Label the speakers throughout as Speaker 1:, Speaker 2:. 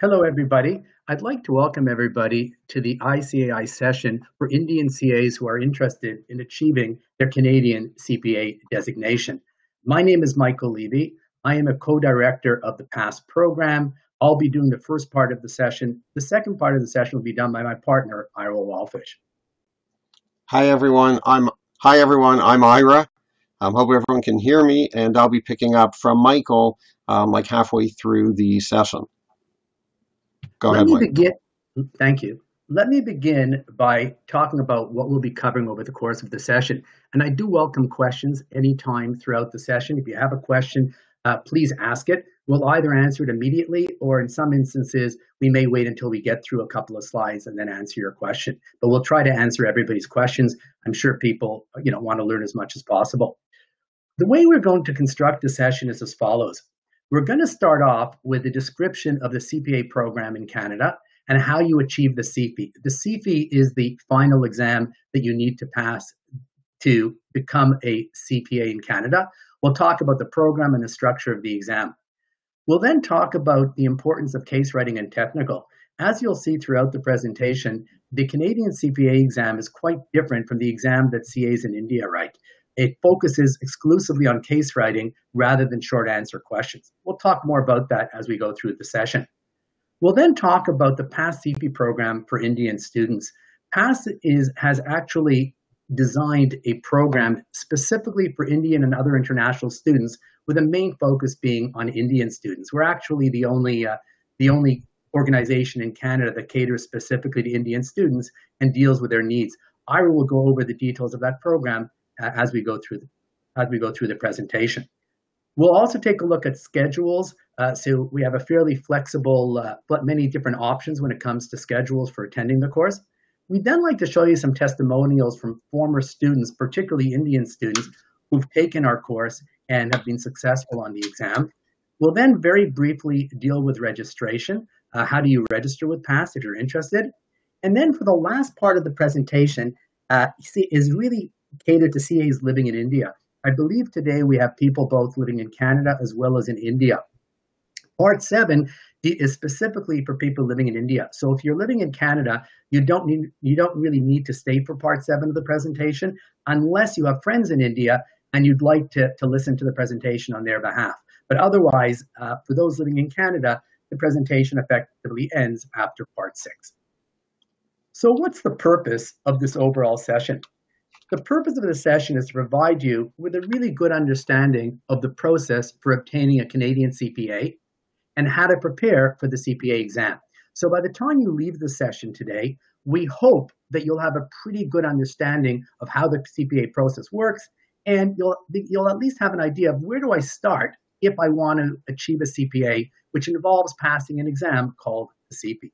Speaker 1: Hello, everybody. I'd like to welcome everybody to the ICAI session for Indian CAs who are interested in achieving their Canadian CPA designation. My name is Michael Levy. I am a co-director of the PASS program. I'll be doing the first part of the session. The second part of the session will be done by my partner, Ira Wallfish.
Speaker 2: Hi everyone. I'm hi everyone. I'm Ira. I um, hope everyone can hear me, and I'll be picking up from Michael um, like halfway through the session. Go
Speaker 1: Let
Speaker 2: ahead,
Speaker 1: me
Speaker 2: Mike.
Speaker 1: begin. Thank you. Let me begin by talking about what we'll be covering over the course of the session. And I do welcome questions anytime throughout the session. If you have a question, uh, please ask it. We'll either answer it immediately, or in some instances, we may wait until we get through a couple of slides and then answer your question. But we'll try to answer everybody's questions. I'm sure people, you know, want to learn as much as possible. The way we're going to construct the session is as follows. We're going to start off with a description of the CPA program in Canada and how you achieve the CFE. The CFE is the final exam that you need to pass to become a CPA in Canada. We'll talk about the program and the structure of the exam. We'll then talk about the importance of case writing and technical. As you'll see throughout the presentation, the Canadian CPA exam is quite different from the exam that CAs in India write. It focuses exclusively on case writing rather than short answer questions. We'll talk more about that as we go through the session. We'll then talk about the PASS CP program for Indian students. PASS is, has actually designed a program specifically for Indian and other international students with a main focus being on Indian students. We're actually the only, uh, the only organization in Canada that caters specifically to Indian students and deals with their needs. Ira will go over the details of that program as we go through as we go through the presentation. We'll also take a look at schedules. Uh, so we have a fairly flexible, uh, but many different options when it comes to schedules for attending the course. We'd then like to show you some testimonials from former students, particularly Indian students, who've taken our course and have been successful on the exam. We'll then very briefly deal with registration. Uh, how do you register with PASS if you're interested? And then for the last part of the presentation, uh, see, is really catered to CAs living in India. I believe today we have people both living in Canada as well as in India. Part seven is specifically for people living in India. So if you're living in Canada, you don't need you don't really need to stay for part seven of the presentation unless you have friends in India and you'd like to, to listen to the presentation on their behalf. But otherwise, uh, for those living in Canada, the presentation effectively ends after part six. So what's the purpose of this overall session? The purpose of this session is to provide you with a really good understanding of the process for obtaining a Canadian CPA and how to prepare for the CPA exam. So by the time you leave the session today, we hope that you'll have a pretty good understanding of how the CPA process works, and you'll, you'll at least have an idea of where do I start if I want to achieve a CPA, which involves passing an exam called the CP.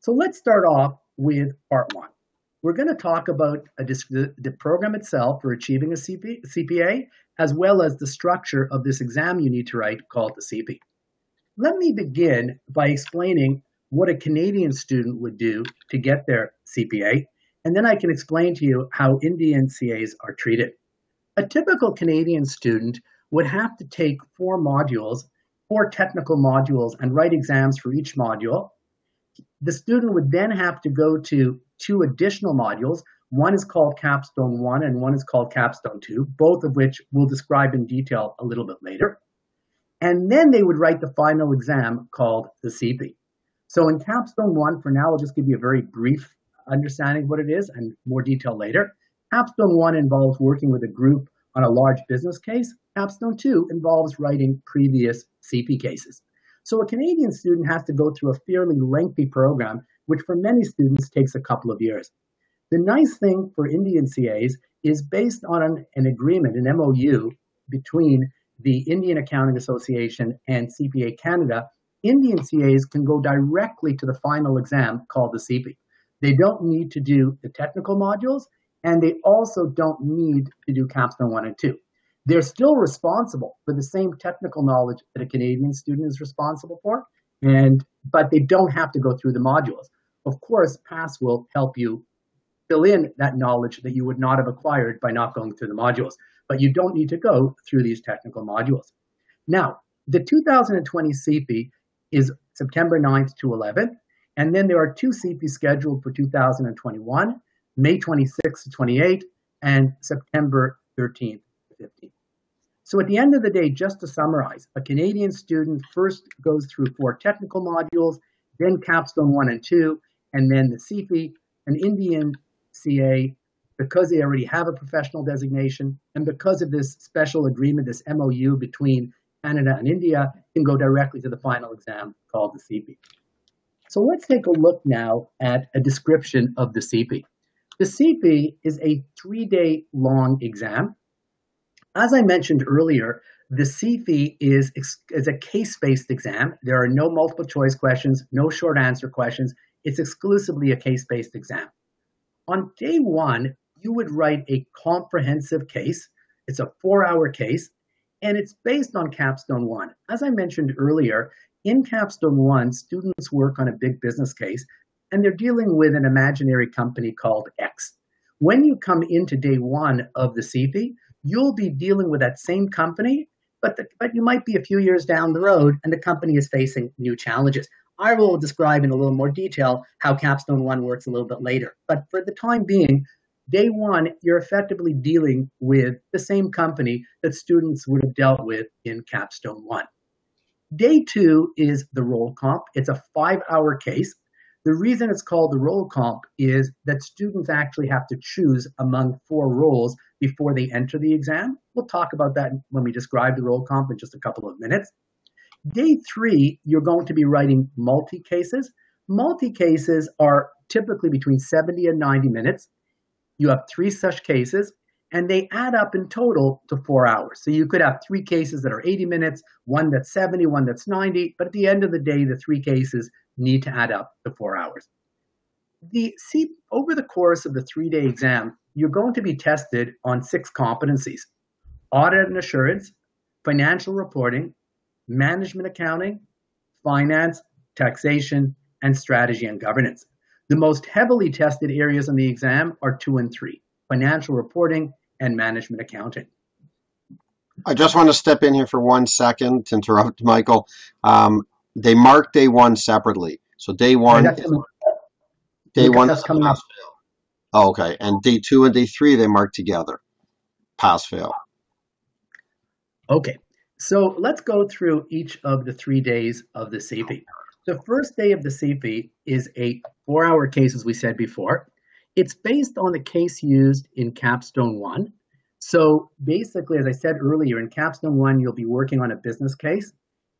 Speaker 1: So let's start off with part one we're going to talk about the, program itself for achieving a CP, CPA, as well as the structure of this exam you need to write called the CP. Let me begin by explaining what a Canadian student would do to get their CPA, and then I can explain to you how Indian CAs are treated. A typical Canadian student would have to take four modules, four technical modules, and write exams for each module. The student would then have to go to two additional modules. One is called Capstone 1 and one is called Capstone 2, both of which we'll describe in detail a little bit later. And then they would write the final exam called the CP. So in Capstone 1, for now, I'll just give you a very brief understanding of what it is and more detail later. Capstone 1 involves working with a group on a large business case. Capstone 2 involves writing previous CP cases. So a Canadian student has to go through a fairly lengthy program which for many students takes a couple of years. The nice thing for Indian CAs is based on an, an agreement, an MOU between the Indian Accounting Association and CPA Canada, Indian CAs can go directly to the final exam called the CP. They don't need to do the technical modules, and they also don't need to do capstone 1 and 2. They're still responsible for the same technical knowledge that a Canadian student is responsible for, and but they don't have to go through the modules. Of course, PASS will help you fill in that knowledge that you would not have acquired by not going through the modules, but you don't need to go through these technical modules. Now, the 2020 CP is September 9th to 11th. And then there are two CP scheduled for 2021, May 26th to 28th, and September 13th to 15th. So at the end of the day, just to summarize, a Canadian student first goes through four technical modules, then capstone one and two, and then the CFE, an Indian CA, because they already have a professional designation, and because of this special agreement, this MOU between Canada and India, can go directly to the final exam called the CP. So let's take a look now at a description of the CP. The CP is a three-day long exam. As I mentioned earlier, the CFE is, is a case-based exam. There are no multiple choice questions, no short answer questions. It's exclusively a case-based exam. On day one, you would write a comprehensive case. It's a four-hour case, and it's based on Capstone 1. As I mentioned earlier, in Capstone 1, students work on a big business case, and they're dealing with an imaginary company called X. When you come into day one of the CFE, you'll be dealing with that same company, but, the, but you might be a few years down the road and the company is facing new challenges. I will describe in a little more detail how Capstone 1 works a little bit later. But for the time being, day one, you're effectively dealing with the same company that students would have dealt with in Capstone 1. Day two is the role comp. It's a five hour case. The reason it's called the role comp is that students actually have to choose among four roles before they enter the exam. We'll talk about that when we describe the role comp in just a couple of minutes. Day three, you're going to be writing multi cases. Multi cases are typically between 70 and 90 minutes. You have three such cases, and they add up in total to four hours. So you could have three cases that are 80 minutes, one that's 70, one that's 90, but at the end of the day, the three cases need to add up to four hours. The see over the course of the three-day exam, you're going to be tested on six competencies: audit and assurance, financial reporting, management accounting, finance, taxation, and strategy and governance. The most heavily tested areas on the exam are two and three financial reporting and management accounting.
Speaker 2: I just want to step in here for one second to interrupt Michael. Um, they mark day one separately. So day one, day one
Speaker 1: that's coming up.
Speaker 2: fail. Oh, okay, and day two and day three they mark together, pass fail.
Speaker 1: Okay, so let's go through each of the three days of the CP. The first day of the CP is a four hour case, as we said before. It's based on the case used in Capstone 1. So basically, as I said earlier, in Capstone 1, you'll be working on a business case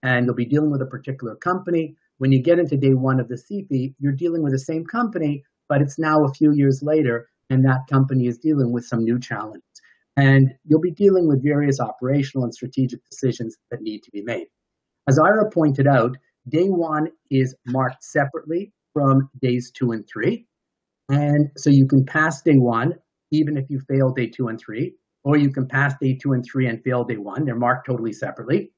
Speaker 1: and you'll be dealing with a particular company. When you get into day one of the CP, you're dealing with the same company, but it's now a few years later, and that company is dealing with some new challenges. And you'll be dealing with various operational and strategic decisions that need to be made. As Ira pointed out, day one is marked separately from days two and three. And so you can pass day one, even if you fail day two and three, or you can pass day two and three and fail day one. They're marked totally separately.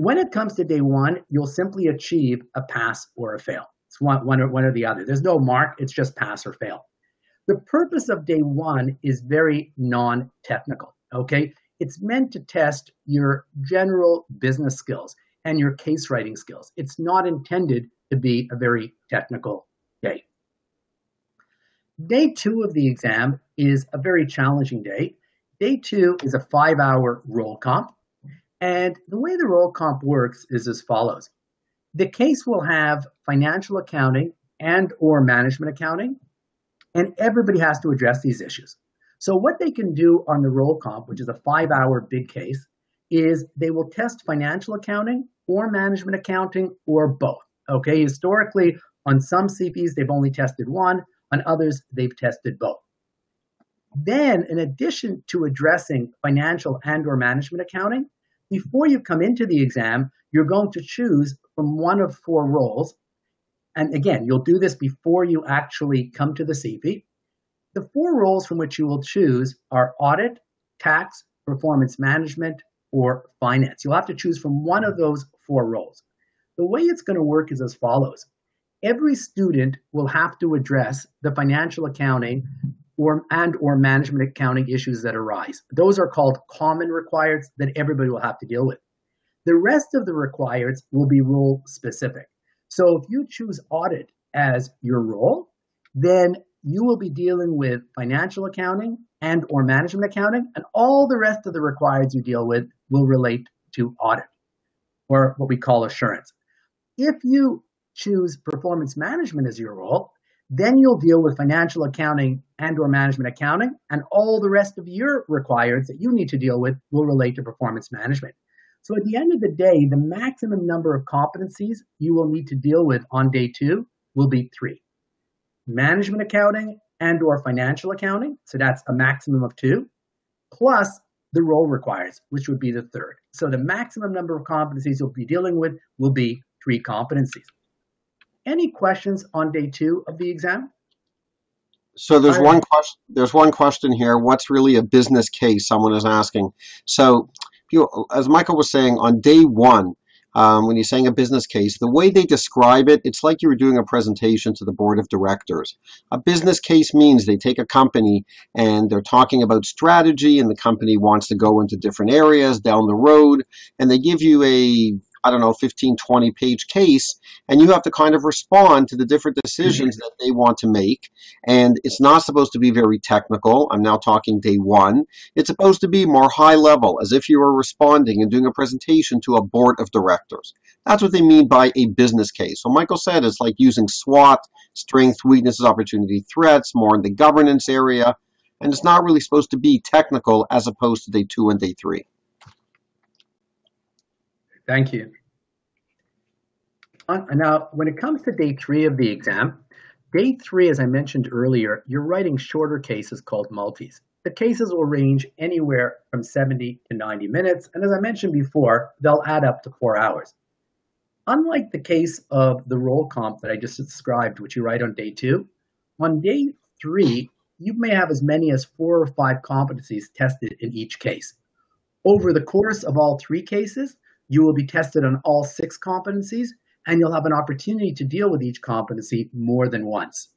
Speaker 1: When it comes to day one, you'll simply achieve a pass or a fail. It's one, one, or, one or the other. There's no mark, it's just pass or fail. The purpose of day one is very non technical, okay? It's meant to test your general business skills and your case writing skills. It's not intended to be a very technical day. Day two of the exam is a very challenging day. Day two is a five hour role comp. And the way the role comp works is as follows. The case will have financial accounting and or management accounting, and everybody has to address these issues. So what they can do on the role comp, which is a five hour big case, is they will test financial accounting or management accounting or both. Okay, historically, on some CPs, they've only tested one, on others, they've tested both. Then, in addition to addressing financial and or management accounting, before you come into the exam, you're going to choose from one of four roles. And again, you'll do this before you actually come to the CP. The four roles from which you will choose are audit, tax, performance management, or finance. You'll have to choose from one of those four roles. The way it's going to work is as follows. Every student will have to address the financial accounting or and or management accounting issues that arise. Those are called common requirements that everybody will have to deal with. The rest of the requirements will be role specific. So if you choose audit as your role, then you will be dealing with financial accounting and or management accounting, and all the rest of the requirements you deal with will relate to audit or what we call assurance. If you choose performance management as your role, then you'll deal with financial accounting and or management accounting, and all the rest of your requirements that you need to deal with will relate to performance management. So at the end of the day, the maximum number of competencies you will need to deal with on day two will be three. Management accounting and or financial accounting, so that's a maximum of two, plus the role requires, which would be the third. So the maximum number of competencies you'll be dealing with will be three competencies. Any questions on day two of the exam?
Speaker 2: So there's one question. There's one question here. What's really a business case? Someone is asking. So, you, as Michael was saying, on day one, um, when you're saying a business case, the way they describe it, it's like you were doing a presentation to the board of directors. A business case means they take a company and they're talking about strategy, and the company wants to go into different areas down the road, and they give you a I don't know, 15, 20 page case, and you have to kind of respond to the different mm-hmm. decisions that they want to make. And it's not supposed to be very technical. I'm now talking day one. It's supposed to be more high level, as if you were responding and doing a presentation to a board of directors. That's what they mean by a business case. So Michael said it's like using SWOT, strengths, weaknesses, opportunity, threats, more in the governance area. And it's not really supposed to be technical as opposed to day two and day three.
Speaker 1: Thank you. Uh, now, when it comes to day three of the exam, day three, as I mentioned earlier, you're writing shorter cases called multis. The cases will range anywhere from 70 to 90 minutes, and as I mentioned before, they'll add up to four hours. Unlike the case of the role comp that I just described, which you write on day two, on day three, you may have as many as four or five competencies tested in each case. Over the course of all three cases, you will be tested on all six competencies, and you'll have an opportunity to deal with each competency more than once.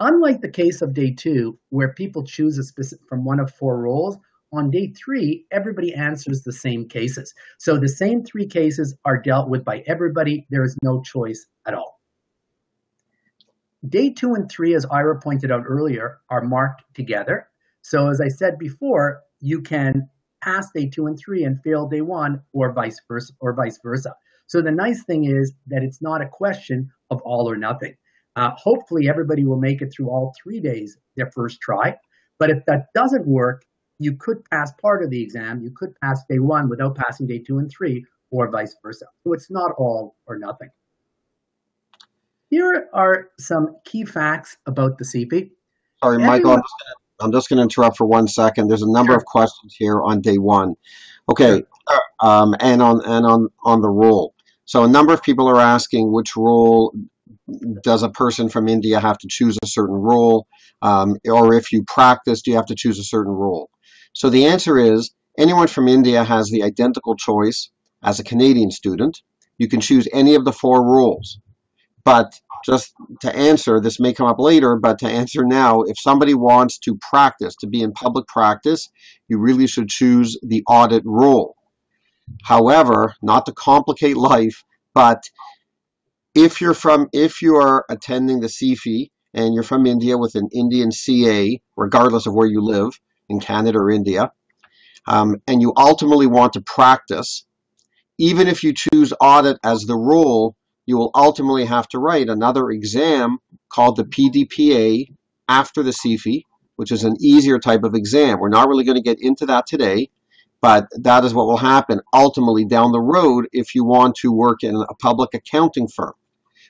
Speaker 1: Unlike the case of day two, where people choose a specific from one of four roles, on day three, everybody answers the same cases. So the same three cases are dealt with by everybody. There is no choice at all. Day two and three, as Ira pointed out earlier, are marked together. So as I said before, you can pass day two and three and fail day one, or vice versa, or vice versa. So the nice thing is that it's not a question of all or nothing. Uh, hopefully, everybody will make it through all three days their first try. But if that doesn't work, you could pass part of the exam. You could pass day one without passing day two and three, or vice versa. So it's not all or nothing. Here are some key facts about the CP.
Speaker 2: Sorry,
Speaker 1: Everyone-
Speaker 2: Michael, gonna, I'm just going to interrupt for one second. There's a number
Speaker 1: Sure.
Speaker 2: of questions here on day one. Okay, um, and on and on on the role. So a number of people are asking which role does a person from India have to choose a certain role, um, or if you practice, do you have to choose a certain role? So the answer is anyone from India has the identical choice as a Canadian student. You can choose any of the four roles. But just to answer, this may come up later, but to answer now, if somebody wants to practice, to be in public practice, you really should choose the audit role. However, not to complicate life, but if you're from, if you are attending the CFE and you're from India with an Indian CA, regardless of where you live, in Canada or India, um, and you ultimately want to practice, even if you choose audit as the role, you will ultimately have to write another exam called the PDPA after the CFE, which is an easier type of exam. We're not really going to get into that today, but that is what will happen ultimately down the road if you want to work in a public accounting firm.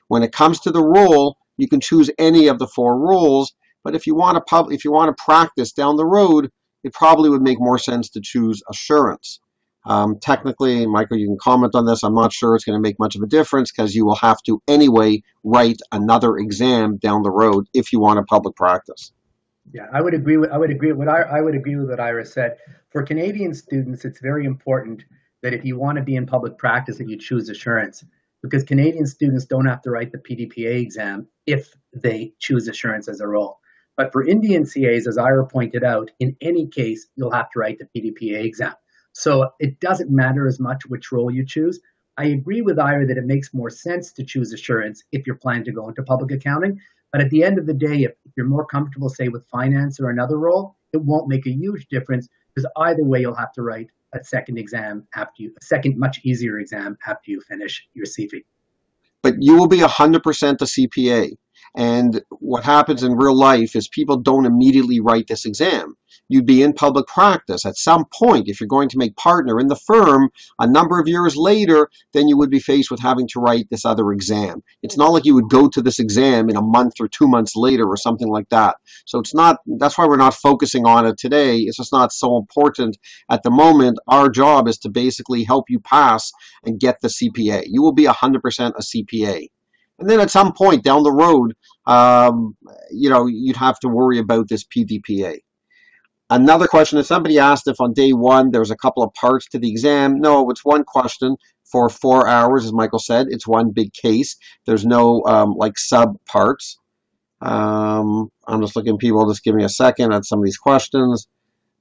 Speaker 2: When it comes to the role, you can choose any of the four roles, but if you want to pub- if you want to practice down the road, it probably would make more sense to choose assurance. Um, technically, Michael, you can comment on this. I'm not sure it's going to make much of a difference because you will have to anyway write another exam down the road if you want a public practice.
Speaker 1: Yeah, I would agree with I would agree with what I, I would agree with what Ira said. For Canadian students, it's very important that if you want to be in public practice, that you choose assurance, because Canadian students don't have to write the PDPA exam if they choose assurance as a role. But for Indian CAs, as Ira pointed out, in any case, you'll have to write the PDPA exam. So it doesn't matter as much which role you choose. I agree with Ira that it makes more sense to choose assurance if you're planning to go into public accounting. But at the end of the day, if you're more comfortable, say, with finance or another role, it won't make a huge difference because either way, you'll have to write a second exam after you, a second, much easier exam after you finish your CFE.
Speaker 2: But you will be 100% a CPA. And what happens in real life is people don't immediately write this exam. You'd be in public practice at some point if you're going to make partner in the firm a number of years later, then you would be faced with having to write this other exam. It's not like you would go to this exam in a month or two months later or something like that. So it's not, that's why we're not focusing on it today. It's just not so important at the moment. Our job is to basically help you pass and get the CPA. You will be 100% a CPA. And then at some point down the road, um, you know, you'd have to worry about this PDPA. Another question is somebody asked if on day one there's a couple of parts to the exam. No, it's one question for four hours, as Michael said. It's one big case. There's no um, like sub parts. Um, I'm just looking people, just give me a second at some of these questions.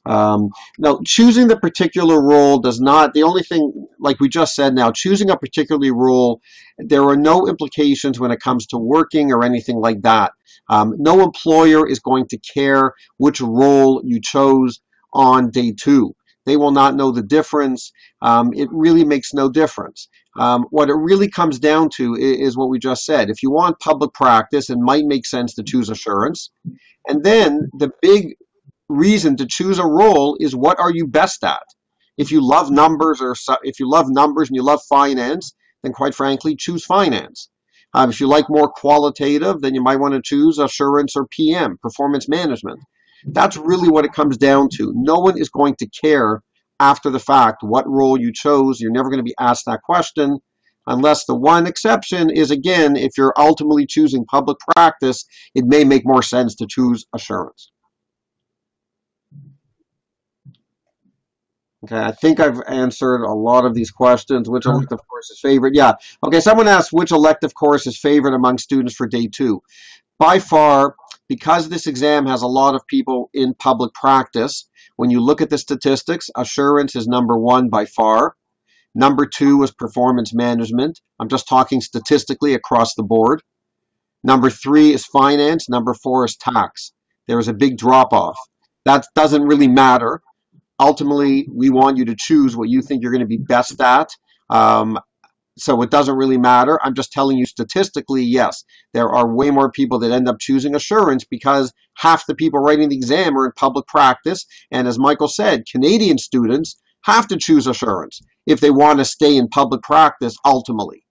Speaker 2: Um, now, choosing the particular role does not, the only thing, like we just said now, choosing a particular role, there are no implications when it comes to working or anything like that. Um, no employer is going to care which role you chose on day two. They will not know the difference. Um, it really makes no difference. Um, what it really comes down to is, is what we just said. If you want public practice, it might make sense to choose assurance. And then the big reason to choose a role is what are you best at? If you love numbers or if you love numbers and you love finance, then quite frankly, choose finance. Um, if you like more qualitative, then you might want to choose assurance or PM, performance management. That's really what it comes down to. No one is going to care after the fact what role you chose. You're never going to be asked that question unless the one exception is, again, if you're ultimately choosing public practice, it may make more sense to choose assurance. Okay, I think I've answered a lot of these questions. Which elective course is favorite? Yeah. Okay, someone asked which elective course is favorite among students for day two. By far, because this exam has a lot of people in public practice, when you look at the statistics, assurance is number one by far. Number two is performance management. I'm just talking statistically across the board. Number three is finance. Number four is tax. There is a big drop off. That doesn't really matter ultimately, we want you to choose what you think you're going to be best at. Um, so it doesn't really matter. I'm just telling you statistically, yes, there are way more people that end up choosing assurance because half the people writing the exam are in public practice. And as Michael said, Canadian students have to choose assurance if they want to stay in public practice ultimately.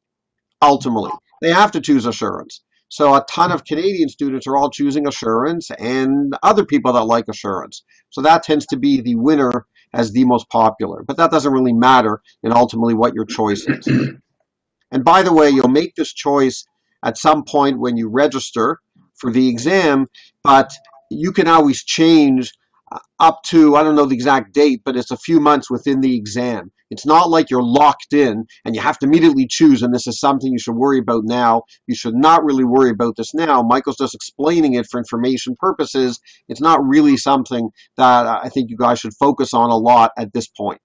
Speaker 2: Ultimately, they have to choose assurance. So a ton of Canadian students are all choosing assurance and other people that like assurance. So that tends to be the winner as the most popular. But that doesn't really matter in ultimately what your choice is. And by the way, you'll make this choice at some point when you register for the exam, but you can always change up to, I don't know the exact date, but it's a few months within the exam. It's not like you're locked in and you have to immediately choose, and this is something you should worry about now. You should not really worry about this now. Michael's just explaining it for information purposes. It's not really something that I think you guys should focus on a lot at this point.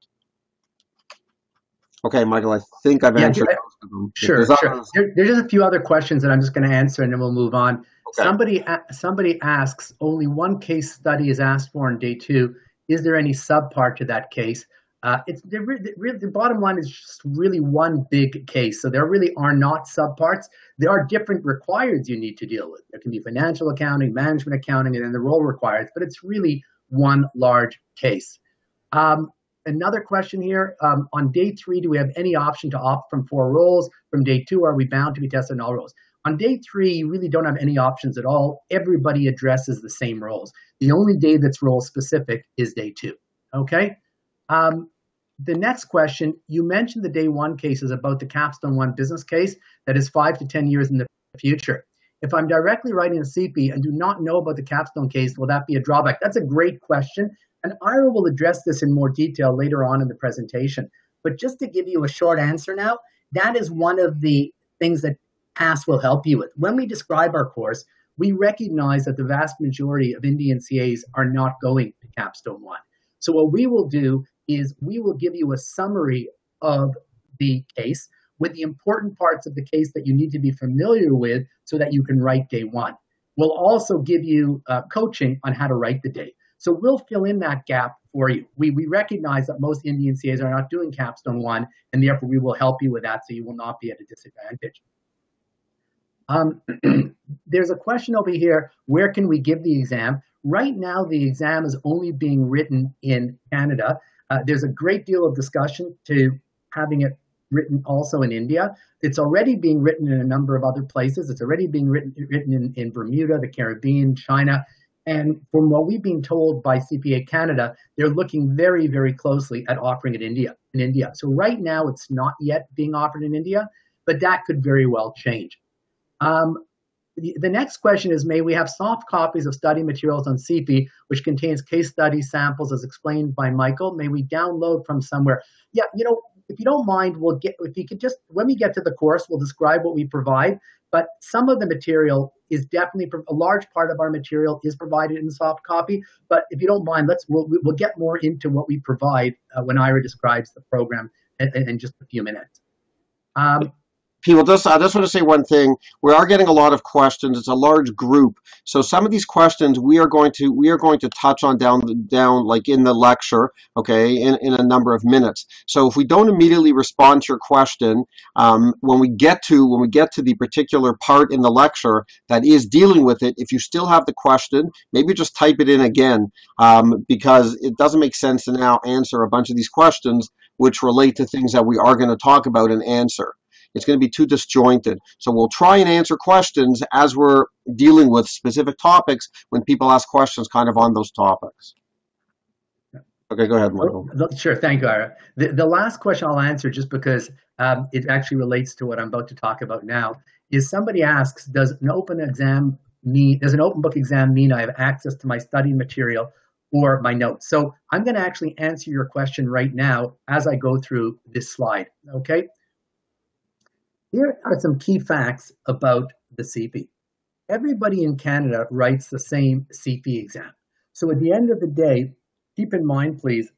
Speaker 2: Okay, Michael, I think I've
Speaker 1: Yeah,
Speaker 2: answered
Speaker 1: yeah.
Speaker 2: most of them.
Speaker 1: Sure, sure. There, there's just a few other questions that I'm just going to answer, and then we'll move on.
Speaker 2: Okay.
Speaker 1: Somebody somebody asks, only one case study is asked for in day two. Is there any subpart to that case? Uh, it's the, the, the bottom line is just really one big case. So there really are not subparts. There are different requireds you need to deal with. There can be financial accounting, management accounting, and then the role requireds, but it's really one large case. Um, another question here um, on day three, do we have any option to opt from four roles? From day two, are we bound to be tested in all roles? On day three, you really don't have any options at all. Everybody addresses the same roles. The only day that's role specific is day two. Okay. Um, the next question you mentioned the day one cases about the capstone one business case that is five to 10 years in the future. If I'm directly writing a CP and do not know about the capstone case, will that be a drawback? That's a great question. And Ira will address this in more detail later on in the presentation. But just to give you a short answer now, that is one of the things that PASS will help you with. When we describe our course, we recognize that the vast majority of Indian CAs are not going to Capstone 1. So what we will do is we will give you a summary of the case. with the important parts of the case that you need to be familiar with so that you can write day one. We'll also give you uh, coaching on how to write the day. So we'll fill in that gap for you. We, we recognize that most Indian CAs are not doing capstone one, and therefore we will help you with that so you will not be at a disadvantage. Um, there's a question over here, where can we give the exam? Right now, the exam is only being written in Canada. Uh, there's a great deal of discussion to having it written also in India. It's already being written in a number of other places. It's already being written, written in, in Bermuda, the Caribbean, China. And from what we've been told by CPA Canada, they're looking very, very closely at offering it in India. In India. So right now, it's not yet being offered in India, but that could very well change. Um, the next question is, may we have soft copies of study materials on CP, which contains case study samples as explained by Michael? May we download from somewhere? Yeah, you know, if you don't mind, we'll get, if you could just, when we get to the course, we'll describe what we provide. But some of the material is definitely, a large part of our material is provided in soft copy. But if you don't mind, let's, we'll, we'll get more into what we provide uh, when Ira describes the program in, in just a few minutes. Um,
Speaker 2: people just I just want to say one thing. We are getting a lot of questions. It's a large group, so some of these questions we are going to we are going to touch on down down like in the lecture, okay, in, in a number of minutes. So if we don't immediately respond to your question, um, when we get to when we get to the particular part in the lecture that is dealing with it, if you still have the question, maybe just type it in again um, because it doesn't make sense to now answer a bunch of these questions which relate to things that we are going to talk about and answer it's going to be too disjointed. So we'll try and answer questions as we're dealing with specific topics when people ask questions kind of on those topics. Okay, go ahead, Michael.
Speaker 1: Sure, thank you, Ira. The, the last question I'll answer, just because um, it actually relates to what I'm about to talk about now, is somebody asks, does an open exam mean, does an open book exam mean I have access to my study material or my notes? So I'm going to actually answer your question right now as I go through this slide, okay? Here are some key facts about the CP. Everybody in Canada writes the same CP exam. So at the end of the day, keep in mind, please,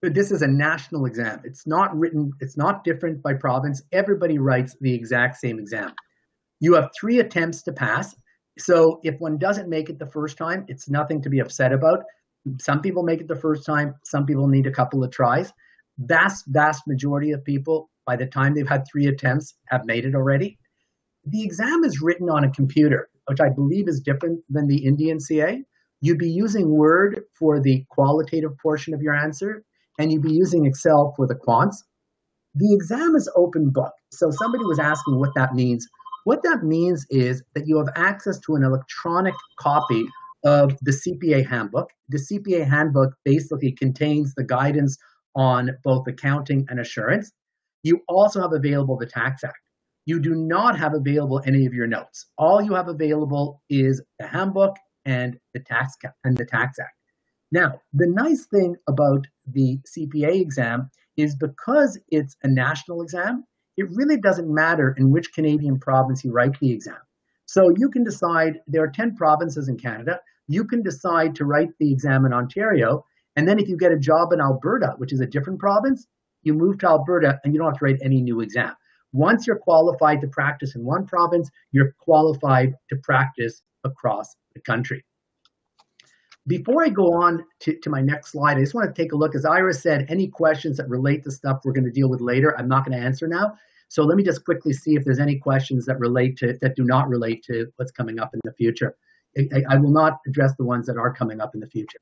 Speaker 1: this is a national exam. It's not written, it's not different by province. Everybody writes the exact same exam. You have three attempts to pass. So if one doesn't make it the first time, it's nothing to be upset about. Some people make it the first time, some people need a couple of tries. Vast, vast majority of people by the time they've had three attempts, have made it already. The exam is written on a computer, which I believe is different than the Indian CA. You'd be using Word for the qualitative portion of your answer, and you'd be using Excel for the quants. The exam is open book. So somebody was asking what that means. What that means is that you have access to an electronic copy of the CPA handbook. The CPA handbook basically contains the guidance on both accounting and assurance. You also have available the Tax Act. You do not have available any of your notes. All you have available is the handbook and the tax and the Tax Act. Now, the nice thing about the CPA exam is because it's a national exam, it really doesn't matter in which Canadian province you write the exam. So you can decide, there are 10 provinces in Canada, you can decide to write the exam in Ontario, and then if you get a job in Alberta, which is a different province, you move to Alberta and you don't have to write any new exam. Once you're qualified to practice in one province, you're qualified to practice across the country. Before I go on to, to my next slide, I just want to take a look. As Ira's said, any questions that relate to stuff we're going to deal with later, I'm not going to answer now. So let me just quickly see if there's any questions that relate to that do not relate to what's coming up in the future. I, I will not address the ones that are coming up in the future.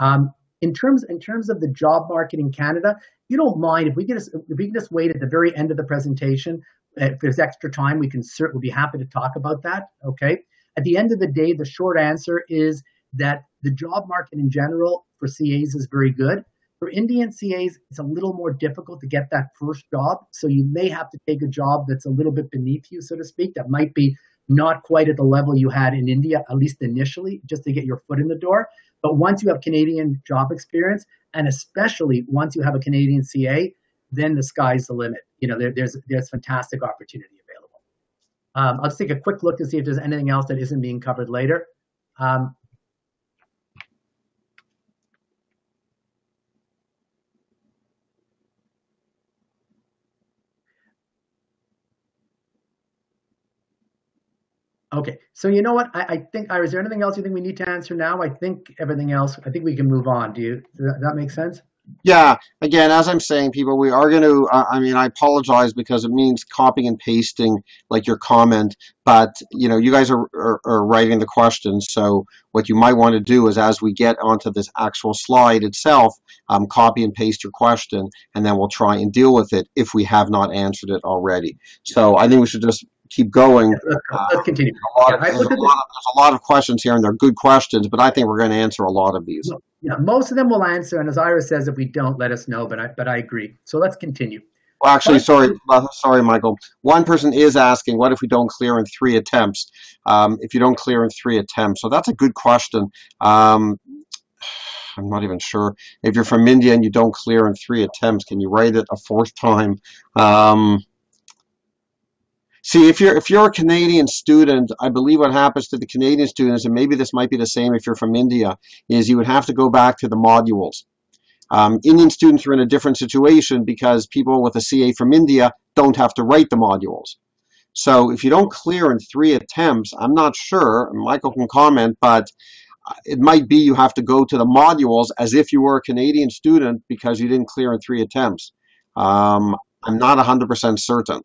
Speaker 1: Um, in terms in terms of the job market in Canada, you don't mind if we can just, if we can just wait at the very end of the presentation. Eh, if there's extra time, we can certainly be happy to talk about that. Okay. At the end of the day, the short answer is that the job market in general for CAs is very good. For Indian CAs, it's a little more difficult to get that first job. So you may have to take a job that's a little bit beneath you, so to speak, that might be not quite at the level you had in India, at least initially, just to get your foot in the door. But once you have Canadian job experience, and especially once you have a Canadian CA, then the sky's the limit. You know, there, there's there's fantastic opportunity available. Um, I'll just take a quick look to see if there's anything else that isn't being covered later. Um, Okay, so you know what? I, I think, Ira, is there anything else you think we need to answer now? I think everything else, I think we can move on. Do you, does that, make sense?
Speaker 2: Yeah, again, as I'm saying, people, we are going to, I mean, I apologize because it means copying and pasting like your comment, but, you know, you guys are, are, are writing the questions. So what you might want to do is as we get onto this actual slide itself, um, copy and paste your question, and then we'll try and deal with it if we have not answered it already. So I think we should just keep going.
Speaker 1: Let's, let's continue.
Speaker 2: A lot
Speaker 1: Yeah,
Speaker 2: of- there's, a lot of, there's a lot of questions here, and they're good questions, but I think we're going to answer a lot of these.
Speaker 1: Yeah, most of them will answer, and as Ira says, if we don't, let us know. But I, but I agree. So let's continue.
Speaker 2: Well, actually, sorry, uh, sorry, Michael. One person is asking, what if we don't clear in three attempts? Um, if you don't clear in three attempts, so that's a good question. Um, I'm not even sure. If you're from India and you don't clear in three attempts, can you write it a fourth time? Um, see, if you're if you're a Canadian student, I believe what happens to the Canadian students, and maybe this might be the same if you're from India, is you would have to go back to the modules. Um, Indian students are in a different situation because people with a CA from India don't have to write the modules. So if you don't clear in three attempts, I'm not sure, Michael can comment, but uh, it might be you have to go to the modules as if you were a Canadian student because you didn't clear in three attempts. Um, I'm not 100% certain.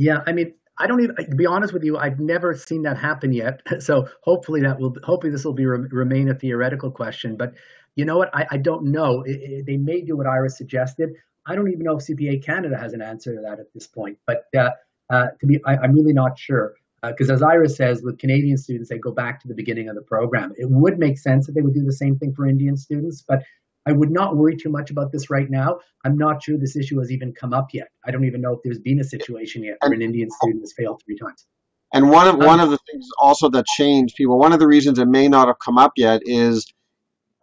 Speaker 1: Yeah, I mean, I don't even. To be honest with you, I've never seen that happen yet. So hopefully that will. Hopefully this will be remain a theoretical question. But you know what? I, I don't know. It, it, they may do what Ira's suggested. I don't even know if CPA Canada has an answer to that at this point. But uh, uh, to be, I, I'm really not sure. Because as Ira's says, with Canadian students, they go back to the beginning of the program. It would make sense that they would do the same thing for Indian students, but I would not worry too much about this right now. I'm not sure this issue has even come up yet. I don't even know if there's been a situation yet where an Indian student has failed three times.
Speaker 2: And one of
Speaker 1: Um,
Speaker 2: one of the things also that changed people. One of the reasons it may not have come up yet is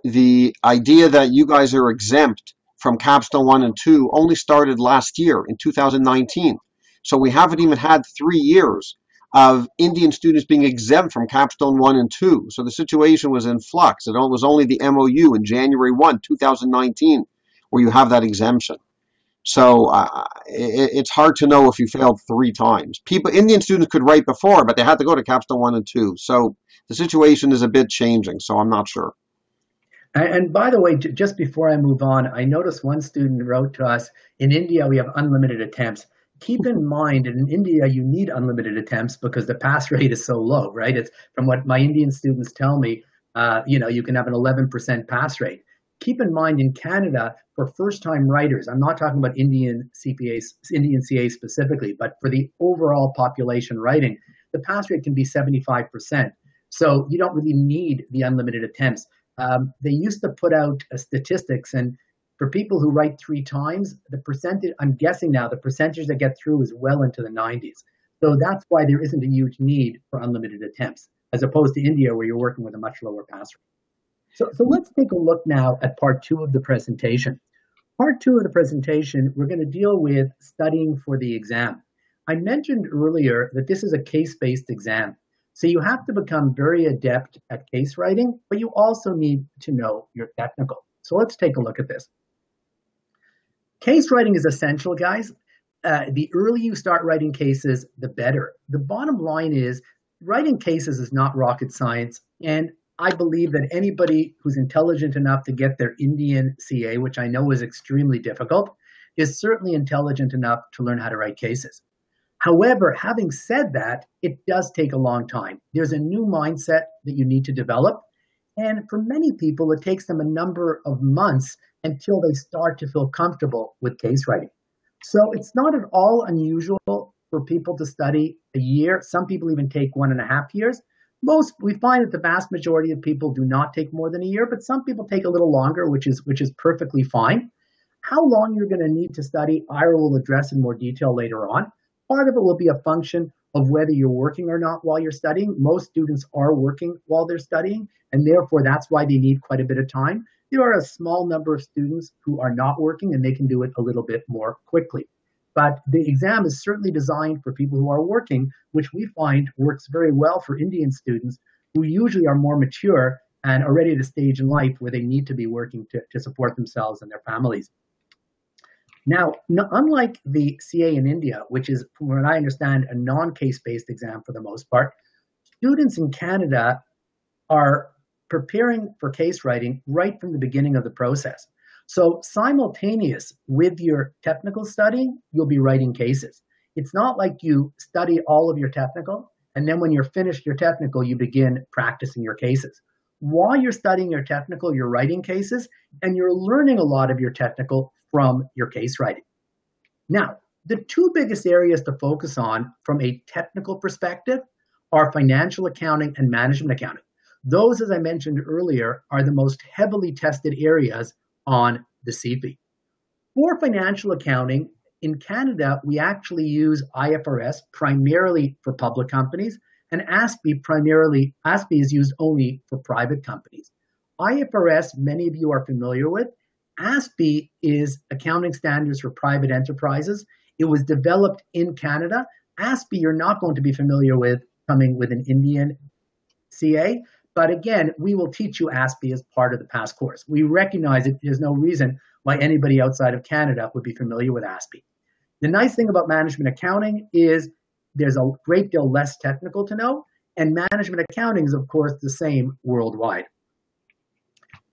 Speaker 2: the idea that you guys are exempt from capstone one and two only started last year in 2019. So we haven't even had three years of Indian students being exempt from capstone one and two. So the situation was in flux. It was only the MOU in January 1, 2019, where you have that exemption. So uh, it, it's hard to know if you failed three times. People, Indian students could write before, but they had to go to capstone one and two. So the situation is a bit changing. So I'm not sure.
Speaker 1: And by the way, just before I move on, I noticed one student wrote to us in India, we have unlimited attempts. Keep in mind in India, you need unlimited attempts because the pass rate is so low, right? It's from what my Indian students tell me, uh, you know, you can have an 11% pass rate. Keep in mind in Canada, for first time writers, I'm not talking about Indian CPAs, Indian CA specifically, but for the overall population writing, the pass rate can be 75%. So you don't really need the unlimited attempts. Um, they used to put out uh, statistics, and for people who write three times, the percentage, I'm guessing now, the percentage that get through is well into the 90s. So that's why there isn't a huge need for unlimited attempts, as opposed to India, where you're working with a much lower pass rate. So, so let's take a look now at part two of the presentation. Part two of the presentation, we're going to deal with studying for the exam. I mentioned earlier that this is a case-based exam. So you have to become very adept at case writing, but you also need to know your technical. So let's take a look at this. Case writing is essential, guys. Uh, the earlier you start writing cases, the better. The bottom line is writing cases is not rocket science. And I believe that anybody who's intelligent enough to get their Indian CA, which I know is extremely difficult, is certainly intelligent enough to learn how to write cases. However, having said that, it does take a long time. There's a new mindset that you need to develop. And for many people, it takes them a number of months until they start to feel comfortable with case writing. So it's not at all unusual for people to study a year. Some people even take one and a half years. Most we find that the vast majority of people do not take more than a year, but some people take a little longer, which is which is perfectly fine. How long you're going to need to study, Ira will address in more detail later on. Part of it will be a function of whether you're working or not while you're studying. Most students are working while they're studying, and therefore that's why they need quite a bit of time. There are a small number of students who are not working and they can do it a little bit more quickly. But the exam is certainly designed for people who are working, which we find works very well for Indian students who usually are more mature and are ready at a stage in life where they need to be working to, to support themselves and their families. Now, no, unlike the CA in India, which is, from what I understand, a non-case based exam for the most part, students in Canada are preparing for case writing right from the beginning of the process. So simultaneous with your technical study, you'll be writing cases. It's not like you study all of your technical and then when you're finished your technical, you begin practicing your cases. While you're studying your technical, you're writing cases and you're learning a lot of your technical from your case writing. Now, the two biggest areas to focus on from a technical perspective are financial accounting and management accounting. Those, as I mentioned earlier, are the most heavily tested areas on the CP. For financial accounting, in Canada, we actually use IFRS primarily for public companies, and ASPE primarily, ASPE is used only for private companies. IFRS, many of you are familiar with. ASPE is accounting standards for private enterprises. It was developed in Canada. ASPE, you're not going to be familiar with coming with an Indian CA. But again, we will teach you ASPE as part of the PASS course. We recognize that there's no reason why anybody outside of Canada would be familiar with ASPE. The nice thing about management accounting is there's a great deal less technical to know, and management accounting is, of course, the same worldwide.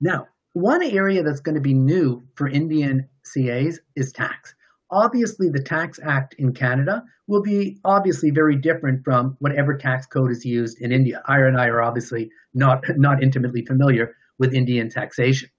Speaker 1: Now, one area that's going to be new for Indian CAs is tax. Obviously, the Tax Act in Canada will be obviously very different from whatever tax code is used in India. Ira and I are obviously not, not intimately familiar with Indian taxation.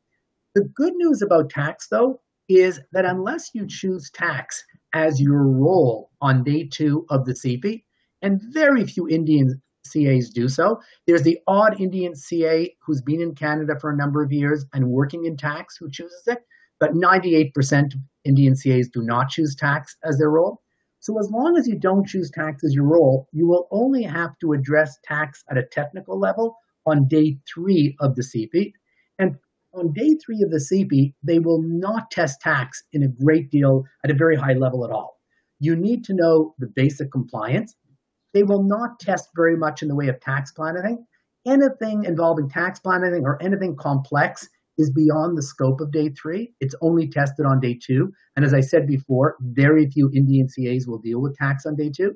Speaker 1: The good news about tax, though, is that unless you choose tax as your role on day two of the CP, and very few Indian CAs do so. There's the odd Indian CA who's been in Canada for a number of years and working in tax who chooses it, but 98% of Indian CAs do not choose tax as their role. So as long as you don't choose tax as your role, you will only have to address tax at a technical level on day three of the CP. And on day three of the CP, they will not test tax in a great deal at a very high level at all. You need to know the basic compliance. They will not test very much in the way of tax planning. Anything involving tax planning or anything complex is beyond the scope of day three. It's only tested on day two. And as I said before, very few Indian CAs will deal with tax on day two.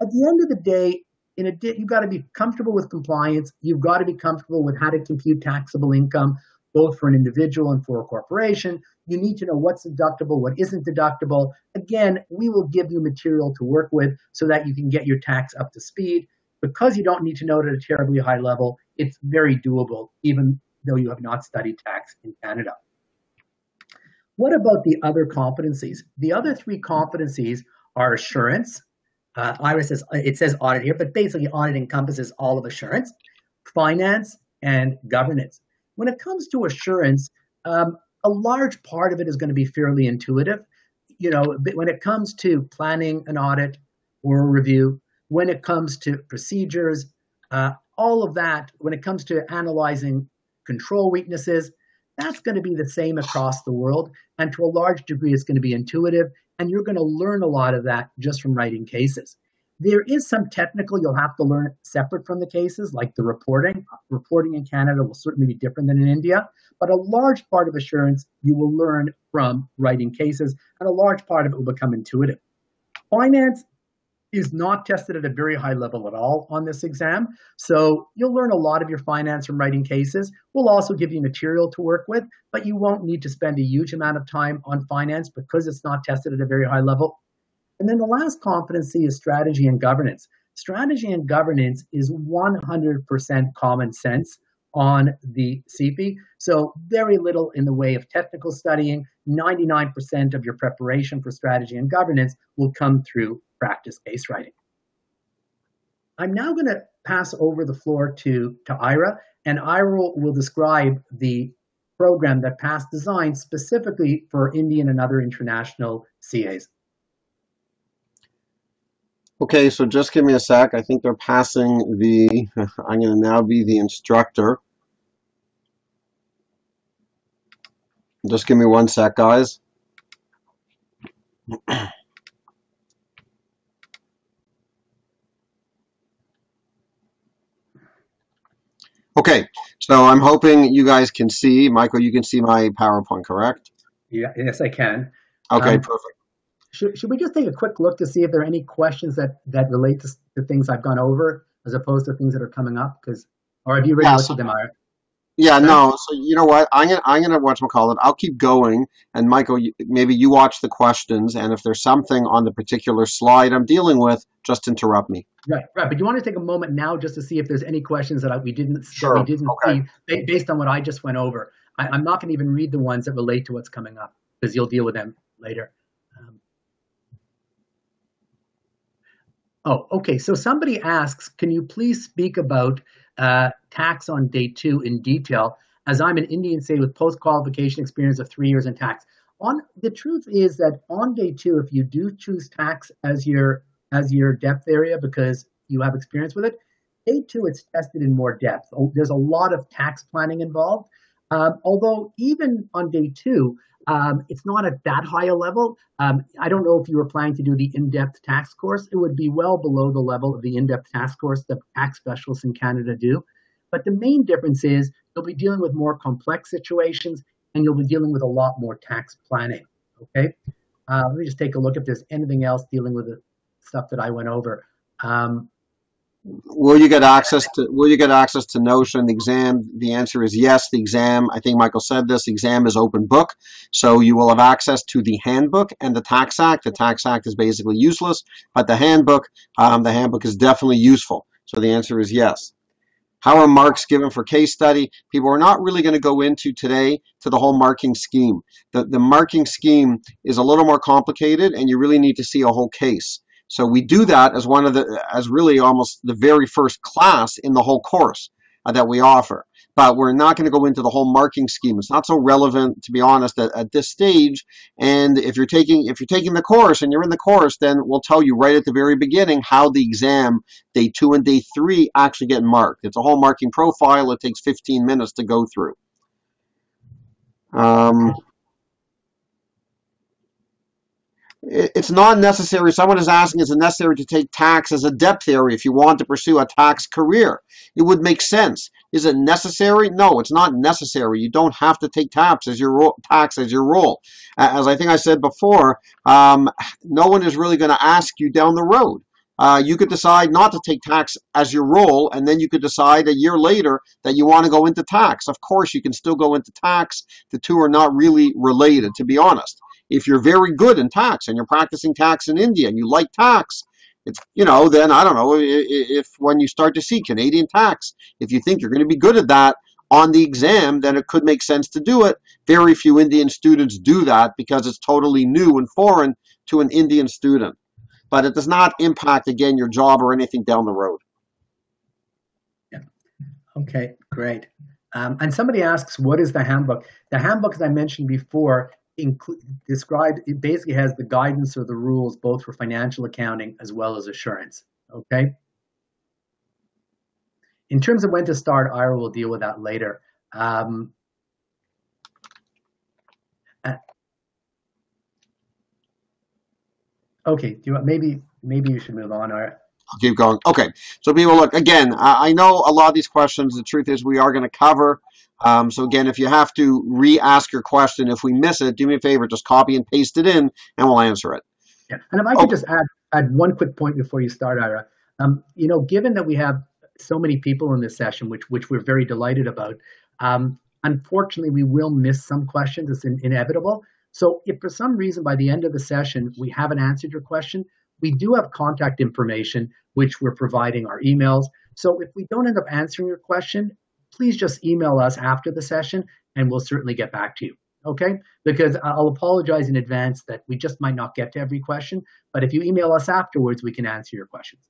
Speaker 1: At the end of the day, in a you've got to be comfortable with compliance. You've got to be comfortable with how to compute taxable income, both for an individual and for a corporation. You need to know what's deductible, what isn't deductible. Again, we will give you material to work with so that you can get your tax up to speed. Because you don't need to know it at a terribly high level, it's very doable, even though you have not studied tax in Canada. What about the other competencies? The other three competencies are assurance. Uh, Iris says it says audit here, but basically audit encompasses all of assurance, finance, and governance. When it comes to assurance, um, a large part of it is going to be fairly intuitive. You know, when it comes to planning an audit or a review, when it comes to procedures, uh, all of that, when it comes to analyzing control weaknesses, that's going to be the same across the world. And to a large degree, it's going to be intuitive. And you're going to learn a lot of that just from writing cases. There is some technical you'll have to learn separate from the cases, like the reporting. Reporting in Canada will certainly be different than in India, but a large part of assurance you will learn from writing cases, and a large part of it will become intuitive. Finance is not tested at a very high level at all on this exam. So you'll learn a lot of your finance from writing cases. We'll also give you material to work with, but you won't need to spend a huge amount of time on finance because it's not tested at a very high level. And then the last competency is strategy and governance. Strategy and governance is 100% common sense on the CP. So very little in the way of technical studying. 99% of your preparation for strategy and governance will come through practice case writing. I'm now going to pass over the floor to, to Ira, and Ira will, will describe the program that PASS designed specifically for Indian and other international CAs.
Speaker 2: Okay, so just give me a sec. I think they're passing the, I'm going to now be the instructor. Just give me one sec, guys. Okay, so I'm hoping you guys can see. Michael, you can see my PowerPoint, correct?
Speaker 1: Yeah, yes, I can.
Speaker 2: Okay,
Speaker 1: Um,
Speaker 2: perfect.
Speaker 1: Should, should we just take a quick look to see if there are any questions that, that relate to, to things I've gone over as opposed to things that are coming up? Because, or have you already
Speaker 2: Yeah,
Speaker 1: looked
Speaker 2: so
Speaker 1: at them, Ira?
Speaker 2: Yeah, no. So you know what? I'm gonna I'm gonna watch whatchamacallit, I'll keep going, and Michael, you, maybe you watch the questions, and if there's something on the particular slide I'm dealing with, just interrupt me.
Speaker 1: Right, right. But you want to take a moment now just to see if there's any questions that I, we didn't
Speaker 2: Sure.
Speaker 1: we didn't
Speaker 2: Okay.
Speaker 1: see based on what I just went over. I, I'm not going to even read the ones that relate to what's coming up because you'll deal with them later. Um, oh, okay. So somebody asks, can you please speak about uh, tax on day two in detail? As I'm an Indian state with post qualification experience of three years in tax. On the truth is that on day two, if you do choose tax as your as your depth area because you have experience with it. Day two, it's tested in more depth. Oh, There's a lot of tax planning involved. Um, although even on day two, um, it's not at that high a level. Um, I don't know if you were planning to do the in-depth tax course. It would be well below the level of the in-depth tax course that tax specialists in Canada do. But the main difference is you'll be dealing with more complex situations and you'll be dealing with a lot more tax planning. Okay. Uh, let me just take a look if there's anything else dealing with the stuff that I went over. Um,
Speaker 2: Will you get access to Will you get access to Notion? The exam. The answer is yes. The exam. I think Michael said this. The exam is open book, so you will have access to the handbook and the Tax Act. The Tax Act is basically useless, but the handbook, um, the handbook is definitely useful. So the answer is yes. How are marks given for case study? People are not really going to go into today to the whole marking scheme. The, the marking scheme is a little more complicated and you really need to see a whole case. So we do that as one of the, as really almost the very first class in the whole course uh, that we offer. But we're not going to go into the whole marking scheme. It's not so relevant, to be honest, at, at this stage. And if you're taking if you're taking the course and you're in the course, then we'll tell you right at the very beginning how the exam day two and day three actually get marked. It's a whole marking profile. It takes 15 minutes to go through. Um, it- it's not necessary. Someone is asking, is it necessary to take tax as a depth area if you want to pursue a tax career? It would make sense. Is it necessary? No, it's not necessary. You don't have to take tax as your tax as your role. As I think I said before, um, no one is really going to ask you down the road. Uh, you could decide not to take tax as your role, and then you could decide a year later that you want to go into tax. Of course, you can still go into tax. The two are not really related, to be honest. If you're very good in tax and you're practicing tax in India and you like tax, it's you know then I don't know i- i- if when you start to see Canadian tax, if you think you're going to be good at that on the exam, then it could make sense to do it. Very few Indian students do that because it's totally new and foreign to an Indian student but it does not impact again your job or anything down the road. Yeah.
Speaker 1: Okay, great. Um, and somebody asks, what is the handbook? The handbook, as I mentioned before, include described it basically has the guidance or the rules both for financial accounting as well as assurance. Okay. In terms of when to start, Ira will deal with that later. Um, uh, okay, do you want, maybe maybe you should move on, Ira.
Speaker 2: I'll keep going. Okay, so people, look again. I I know a lot of these questions. The truth is, we are going to cover. Um, so again, if you have to re-ask your question, if we miss it, do me a favor, just copy and paste it in, and we'll answer it.
Speaker 1: Yeah. And if I could
Speaker 2: Oh.
Speaker 1: just add add one quick point before you start, Ira. Um, you know, given that we have so many people in this session, which which we're very delighted about, um, unfortunately we will miss some questions. It's in, inevitable. So if for some reason by the end of the session we haven't answered your question, we do have contact information which we're providing our emails. So if we don't end up answering your question, please just email us after the session and we'll certainly get back to you. Okay? Because I'll apologize in advance that we just might not get to every question, but if you email us afterwards, we can answer your questions.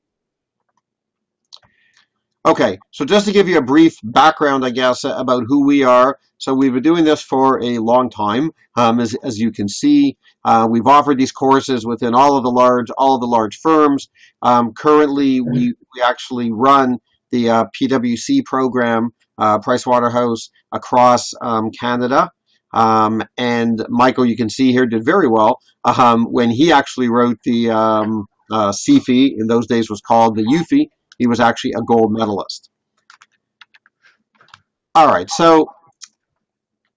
Speaker 2: Okay, so just to give you a brief background, I guess, about who we are. So we've been doing this for a long time. Um, as, as you can see, uh, we've offered these courses within all of the large, all of the large firms. Um, currently, we, we actually run the uh, PwC program, uh, Pricewaterhouse, across um, Canada. Um, and Michael, you can see here, did very well um, when he actually wrote the um, uh, CFE. In those days, was called the UFE he was actually a gold medalist. All right, so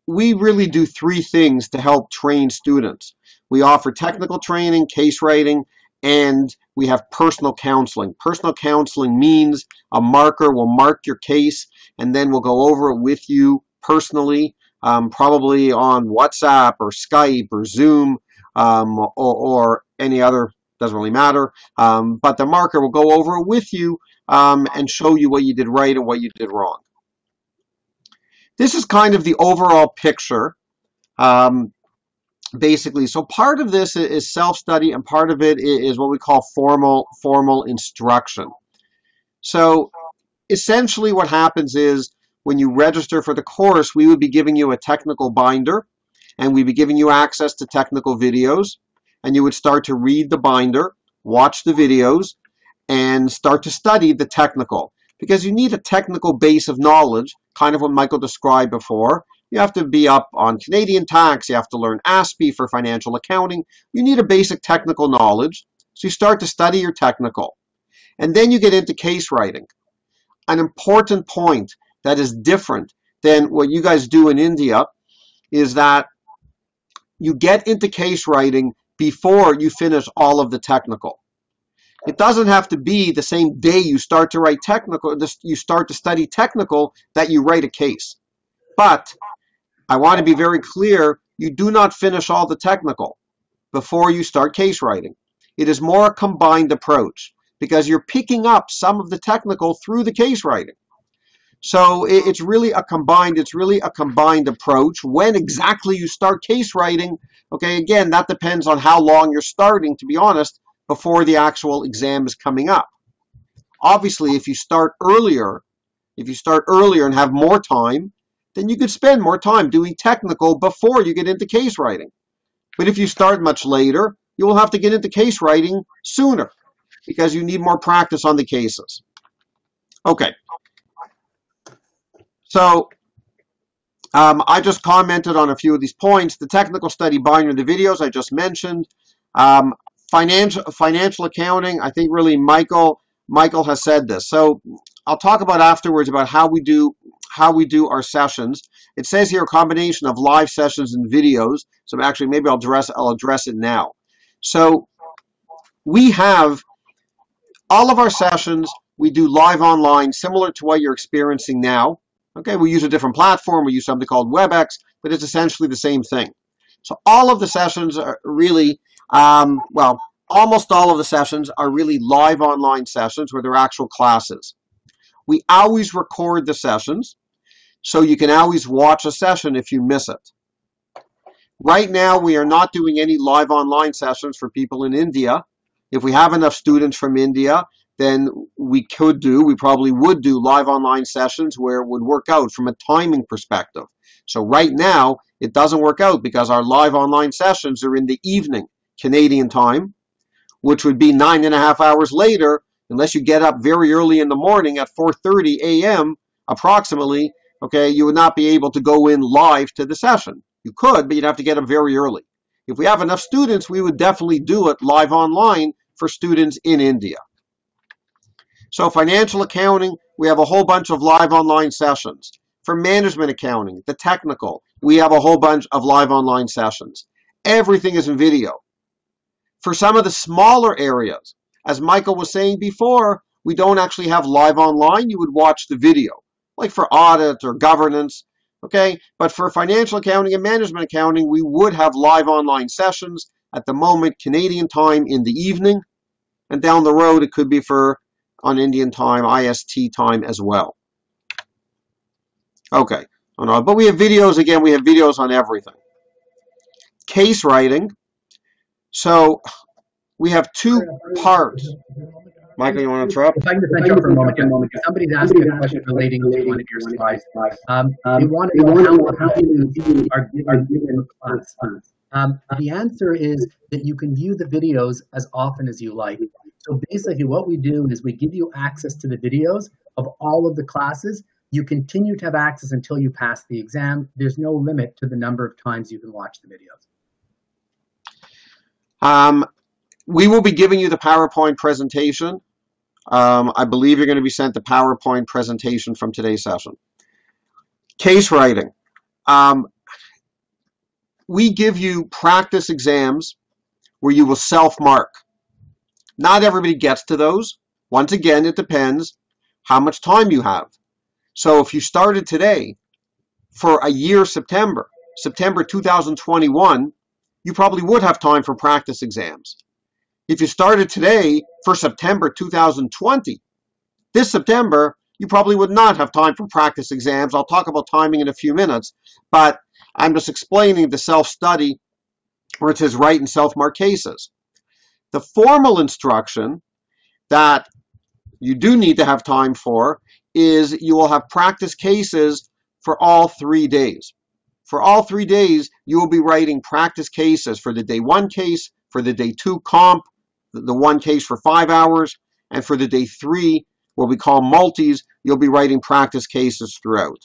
Speaker 2: we really do three things to help train students. We offer technical training, case writing, and we have personal counseling. Personal counseling means a marker will mark your case and then we'll go over it with you personally, um, probably on WhatsApp or Skype or Zoom um, or, or, any other, doesn't really matter. Um, but the marker will go over it with you um, and show you what you did right and what you did wrong. This is kind of the overall picture. Um, basically. So part of this is self-study and part of it is what we call formal formal instruction. So essentially what happens is when you register for the course, we would be giving you a technical binder and we'd be giving you access to technical videos and you would start to read the binder, watch the videos, and start to study the technical because you need a technical base of knowledge, kind of what Michael described before, you have to be up on Canadian tax. You have to learn ASPE for financial accounting. You need a basic technical knowledge. So you start to study your technical. And then you get into case writing. An important point that is different than what you guys do in India is that you get into case writing before you finish all of the technical. It doesn't have to be the same day you start to write technical, you start to study technical that you write a case. But I want to be very clear, you do not finish all the technical before you start case writing. It is more a combined approach because you're picking up some of the technical through the case writing. So it's really a combined, it's really a combined approach. When exactly you start case writing, okay, again, that depends on how long you're starting, to be honest, before the actual exam is coming up. Obviously, if you start earlier, if you start earlier and have more time, then you could spend more time doing technical before you get into case writing. But if you start much later, you will have to get into case writing sooner because you need more practice on the cases. Okay. So um, I just commented on a few of these points. The technical study binder, the videos I just mentioned. Um, financial financial accounting, I think really Michael Michael has said this. So I'll talk about afterwards about how we do how we do our sessions. It says here a combination of live sessions and videos. So actually, maybe I'll address I'll address it now. So we have all of our sessions. We do live online, similar to what you're experiencing now. Okay, we use a different platform. We use something called WebEx, but it's essentially the same thing. So all of the sessions are really, um, well, almost all of the sessions are really live online sessions where they're actual classes. We always record the sessions, so you can always watch a session if you miss it. Right now, we are not doing any live online sessions for people in India. If we have enough students from India, then we could do, we probably would do live online sessions where it would work out from a timing perspective. So right now, it doesn't work out because our live online sessions are in the evening, Canadian time, which would be nine and a half hours later unless you get up very early in the morning at 4.30 a.m. approximately, okay, you would not be able to go in live to the session. You could, but you'd have to get up very early. If we have enough students, we would definitely do it live online for students in India. So financial accounting, we have a whole bunch of live online sessions. For management accounting, the technical, we have a whole bunch of live online sessions. Everything is in video. For some of the smaller areas, as Michael was saying before, we don't actually have live online. You would watch the video, like for audit or governance, okay? But for financial accounting and management accounting, we would have live online sessions at the moment, Canadian time in the evening, and down the road it could be for on Indian time, IST time as well. Okay, oh, but we have videos, again, we have videos on everything. Case writing. So we have two parts. Michael, you want to interrupt?
Speaker 1: If I can just interrupt for a moment, somebody's asking a question relating to one of your slides. Um, they want to know how, how you are, are given class. Um, the answer is that you can view the videos as often as you like. So basically what we do is we give you access to the videos of all of the classes. You continue to have access until you pass the exam. There's no limit to the number of times you can watch the videos.
Speaker 2: Um, we will be giving you the PowerPoint presentation. Um, I believe you're going to be sent the PowerPoint presentation from today's session. Case writing. Um, we give you practice exams where you will self-mark. Not everybody gets to those. Once again, it depends how much time you have. So if you started today for a year September, September 2021, you probably would have time for practice exams. If you started today for September 2020, this September, you probably would not have time for practice exams. I'll talk about timing in a few minutes, but I'm just explaining the self-study where it says write and self-mark cases. The formal instruction that you do need to have time for is you will have practice cases for all three days. For all three days, you will be writing practice cases for the day one case, for the day two comp, the one case for five hours, and for the day three, what we call multis, you'll be writing practice cases throughout.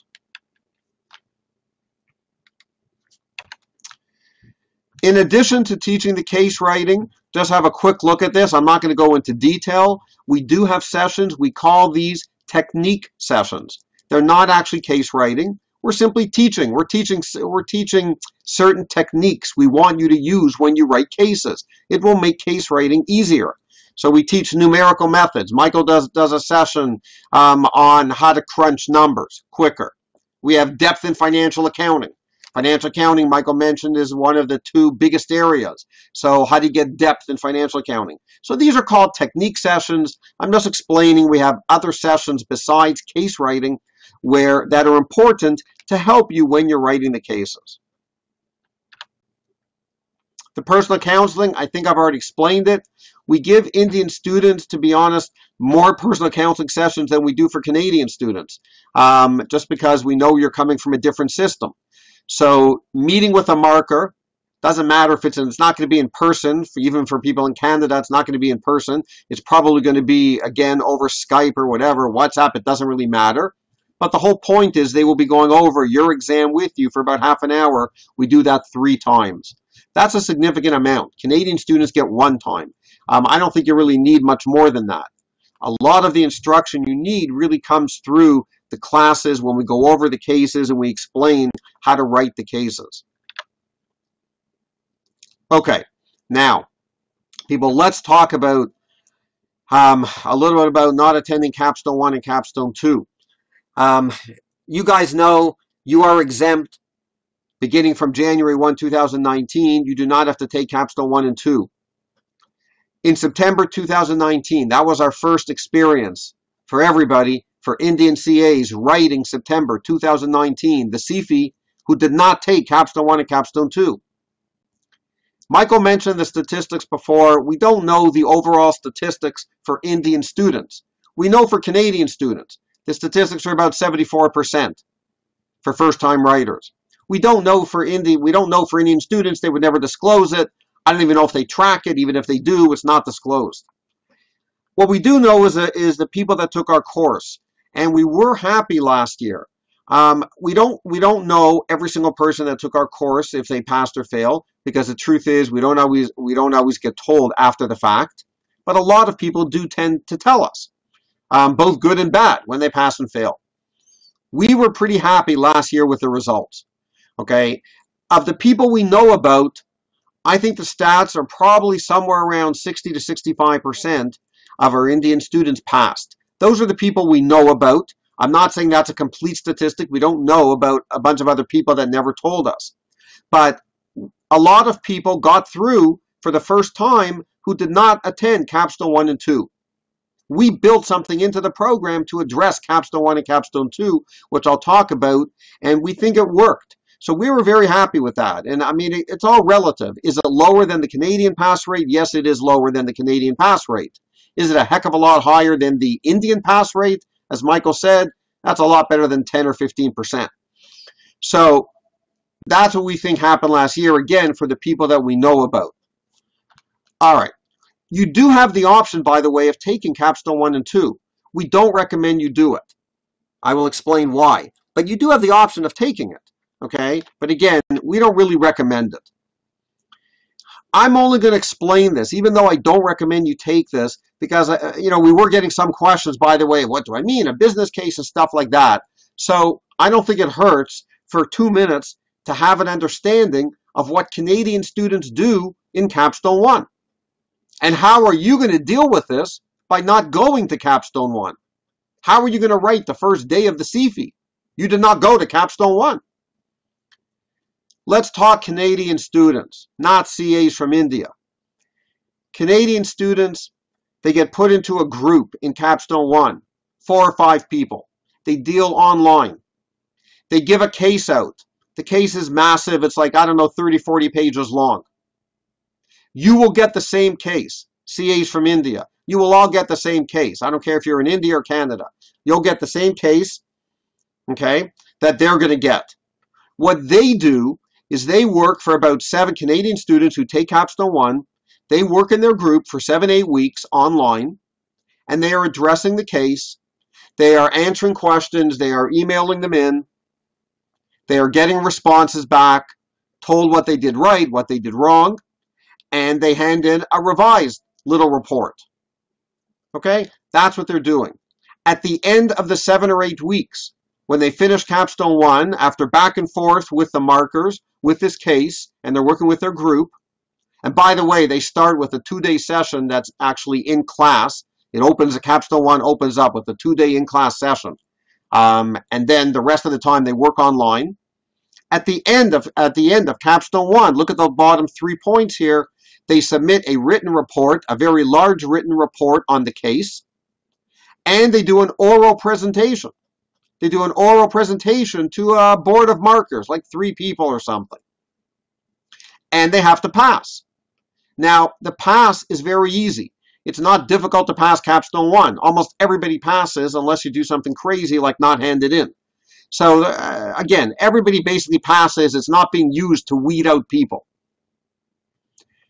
Speaker 2: In addition to teaching the case writing, just have a quick look at this. I'm not going to go into detail. We do have sessions. We call these technique sessions. They're not actually case writing. We're simply teaching. We're teaching we're teaching certain techniques we want you to use when you write cases. It will make case writing easier. So we teach numerical methods. Michael does does a session um, on how to crunch numbers quicker. We have depth in financial accounting. Financial accounting, Michael mentioned, is one of the two biggest areas. So how do you get depth in financial accounting? So these are called technique sessions. I'm just explaining we have other sessions besides case writing where that are important to help you when you're writing the cases. The personal counseling, I think I've already explained it. We give Indian students, to be honest, more personal counseling sessions than we do for Canadian students, um, just because we know you're coming from a different system. So meeting with a marker doesn't matter if it's it's not going to be in person. For, even for people in Canada, it's not going to be in person. It's probably going to be again over Skype or whatever, WhatsApp. It doesn't really matter. But the whole point is they will be going over your exam with you for about half an hour. We do that three times. That's a significant amount. Canadian students get one time. Um, I don't think you really need much more than that. A lot of the instruction you need really comes through the classes when we go over the cases and we explain how to write the cases. Okay, now, people, let's talk about um, a little bit about not attending Capstone 1 and Capstone 2. Um, you guys know you are exempt beginning from January 1, 2019. You do not have to take Capstone 1 and 2. In September 2019, that was our first experience for everybody for Indian CAs writing September 2019, the CFE who did not take Capstone 1 and Capstone 2. Michael mentioned the statistics before. We don't know the overall statistics for Indian students. We know for Canadian students, the statistics are about 74% for first-time writers. We don't know for Indian, we don't know for Indian students, they would never disclose it. I don't even know if they track it. Even if they do, it's not disclosed. What we do know is, the people that took our course and we were happy last year. Um, we don't we don't know every single person that took our course if they passed or failed because the truth is we don't always we don't always get told after the fact. But a lot of people do tend to tell us, um, both good and bad, when they pass and fail. We were pretty happy last year with the results. Okay, of the people we know about, I think the stats are probably somewhere around 60 to 65 percent of our Indian students passed. Those are the people we know about. I'm not saying that's a complete statistic. We don't know about a bunch of other people that never told us. But a lot of people got through for the first time who did not attend Capstone 1 and 2. We built something into the program to address Capstone 1 and Capstone 2, which I'll talk about, and we think it worked. So we were very happy with that. And I mean, it's all relative. Is it lower than the Canadian pass rate? Yes, it is lower than the Canadian pass rate. Is it a heck of a lot higher than the Indian pass rate? As Michael said, that's a lot better than 10 or 15%. So that's what we think happened last year, again, for the people that we know about. All right. You do have the option, by the way, of taking Capstone 1 and 2. We don't recommend you do it. I will explain why. But you do have the option of taking it, okay? But again, we don't really recommend it. I'm only going to explain this, even though I don't recommend you take this, because, uh, you know, we were getting some questions, by the way, what do I mean, a business case and stuff like that. So I don't think it hurts for two minutes to have an understanding of what Canadian students do in Capstone 1. And how are you going to deal with this by not going to Capstone 1? How are you going to write the first day of the CFE? You did not go to Capstone 1. Let's talk Canadian students, not CAs from India. Canadian students, they get put into a group in Capstone 1, four or five people. They deal online. They give a case out. The case is massive. It's like, I don't know, 30, 40 pages long. You will get the same case. CAs from India. You will all get the same case. I don't care if you're in India or Canada. You'll get the same case, okay, that they're going to get. What they do is they work for about seven Canadian students who take Capstone 1. They work in their group for seven, eight weeks online, and they are addressing the case. They are answering questions. They are emailing them in. They are getting responses back, told what they did right, what they did wrong, and they hand in a revised little report. Okay? That's what they're doing. At the end of the seven or eight weeks, when they finish capstone one, after back and forth with the markers, with this case, and they're working with their group, and by the way, they start with a two-day session that's actually in class. It opens, the capstone one opens up with a two-day in-class session. Um, and then the rest of the time they work online. At the end of at the end of capstone one, look at the bottom three points here. They submit a written report, a very large written report on the case, and they do an oral presentation. They do an oral presentation to a board of markers, like three people or something. And they have to pass. Now, the pass is very easy. It's not difficult to pass capstone one. Almost everybody passes unless you do something crazy like not hand it in. So uh, again, everybody basically passes. It's not being used to weed out people.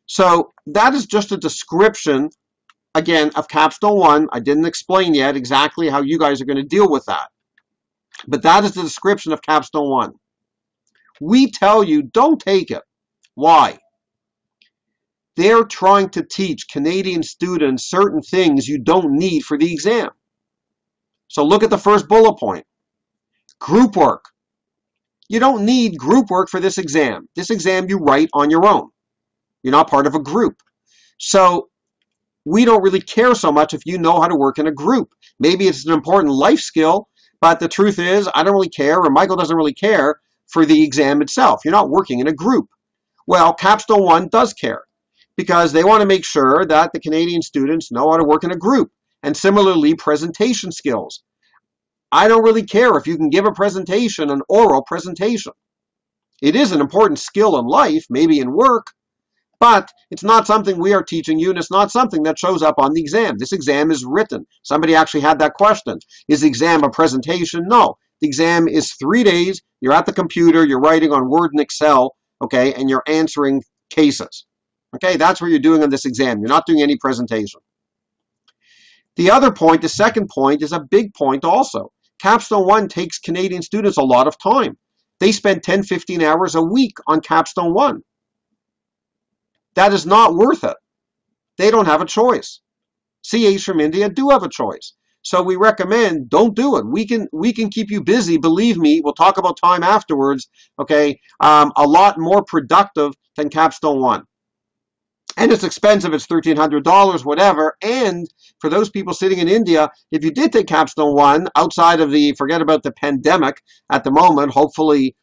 Speaker 2: So that is just a description, again, of capstone one. I didn't explain yet exactly how you guys are going to deal with that. But that is the description of capstone one. We tell you, don't take it. Why? They're trying to teach Canadian students certain things you don't need for the exam. So look at the first bullet point. Group work. You don't need group work for this exam. This exam you write on your own. You're not part of a group. So we don't really care so much if you know how to work in a group. Maybe it's an important life skill, but the truth is, I don't really care, or Michael doesn't really care for the exam itself. You're not working in a group. Well, Capstone 1 does care because they want to make sure that the Canadian students know how to work in a group. And similarly, presentation skills. I don't really care if you can give a presentation, an oral presentation. It is an important skill in life, maybe in work, but it's not something we are teaching you, and it's not something that shows up on the exam. This exam is written. Somebody actually had that question. Is the exam a presentation? No. The exam is three days. You're at the computer. You're writing on Word and Excel, okay, and you're answering cases. Okay, that's what you're doing on this exam. You're not doing any presentation. The other point, the second point, is a big point also. Capstone 1 takes Canadian students a lot of time. They spend 10, 15 hours a week on Capstone 1. That is not worth it. They don't have a choice. CAs from India do have a choice. So we recommend don't do it. We can we can keep you busy. Believe me. We'll talk about time afterwards. Okay, um, a lot more productive than Capstone One and it's expensive. It's thirteen hundred dollars, whatever. And for those people sitting in India, if you did take Capstone One outside of the forget about the pandemic at the moment, hopefully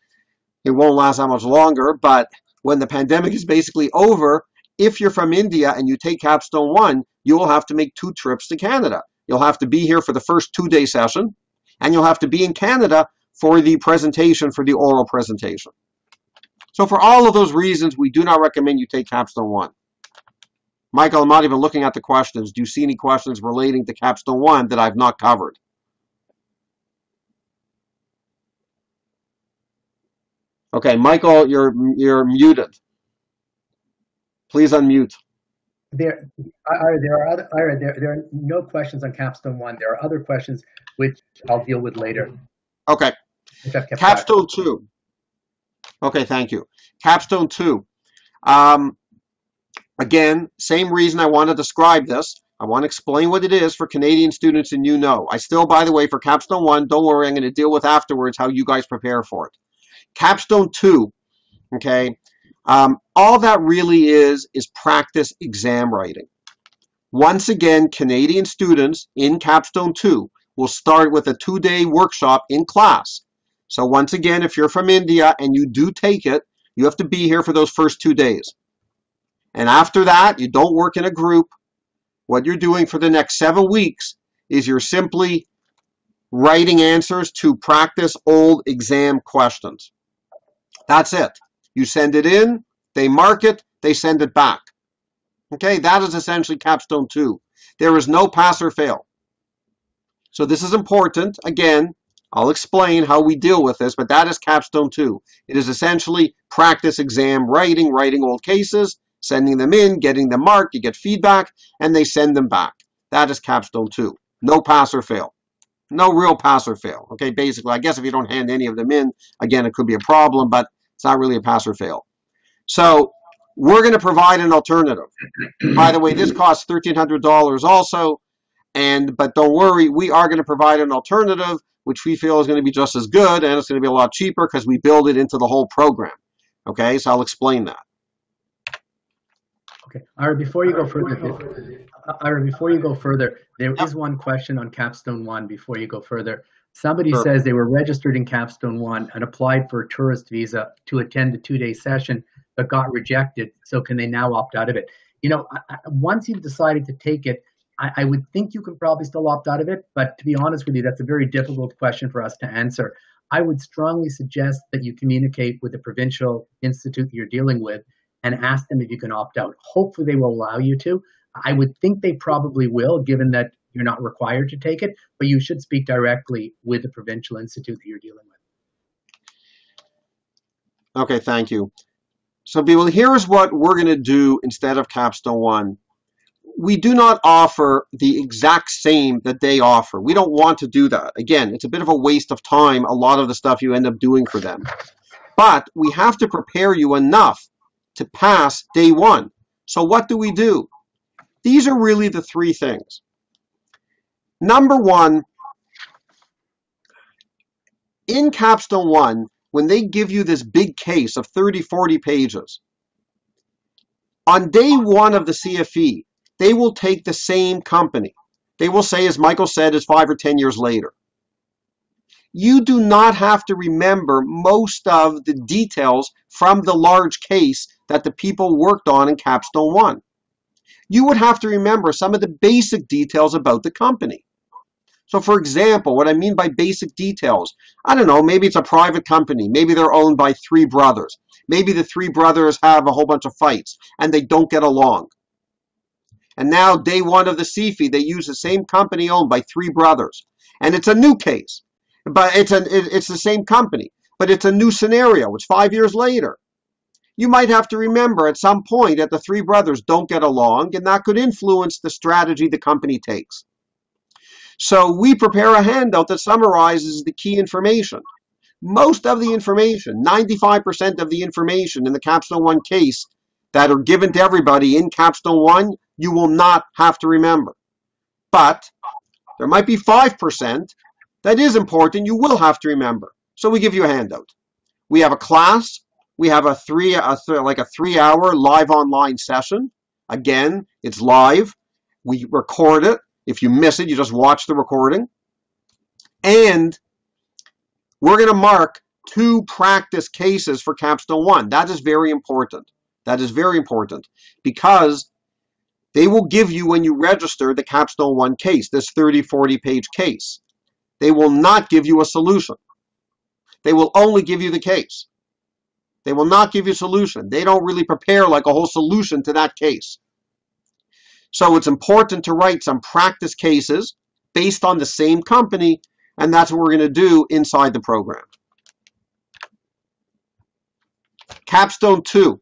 Speaker 2: it won't last that much longer. But when the pandemic is basically over, if you're from India and you take Capstone One, you will have to make two trips to Canada. You'll have to be here for the first two-day session, and you'll have to be in Canada for the presentation, for the oral presentation. So for all of those reasons, we do not recommend you take Capstone 1. Michael, I'm not even looking at the questions. Do you see any questions relating to Capstone 1 that I've not covered? Okay, Michael, you're you're muted. Please unmute.
Speaker 1: There, are, there are other, there, there are no questions on Capstone One. There are other questions which I'll deal with later.
Speaker 2: Okay. Capstone Two. Okay, thank you. Capstone Two. Um, Again, same reason I want to describe this. I want to explain what it is for Canadian students and you know. I still, by the way, for Capstone 1, don't worry, I'm going to deal with afterwards how you guys prepare for it. Capstone 2, okay, Um, all that really is is practice exam writing. Once again, Canadian students in Capstone 2 will start with a two-day workshop in class. So once again, if you're from India and you do take it, you have to be here for those first two days. And after that, you don't work in a group. What you're doing for the next seven weeks is you're simply writing answers to practice old exam questions. That's it. You send it in, they mark it, they send it back. Okay, that is essentially capstone two. There is no pass or fail. So this is important. Again, I'll explain how we deal with this, but that is capstone two. It is essentially practice exam writing, writing old cases, sending them in, getting them marked, you get feedback, and they send them back. That is capstone two. No pass or fail. No real pass or fail. Okay, basically, I guess if you don't hand any of them in, again, it could be a problem, but it's not really a pass or fail. So we're going to provide an alternative. By the way, this costs $1,300 also, and but don't worry, we are going to provide an alternative which we feel is going to be just as good, and it's going to be a lot cheaper because we build it into the whole program. Okay, so I'll explain that.
Speaker 1: Okay, Ira, before you go further, uh, Ira, before you go further, there is one question on Capstone One. Before you go further, somebody sure. says they were registered in Capstone One and applied for a tourist visa to attend a two-day session, but got rejected. So can they now opt out of it? You know, once you've decided to take it, I, I would think you can probably still opt out of it. But to be honest with you, that's a very difficult question for us to answer. I would strongly suggest that you communicate with the provincial institute you're dealing with and ask them if you can opt out. Hopefully, they will allow you to. I would think they probably will, given that you're not required to take it, but you should speak directly with the provincial institute that you're dealing with.
Speaker 2: Okay, thank you. So, people, here's what we're going to do instead of Capstone 1. We do not offer the exact same that they offer. We don't want to do that. Again, it's a bit of a waste of time, a lot of the stuff you end up doing for them. But we have to prepare you enough to pass day one. So what do we do? These are really the three things. Number one, in Capstone 1, when they give you this big case of 30, 40 pages, on day one of the CFE, they will take the same company. They will say, as Michael said, is five or 10 years later. You do not have to remember most of the details from the large case that the people worked on in Capstone 1. You would have to remember some of the basic details about the company. So for example, what I mean by basic details, I don't know, maybe it's a private company. Maybe they're owned by three brothers. Maybe the three brothers have a whole bunch of fights and they don't get along. And now day one of the CFE, they use the same company owned by three brothers. And it's a new case, but it's, an, it's the same company, but it's a new scenario. It's five years later. You might have to remember at some point that the three brothers don't get along and that could influence the strategy the company takes. So we prepare a handout that summarizes the key information. Most of the information, 95% of the information in the Capstone 1 case that are given to everybody in Capstone 1, you will not have to remember. But there might be 5% that is important you will have to remember. So we give you a handout. We have a class. We have a three, a th like a three-hour live online session. Again, it's live. We record it. If you miss it, you just watch the recording. And we're going to mark two practice cases for Capstone 1. That is very important. That is very important because they will give you when you register the Capstone 1 case, this 30, 40 page case. They will not give you a solution. They will only give you the case. They will not give you a solution. They don't really prepare like a whole solution to that case. So it's important to write some practice cases based on the same company, and that's what we're going to do inside the program. Capstone 2.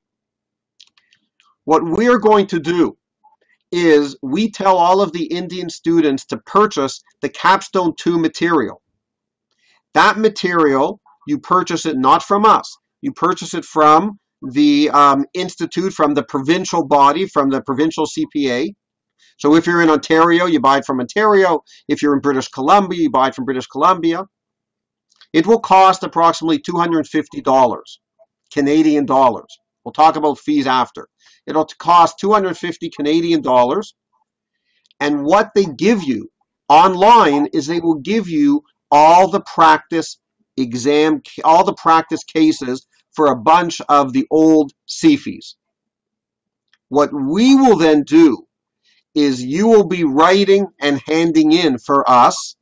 Speaker 2: What we're going to do is we tell all of the Indian students to purchase the Capstone 2 material. That material, you purchase it not from us. You purchase it from the um, institute, from the provincial body, from the provincial CPA. So if you're in Ontario, you buy it from Ontario. If you're in British Columbia, you buy it from British Columbia. It will cost approximately $250 Canadian dollars. We'll talk about fees after. It'll cost 250 Canadian dollars. And what they give you online is they will give you all the practice exam, all the practice cases for a bunch of the old CFEs. What we will then do is you will be writing and handing in for us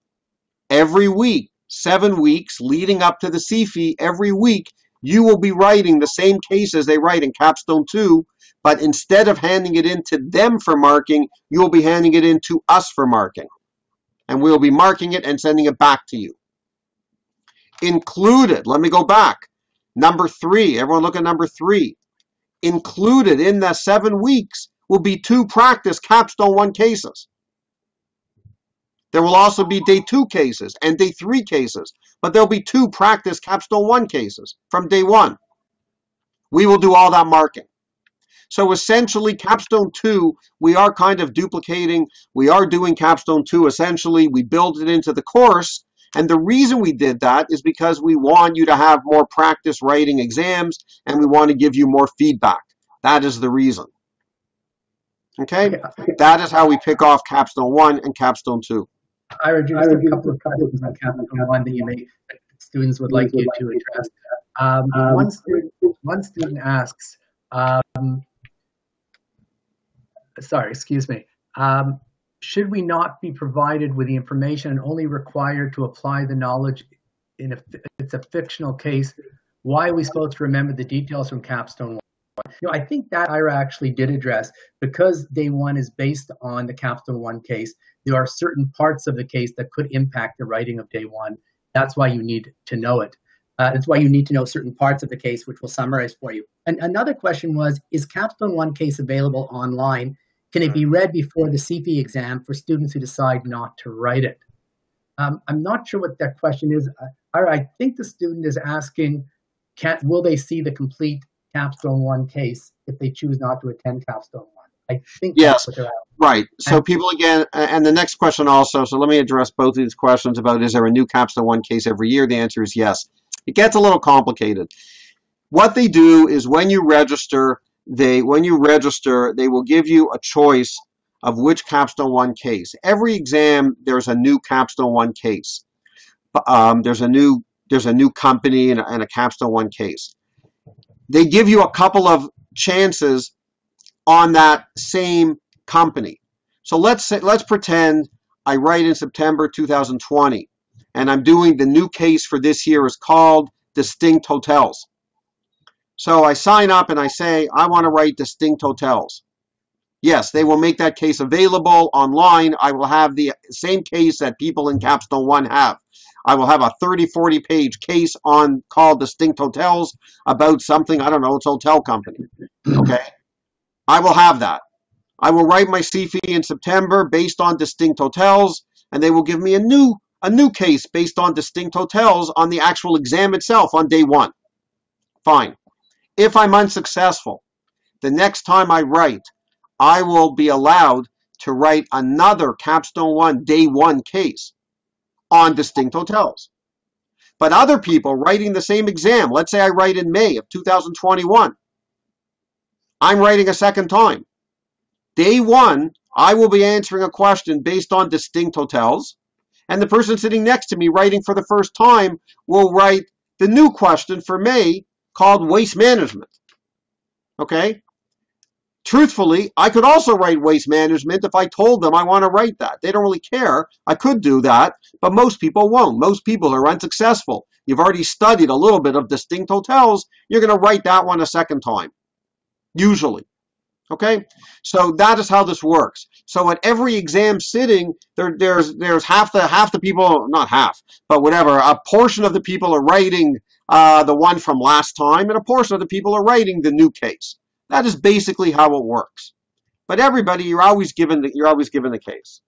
Speaker 2: every week, seven weeks leading up to the CFE, every week you will be writing the same cases they write in Capstone 2, but instead of handing it in to them for marking, you will be handing it in to us for marking. And we will be marking it and sending it back to you. Included, let me go back. Number three, everyone look at number three. Included in the seven weeks will be two practice capstone one cases. There will also be day two cases and day three cases, but there'll be two practice capstone one cases from day one. We will do all that marking. So essentially, capstone two, we are kind of duplicating, we are doing capstone two essentially, we build it into the course, and the reason we did that is because we want you to have more practice writing exams and we want to give you more feedback. That is the reason. Okay? That is how we pick off capstone one and capstone two.
Speaker 1: Ira, just a couple of questions on capstone one that you may students would like you to address. Um, um, one, student, one student asks, um, sorry, excuse me. Um, should we not be provided with the information and only required to apply the knowledge in a, it's a fictional case? Why are we supposed to remember the details from capstone one? You know, I think that Ira actually did address because day one is based on the capstone one case. There are certain parts of the case that could impact the writing of day one. That's why you need to know it. Uh, that's why you need to know certain parts of the case, which we'll summarize for you. And another question was: Is capstone one case available online? Can it be read before the CFE exam for students who decide not to write it? Um, I'm not sure what that question is. Uh, I think the student is asking, can, will they see the complete capstone one case if they choose not to attend capstone one? I think
Speaker 2: yes, right. So and, people again, and the next question also. So let me address both of these questions about is there a new capstone one case every year? The answer is yes. It gets a little complicated. What they do is when you register, they when you register, they will give you a choice of which capstone one case. Every exam, there's a new capstone one case. Um, there's a new there's a new company and a, and a capstone one case. They give you a couple of chances on that same company. So let's say, let's pretend I write in September 2020 and I'm doing the new case for this year is called Distinct Hotels. So I sign up and I say, I want to write Distinct Hotels. Yes, they will make that case available online. I will have the same case that people in Capstone 1 have. I will have a 30, 40 page case on called Distinct Hotels about something, I don't know, it's hotel company. Okay? I will have that. I will write my CFE in September based on Distinct Hotels, and they will give me a new a new case based on Distinct Hotels on the actual exam itself on day one. Fine. If I'm unsuccessful, the next time I write, I will be allowed to write another Capstone 1 Day 1 case on distinct hotels. But other people writing the same exam, let's say I write in May of 2021, I'm writing a second time. Day 1, I will be answering a question based on distinct hotels, and the person sitting next to me writing for the first time will write the new question for May called waste management. Okay? Truthfully, I could also write waste management if I told them I want to write that. They don't really care. I could do that, but most people won't. Most people are unsuccessful. You've already studied a little bit of distinct hotels. You're going to write that one a second time, usually. Okay, so that is how this works. So at every exam sitting, there, there's there's half the half the people, not half, but whatever, a portion of the people are writing uh, the one from last time, and a portion of the people are writing the new case. That is basically how it works. But everybody, you're always given the, you're always given the case.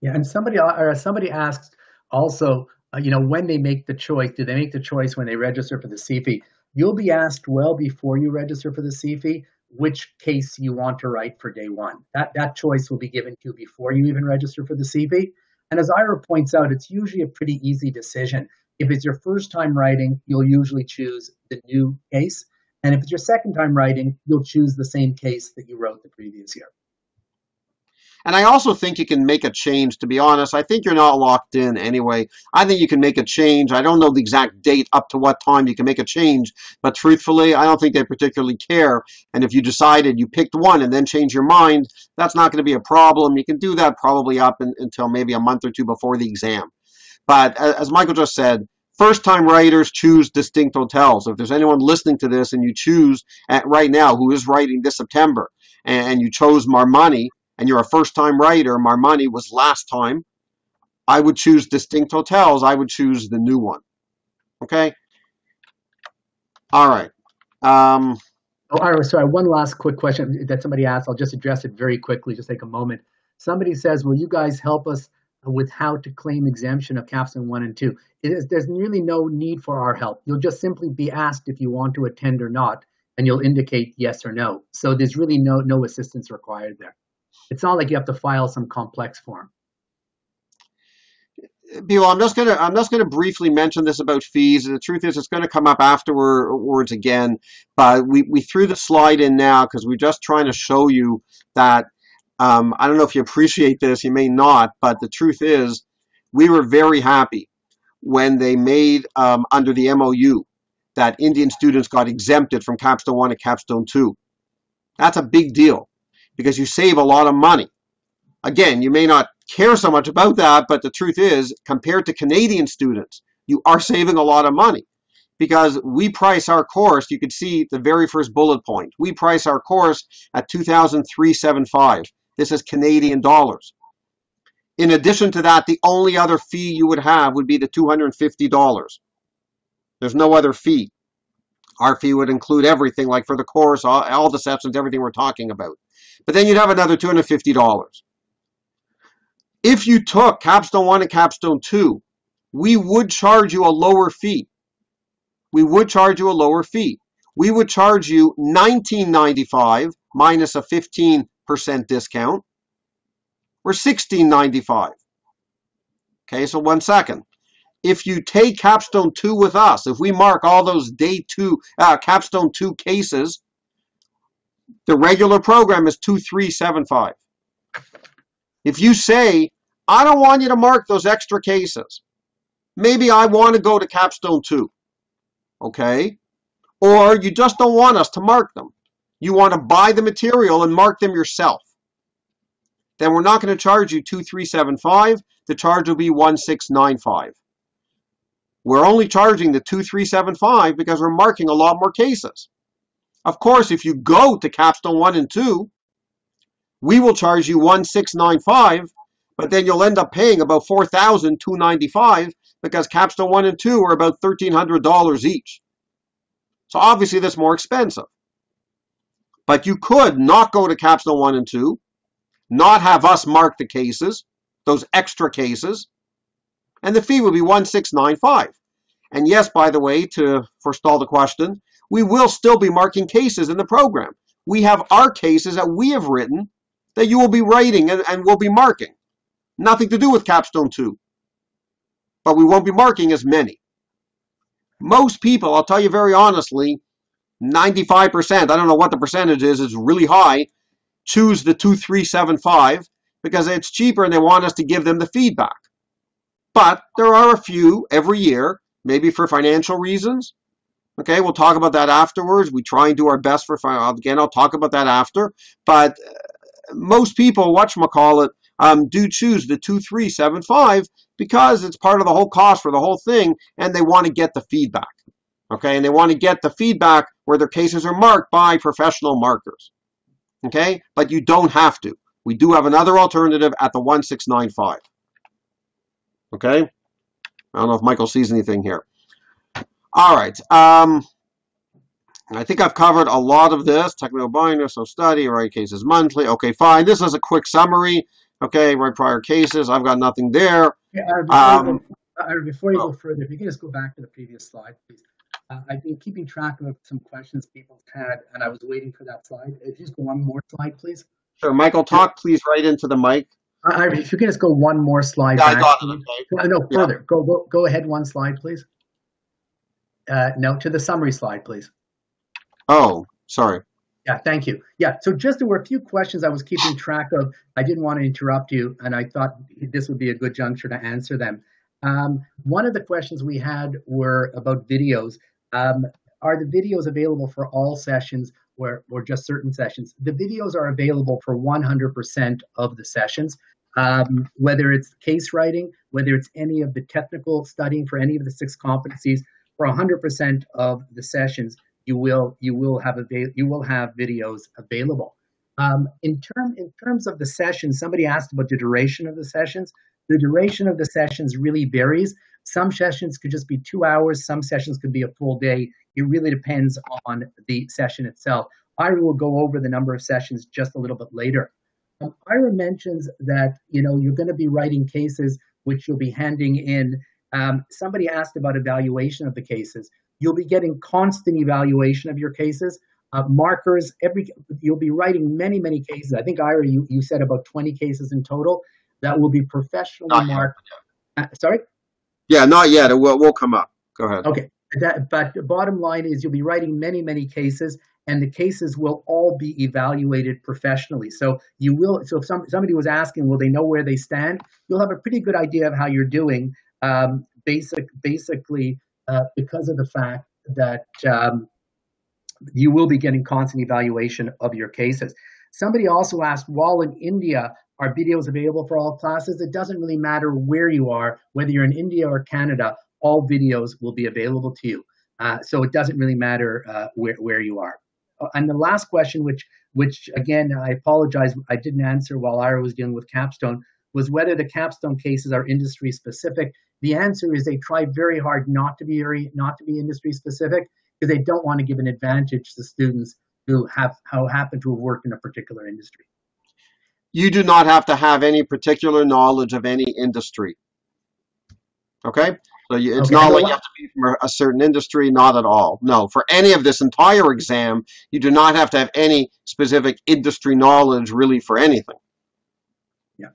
Speaker 1: Yeah, and somebody or somebody asks also, uh, you know, when they make the choice, do they make the choice when they register for the CFE? You'll be asked well before you register for the CFE which case you want to write for day one. That that choice will be given to you before you even register for the CFE. And as Ira points out, it's usually a pretty easy decision. If it's your first time writing, you'll usually choose the new case. And if it's your second time writing, you'll choose the same case that you wrote the previous year.
Speaker 2: And I also think you can make a change, to be honest. I think you're not locked in anyway. I think you can make a change. I don't know the exact date up to what time you can make a change, but truthfully, I don't think they particularly care. And if you decided you picked one and then change your mind, that's not going to be a problem. You can do that probably up in, until maybe a month or two before the exam. But as Michael just said, first time writers choose distinct hotels. So If there's anyone listening to this and you choose at right now who is writing this September and you chose Marmoney, and you're a first time writer, Marmoney was last time, I would choose distinct hotels. I would choose the new one. Okay? All right. Um,
Speaker 1: oh, Ira, sorry, one last quick question that somebody asked. I'll just address it very quickly, just take a moment. Somebody says, Will you guys help us with how to claim exemption of capstone one and two? there's really no need for our help. You'll just simply be asked if you want to attend or not, and you'll indicate yes or no. So there's really no no assistance required there. It's not like you have to file some complex form.
Speaker 2: Bill, I'm just gonna I'm just gonna briefly mention this about fees. The truth is, it's going to come up afterwards again. But we we threw the slide in now because we're just trying to show you that. Um, I don't know if you appreciate this. You may not, but the truth is, we were very happy when they made um, under the MOU that Indian students got exempted from Capstone One and Capstone Two. That's a big deal because you save a lot of money. Again, you may not care so much about that, but the truth is, compared to Canadian students, you are saving a lot of money because we price our course. You can see the very first bullet point. We price our course at 2,375. This is Canadian dollars. In addition to that, the only other fee you would have would be the $250. There's no other fee. Our fee would include everything, like for the course, all, all the sessions, everything we're talking about. But then you'd have another $250. If you took Capstone 1 and Capstone 2, we would charge you a lower fee. We would charge you a lower fee. We would charge you $19.95 minus a 15% discount, or $16.95. Okay, so one second. If you take Capstone 2 with us, if we mark all those day 2, uh, Capstone 2 cases the regular program is 2375. If you say, I don't want you to mark those extra cases, maybe I want to go to capstone 2, okay? Or you just don't want us to mark them. You want to buy the material and mark them yourself. Then we're not going to charge you 2375. The charge will be 1695. We're only charging the 2375 because we're marking a lot more cases. Of course, if you go to Capstone 1 and 2, we will charge you 1695 but then you'll end up paying about 4295 because Capstone 1 and 2 are about $1,300 each. So obviously that's more expensive. But you could not go to Capstone 1 and 2, not have us mark the cases, those extra cases, and the fee would be 1695. And yes, by the way, to forestall the question, we will still be marking cases in the program. We have our cases that we have written that you will be writing and, and will be marking. Nothing to do with Capstone 2. But we won't be marking as many. Most people, I'll tell you very honestly, 95%, I don't know what the percentage is, it's really high, choose the 2375 because it's cheaper and they want us to give them the feedback. But there are a few every year, maybe for financial reasons, Okay, we'll talk about that afterwards. We try and do our best for again. I'll talk about that after. But uh, most people, whatchamacallit, um, do choose the two three seven five because it's part of the whole cost for the whole thing, and they want to get the feedback. Okay, and they want to get the feedback where their cases are marked by professional markers. Okay, but you don't have to. We do have another alternative at the 1695. Okay, I don't know if Michael sees anything here. All right. Um, I think I've covered a lot of this. Technical binder, so study, right cases monthly. Okay, fine. This is a quick summary. Okay, right prior cases. I've got nothing there.
Speaker 1: Yeah, before, um, you go, before you oh. go further, if you can just go back to the previous slide, please. Uh, I've been keeping track of some questions people had, and I was waiting for that slide. If you just go one more slide, please.
Speaker 2: Sure, Michael, talk please right into the mic.
Speaker 1: Uh, if you can just go one more slide. Yeah, back, I got it. Okay. No, further. Yeah. Go, go, go ahead one slide, please. Uh, no, to the summary slide, please.
Speaker 2: Oh, sorry.
Speaker 1: Yeah, thank you. Yeah, so just there were a few questions I was keeping track of. I didn't want to interrupt you, and I thought this would be a good juncture to answer them. Um, one of the questions we had were about videos. Um, are the videos available for all sessions or, or just certain sessions? The videos are available for 100% of the sessions, um, whether it's case writing, whether it's any of the technical studying for any of the six competencies, for 100% of the sessions you will you will have avail- you will have videos available. Um, in term in terms of the sessions, somebody asked about the duration of the sessions. The duration of the sessions really varies. Some sessions could just be two hours. Some sessions could be a full day. It really depends on the session itself. Ira will go over the number of sessions just a little bit later. Um, Ira mentions that you know you're going to be writing cases which you'll be handing in. Um, somebody asked about evaluation of the cases. You'll be getting constant evaluation of your cases, uh, markers. Every you'll be writing many, many cases. I think Ira, you, you said about 20 cases in total that will be professionally marked. Uh, sorry.
Speaker 2: Yeah, not yet. It will, will come up. Go ahead.
Speaker 1: Okay. That, but the bottom line is you'll be writing many, many cases, and the cases will all be evaluated professionally. So you will. So if some, somebody was asking, will they know where they stand? You'll have a pretty good idea of how you're doing. Um, basic, basically, uh, because of the fact that um, you will be getting constant evaluation of your cases. Somebody also asked, while in India, are videos available for all classes? It doesn't really matter where you are, whether you're in India or Canada, all videos will be available to you. Uh, so it doesn't really matter uh, where, where you are. Uh, And the last question, which, which again, I apologize, I didn't answer while Ira was dealing with Capstone, was whether the Capstone cases are industry specific. The answer is they try very hard not to be very, not to be industry specific because they don't want to give an advantage to students who have who happen to have worked in a particular industry.
Speaker 2: You do not have to have any particular knowledge of any industry. Okay? So you, it's
Speaker 1: Okay,
Speaker 2: not like you have to be from a, certain industry, not at all. No, for any of this entire exam, you do not have to have any specific industry knowledge really for anything.
Speaker 1: Yeah.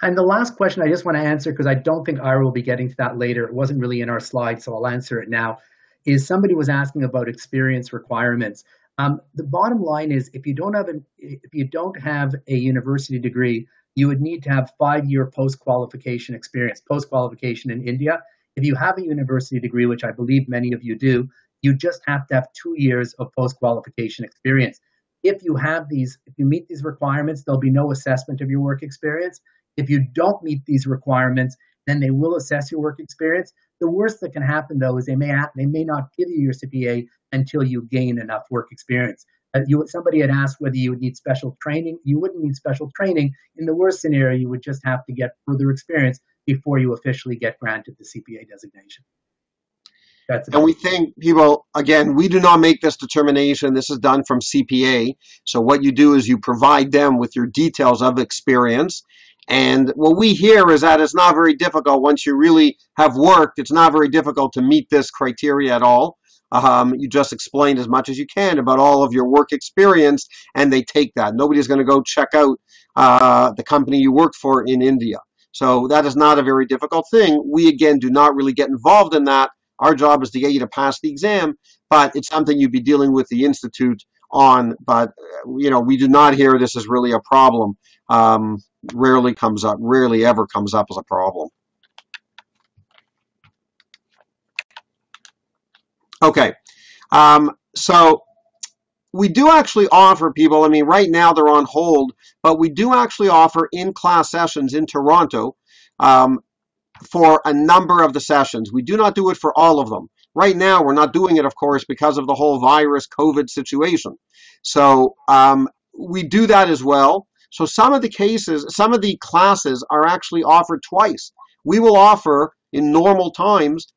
Speaker 1: And the last question I just want to answer, because I don't think Ira will be getting to that later. It wasn't really in our slide, so I'll answer it now. Is somebody was asking about experience requirements. Um, the bottom line is, if you don't have an, if you don't have a university degree, you would need to have five-year post-qualification experience, post-qualification in India. If you have a university degree, which I believe many of you do, you just have to have two years of post-qualification experience. If you have these, if you meet these requirements, there'll be no assessment of your work experience. If you don't meet these requirements, then they will assess your work experience. The worst that can happen, though, is they may they may not give you your CPA until you gain enough work experience. Uh, you, somebody had asked whether you would need special training. You wouldn't need special training. In the worst scenario, you would just have to get further experience before you officially get granted the CPA designation. That's
Speaker 2: And we think people, again, we do not make this determination. This is done from CPA. So what you do is you provide them with your details of experience. And what we hear is that it's not very difficult once you really have worked. It's not very difficult to meet this criteria at all. Um, you just explain as much as you can about all of your work experience, and they take that. Nobody's going to go check out uh, the company you worked for in India. So that is not a very difficult thing. We again do not really get involved in that. Our job is to get you to pass the exam, but it's something you'd be dealing with the institute on. But you know, we do not hear this is really a problem. Um, rarely comes up, rarely ever comes up as a problem. Okay, um, so we do actually offer people. I mean, right now they're on hold, but we do actually offer in-class sessions in Toronto. Um, for a number of the sessions. We do not do it for all of them. Right now, we're not doing it, of course, because of the whole virus COVID situation. So um, we do that as well. So some of the cases, some of the classes are actually offered twice. We will offer in normal times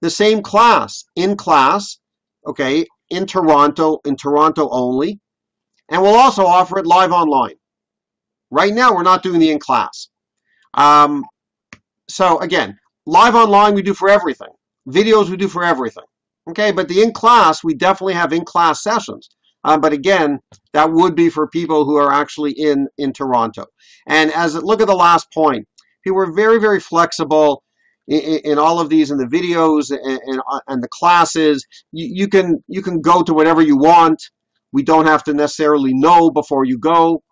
Speaker 2: the same class in class, okay, in Toronto, in Toronto only, and we'll also offer it live online. Right now, we're not doing the in class. Um, so again, live online we do for everything. Videos we do for everything. Okay, but the in class we definitely have in class sessions. Uh, but again, that would be for people who are actually in in Toronto. And as look at the last point, people were very very flexible. in, in all of these, in the videos and, and, and the classes, you, you can you can go to whatever you want. We don't have to necessarily know before you go.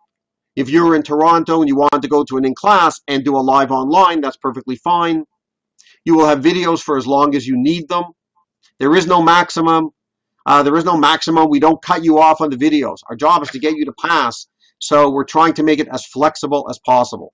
Speaker 2: If you're in Toronto and you want to go to an in class and do a live online, that's perfectly fine. You will have videos for as long as you need them. There is no maximum. Uh, there is no maximum. We don't cut you off on the videos. Our job is to get you to pass. So we're trying to make it as flexible as possible.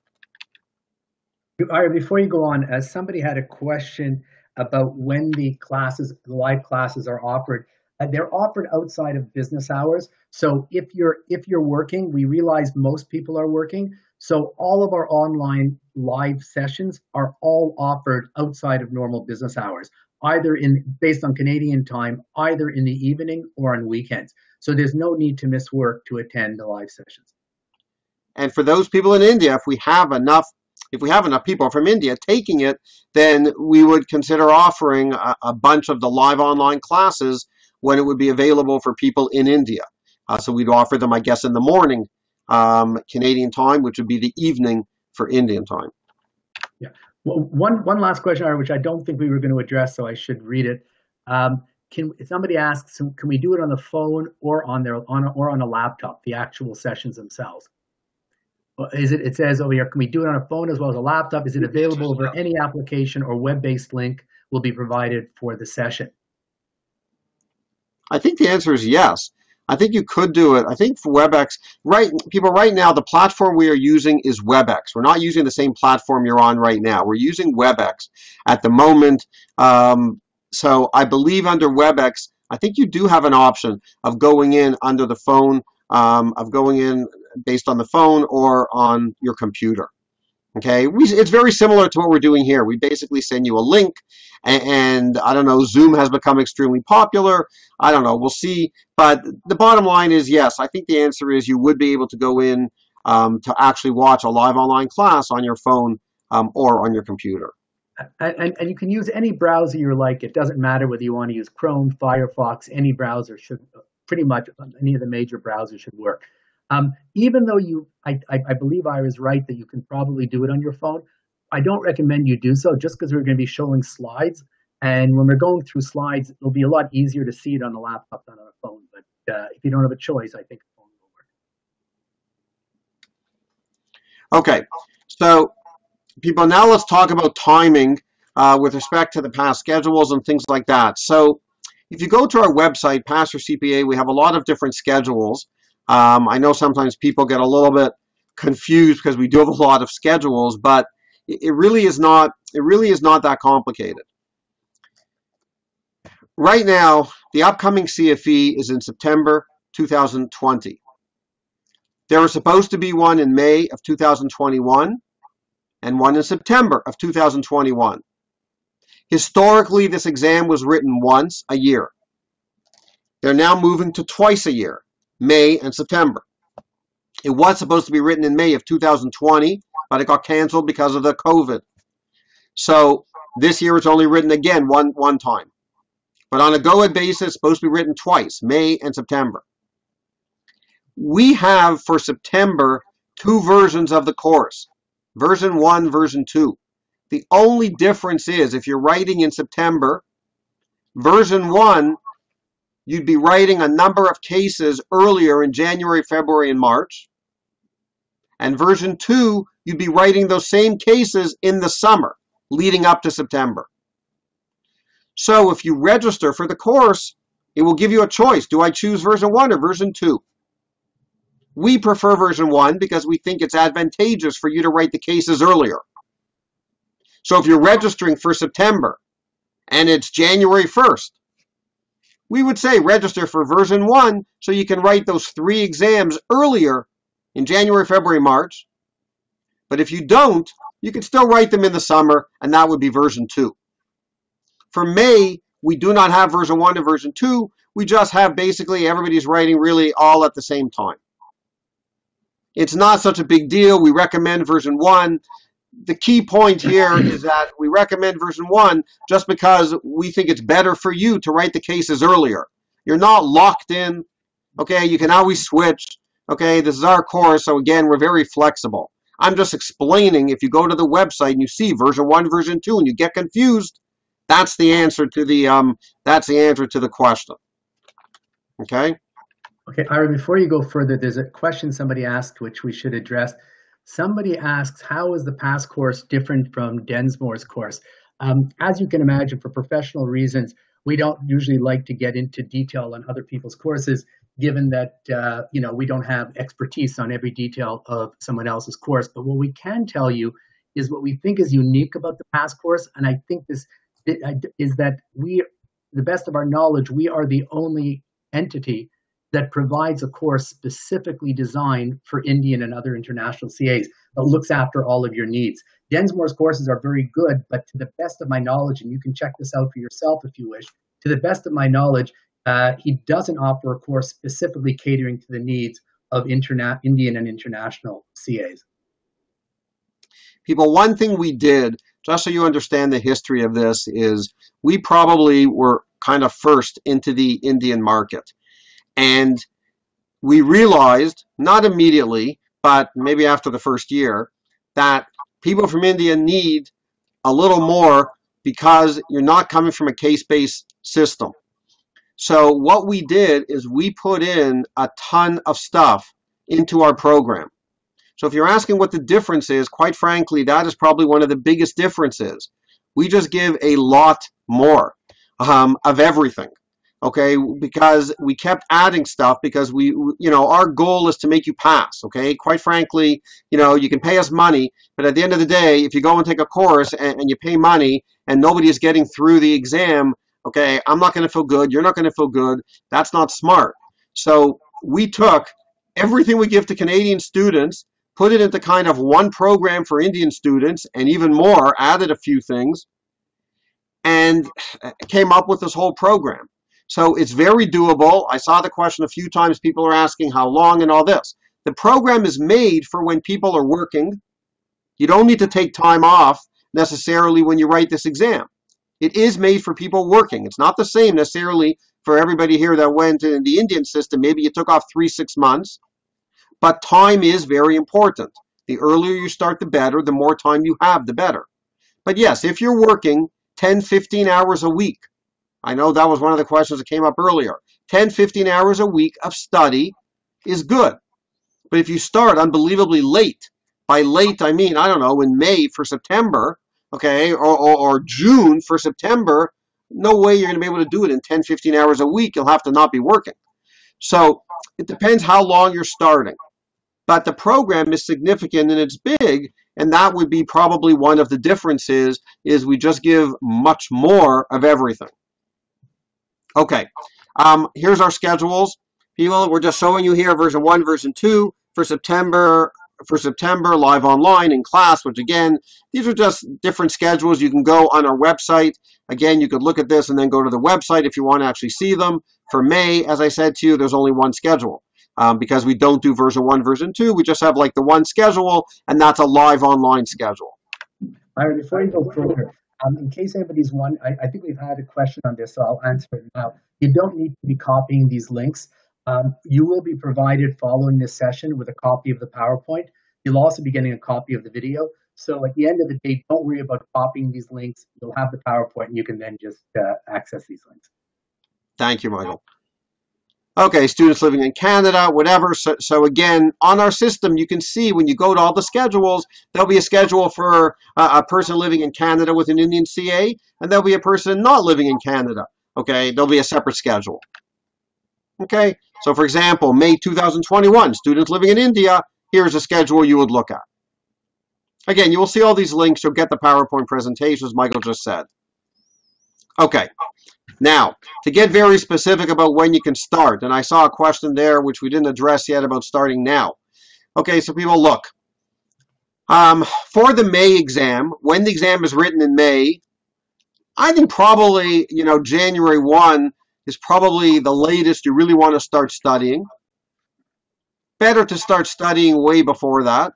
Speaker 1: Ira, before you go on, as somebody had a question about when the classes, the live classes are offered. Uh, they're offered outside of business hours. So if you're if you're working, we realize most people are working. So all of our online live sessions are all offered outside of normal business hours, either in based on Canadian time, either in the evening or on weekends. So there's no need to miss work to attend the live sessions.
Speaker 2: And for those people in India, if we have enough if we have enough people from India taking it, then we would consider offering a, a bunch of the live online classes when it would be available for people in India. Uh, so we'd offer them, I guess, in the morning um, Canadian time, which would be the evening for Indian time.
Speaker 1: Yeah. Well, one one last question, which I don't think we were going to address, so I should read it. Um, can somebody asks, can we do it on the phone or on their on a, or on a laptop, the actual sessions themselves? Is it? It says over here, can we do it on a phone as well as a laptop? Is it available over any application or web-based link will be provided for the session?
Speaker 2: I think the answer is yes. I think you could do it. I think for WebEx, right, people, right now, the platform we are using is WebEx. We're not using the same platform you're on right now. We're using WebEx at the moment. Um, so I believe under WebEx, I think you do have an option of going in under the phone, um, of going in based on the phone or on your computer. Okay, we, it's very similar to what we're doing here. We basically send you a link, and, and, I don't know, Zoom has become extremely popular. I don't know, we'll see. But the bottom line is yes, I think the answer is you would be able to go in um, to actually watch a live online class on your phone um, or on your computer.
Speaker 1: And, and, you can use any browser you like. It doesn't matter whether you want to use Chrome, Firefox, any browser should pretty much any of the major browsers should work. Um, even though you, I, I, I believe I was right that you can probably do it on your phone, I don't recommend you do so just because we're going to be showing slides. And when we're going through slides, it'll be a lot easier to see it on a laptop than on a phone. But uh, if you don't have a choice, I think phone
Speaker 2: will work. Okay, so people, now let's talk about timing uh, with respect to the PASS schedules and things like that. So if you go to our website, Pastor CPA, we have a lot of different schedules. Um, I know sometimes people get a little bit confused because we do have a lot of schedules, but it really is not. It really is not that complicated. Right now, the upcoming CFE is in September 2020. There was supposed to be one in May of 2021 and one in September of 2021. Historically, this exam was written once a year. They're now moving to twice a year. May, and September. It was supposed to be written in May of 2020, but it got canceled because of the COVID. So this year it's only written again one, one time. But on a go-ahead basis, it's supposed to be written twice, May and September. We have for September two versions of the course, version 1, version 2. The only difference is if you're writing in September, version 1 you'd be writing a number of cases earlier in January, February, and March. And version 2, you'd be writing those same cases in the summer leading up to September. So if you register for the course, it will give you a choice. Do I choose version 1 or version 2? We prefer version 1 because we think it's advantageous for you to write the cases earlier. So if you're registering for September and it's January 1st, we would say register for version 1 so you can write those three exams earlier in January, February, March. But if you don't, you can still write them in the summer, and that would be version 2. For May, we do not have version 1 and version 2. We just have basically everybody's writing really all at the same time. It's not such a big deal. We recommend version 1 the key point here is that we recommend version one just because we think it's better for you to write the cases earlier. You're not locked in. Okay, you can always switch. Okay, this is our course, so again, we're very flexible. I'm just explaining if you go to the website and you see version one, version two, and you get confused, that's the answer to the um, that's the answer to the question. Okay.
Speaker 1: Okay, Ira, before you go further, there's a question somebody asked which we should address. Somebody asks, how is the PASS course different from Densmore's course? Um, as you can imagine, for professional reasons, we don't usually like to get into detail on other people's courses, given that uh, you know we don't have expertise on every detail of someone else's course. But what we can tell you is what we think is unique about the PASS course, and I think this is that we, the best of our knowledge, we are the only entity that provides a course specifically designed for Indian and other international CAs that looks after all of your needs. Densmore's courses are very good, but to the best of my knowledge, and you can check this out for yourself if you wish, to the best of my knowledge, uh, he doesn't offer a course specifically catering to the needs of interna- Indian and international CAs.
Speaker 2: People, one thing we did, just so you understand the history of this, is we probably were kind of first into the Indian market. And we realized, not immediately, but maybe after the first year, that people from India need a little more because you're not coming from a case-based system. So what we did is we put in a ton of stuff into our program. So if you're asking what the difference is, quite frankly, that is probably one of the biggest differences. We just give a lot more um, of everything okay because we kept adding stuff because we you know our goal is to make you pass okay? Quite frankly you know you can pay us money but at the end of the day if you go and take a course and, and you pay money and nobody is getting through the exam okay i'm not going to feel good you're not going to feel good that's not smart. So we took everything we give to canadian students put it into kind of one program for indian students and even more added a few things and came up with this whole program so it's very doable. I saw the question a few times. People are asking how long and all this. The program is made for when people are working. You don't need to take time off necessarily when you write this exam. It is made for people working. It's not the same necessarily for everybody here that went in the Indian system. Maybe you took off three, six months. But time is very important. The earlier you start, the better. The more time you have, the better. But yes, if you're working 10, 15 hours a week, I know that was one of the questions that came up earlier. 10, 15 hours a week of study is good. But if you start unbelievably late, by late I mean, I don't know, in May for September, okay, or, or, or June for September, no way you're going to be able to do it in 10, 15 hours a week. You'll have to not be working. So it depends how long you're starting. But the program is significant and it's big, and that would be probably one of the differences is we just give much more of everything. Okay, um, here's our schedules. People, we're just showing you here version one, version two for September. For September, live online in class, which again, these are just different schedules. You can go on our website. Again, you could look at this and then go to the website if you want to actually see them. For May, as I said to you, there's only one schedule. Um, because we don't do version one, version two. We just have like the one schedule, and that's a live online schedule.
Speaker 1: Right, before you go further, um, in case anybody's one, I, I, think we've had a question on this, so I'll answer it now. You don't need to be copying these links. Um, you will be provided following this session with a copy of the PowerPoint. You'll also be getting a copy of the video. So at the end of the day, don't worry about copying these links. You'll have the PowerPoint and you can then just uh, access these links.
Speaker 2: Thank you, Michael. Okay, students living in Canada, whatever. So, so again, on our system, you can see when you go to all the schedules, there'll be a schedule for uh, a person living in Canada with an Indian CA, and there'll be a person not living in Canada. Okay, there'll be a separate schedule. Okay, so for example, May 2021, students living in India, here's a schedule you would look at. Again, you will see all these links. You'll get the PowerPoint presentations Michael just said. Okay, now, to get very specific about when you can start, and I saw a question there which we didn't address yet about starting now. Okay, so people look. Um, for the May exam, when the exam is written in May, I think probably, you know, January 1 is probably the latest you really want to start studying. Better to start studying way before that.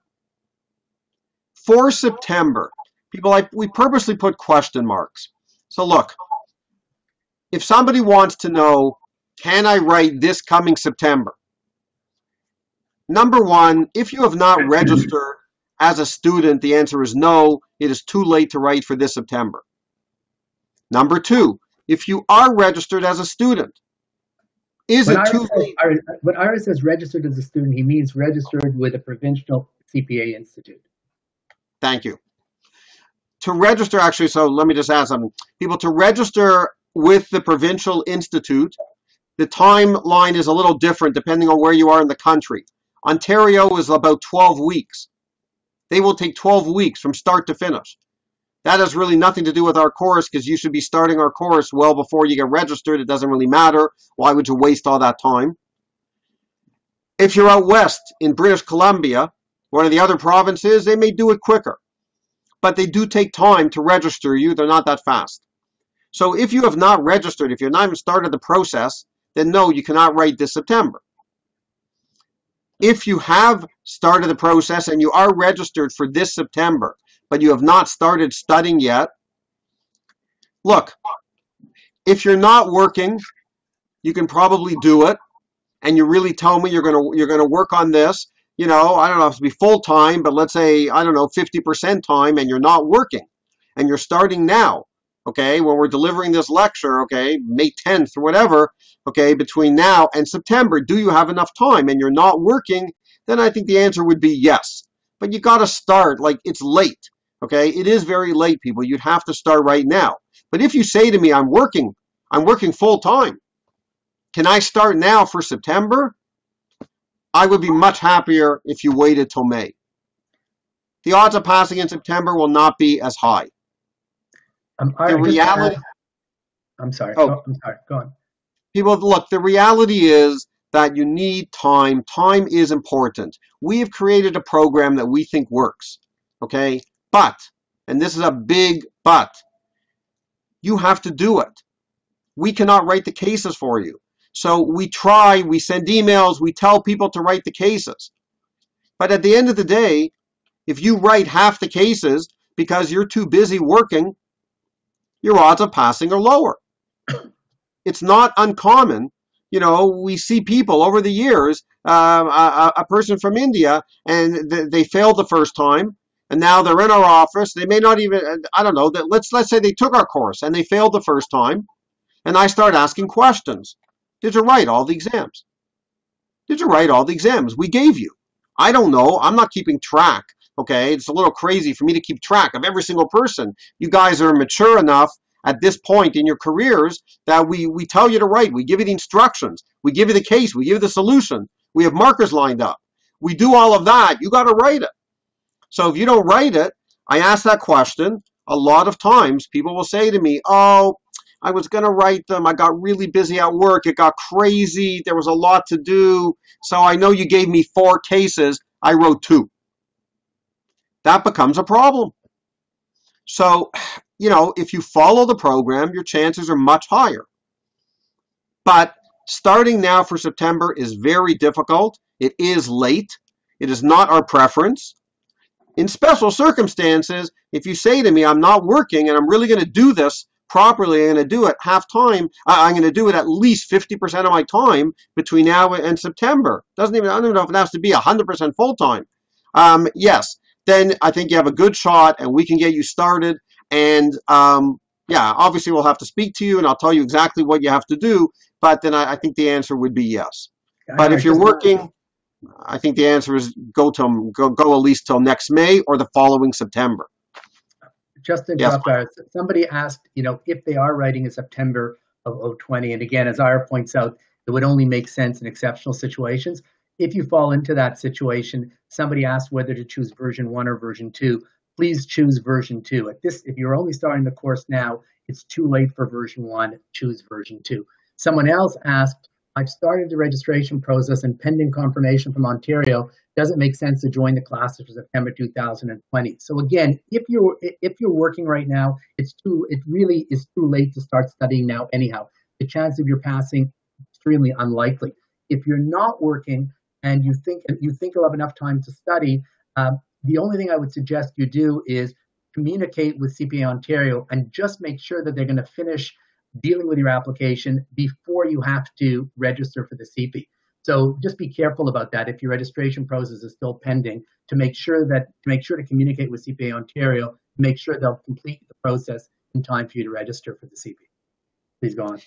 Speaker 2: For September, people, I, we purposely put question marks. So look, if somebody wants to know, can I write this coming September? Number one, if you have not registered as a student, the answer is no, it is too late to write for this September. Number two, if you are registered as a student, is
Speaker 1: When
Speaker 2: it
Speaker 1: Ira
Speaker 2: too
Speaker 1: says,
Speaker 2: late?
Speaker 1: Ira- when Ira says registered as a student, he means registered with a provincial CPA institute.
Speaker 2: Thank you. To register, actually, so let me just add something. People, to register with the Provincial Institute, the timeline is a little different depending on where you are in the country. Ontario is about 12 weeks. They will take 12 weeks from start to finish. That has really nothing to do with our course because you should be starting our course well before you get registered. It doesn't really matter. Why would you waste all that time? If you're out west in British Columbia, one of the other provinces, they may do it quicker. But they do take time to register you. They're not that fast. So if you have not registered, if you've not even started the process, then no, you cannot write this September. If you have started the process and you are registered for this September, but you have not started studying yet, look, if you're not working, you can probably do it. And you really tell me you're gonna you're gonna work on this. You know, I don't know if it's be full time, but let's say I don't know 50% time, and you're not working, and you're starting now. Okay, when we're delivering this lecture, okay, May 10th or whatever, okay, between now and September, do you have enough time and you're not working? Then I think the answer would be yes. But you got to start, like it's late, okay? It is very late, people. You'd have to start right now. But if you say to me, I'm working, I'm working full time, can I start now for September? I would be much happier if you waited till May. The odds of passing in September will not be as high.
Speaker 1: Um,
Speaker 2: The
Speaker 1: Ira,
Speaker 2: reality,
Speaker 1: add- I'm sorry.
Speaker 2: Oh.
Speaker 1: Oh, I'm sorry. Go on.
Speaker 2: people look the reality is that you need time time is important we have created a program that we think works okay but and this is a big but you have to do it we cannot write the cases for you so we try we send emails we tell people to write the cases but at the end of the day if you write half the cases because you're too busy working your odds of passing are lower it's not uncommon. You know, we see people over the years, um, a, a person from India, and th- they failed the first time, and now they're in our office. They may not even, I don't know, that let's let's say they took our course and they failed the first time, and I start asking questions. Did you write all the exams? Did you write all the exams we gave you? I don't know. I'm not keeping track. Okay, it's a little crazy for me to keep track of every single person. You guys are mature enough at this point in your careers that we, we tell you to write. We give you the instructions. We give you the case. We give you the solution. We have markers lined up. We do all of that. You got to write it. So if you don't write it, I ask that question. A lot of times people will say to me, Oh, I was going to write them. I got really busy at work. It got crazy. There was a lot to do. So I know you gave me four cases. I wrote two. That becomes a problem. So, you know, if you follow the program, your chances are much higher. But starting now for September is very difficult. It is late. It is not our preference. In special circumstances, if you say to me, I'm not working and I'm really going to do this properly, I'm going to do it half time, I- I'm going to do it at least 50% of my time between now and September. Doesn't even, I don't even know if it has to be 100% full time. Um, yes, then I think you have a good shot and we can get you started. And um, yeah, obviously we'll have to speak to you and I'll tell you exactly what you have to do. But then I, I think the answer would be yes. But if you're working, I think the answer is go till go, go at least till next May or the following September.
Speaker 1: just to
Speaker 2: Yes.
Speaker 1: somebody asked, you know, if they are writing in September of 020, and again, as Ira points out, it would only make sense in exceptional situations. If you fall into that situation, somebody asked whether to choose version one or version two. Please choose version two. At this, if you're only starting the course now, it's too late for version one. Choose version two. Someone else asked, I've started the registration process and pending confirmation from Ontario does it make sense to join the classes for September 2020? So again, if you're if you're working right now, it's too it really is too late to start studying now anyhow. The chance of your passing extremely unlikely. If you're not working and you think you think you'll have enough time to study, um, the only thing I would suggest you do is communicate with CPA Ontario and just make sure that they're going to finish dealing with your application before you have to register for the CP. So just be careful about that if your registration process is still pending to make sure that to make sure to communicate with CPA Ontario, make sure they'll complete the process in time for you to register for the CP. Please go on.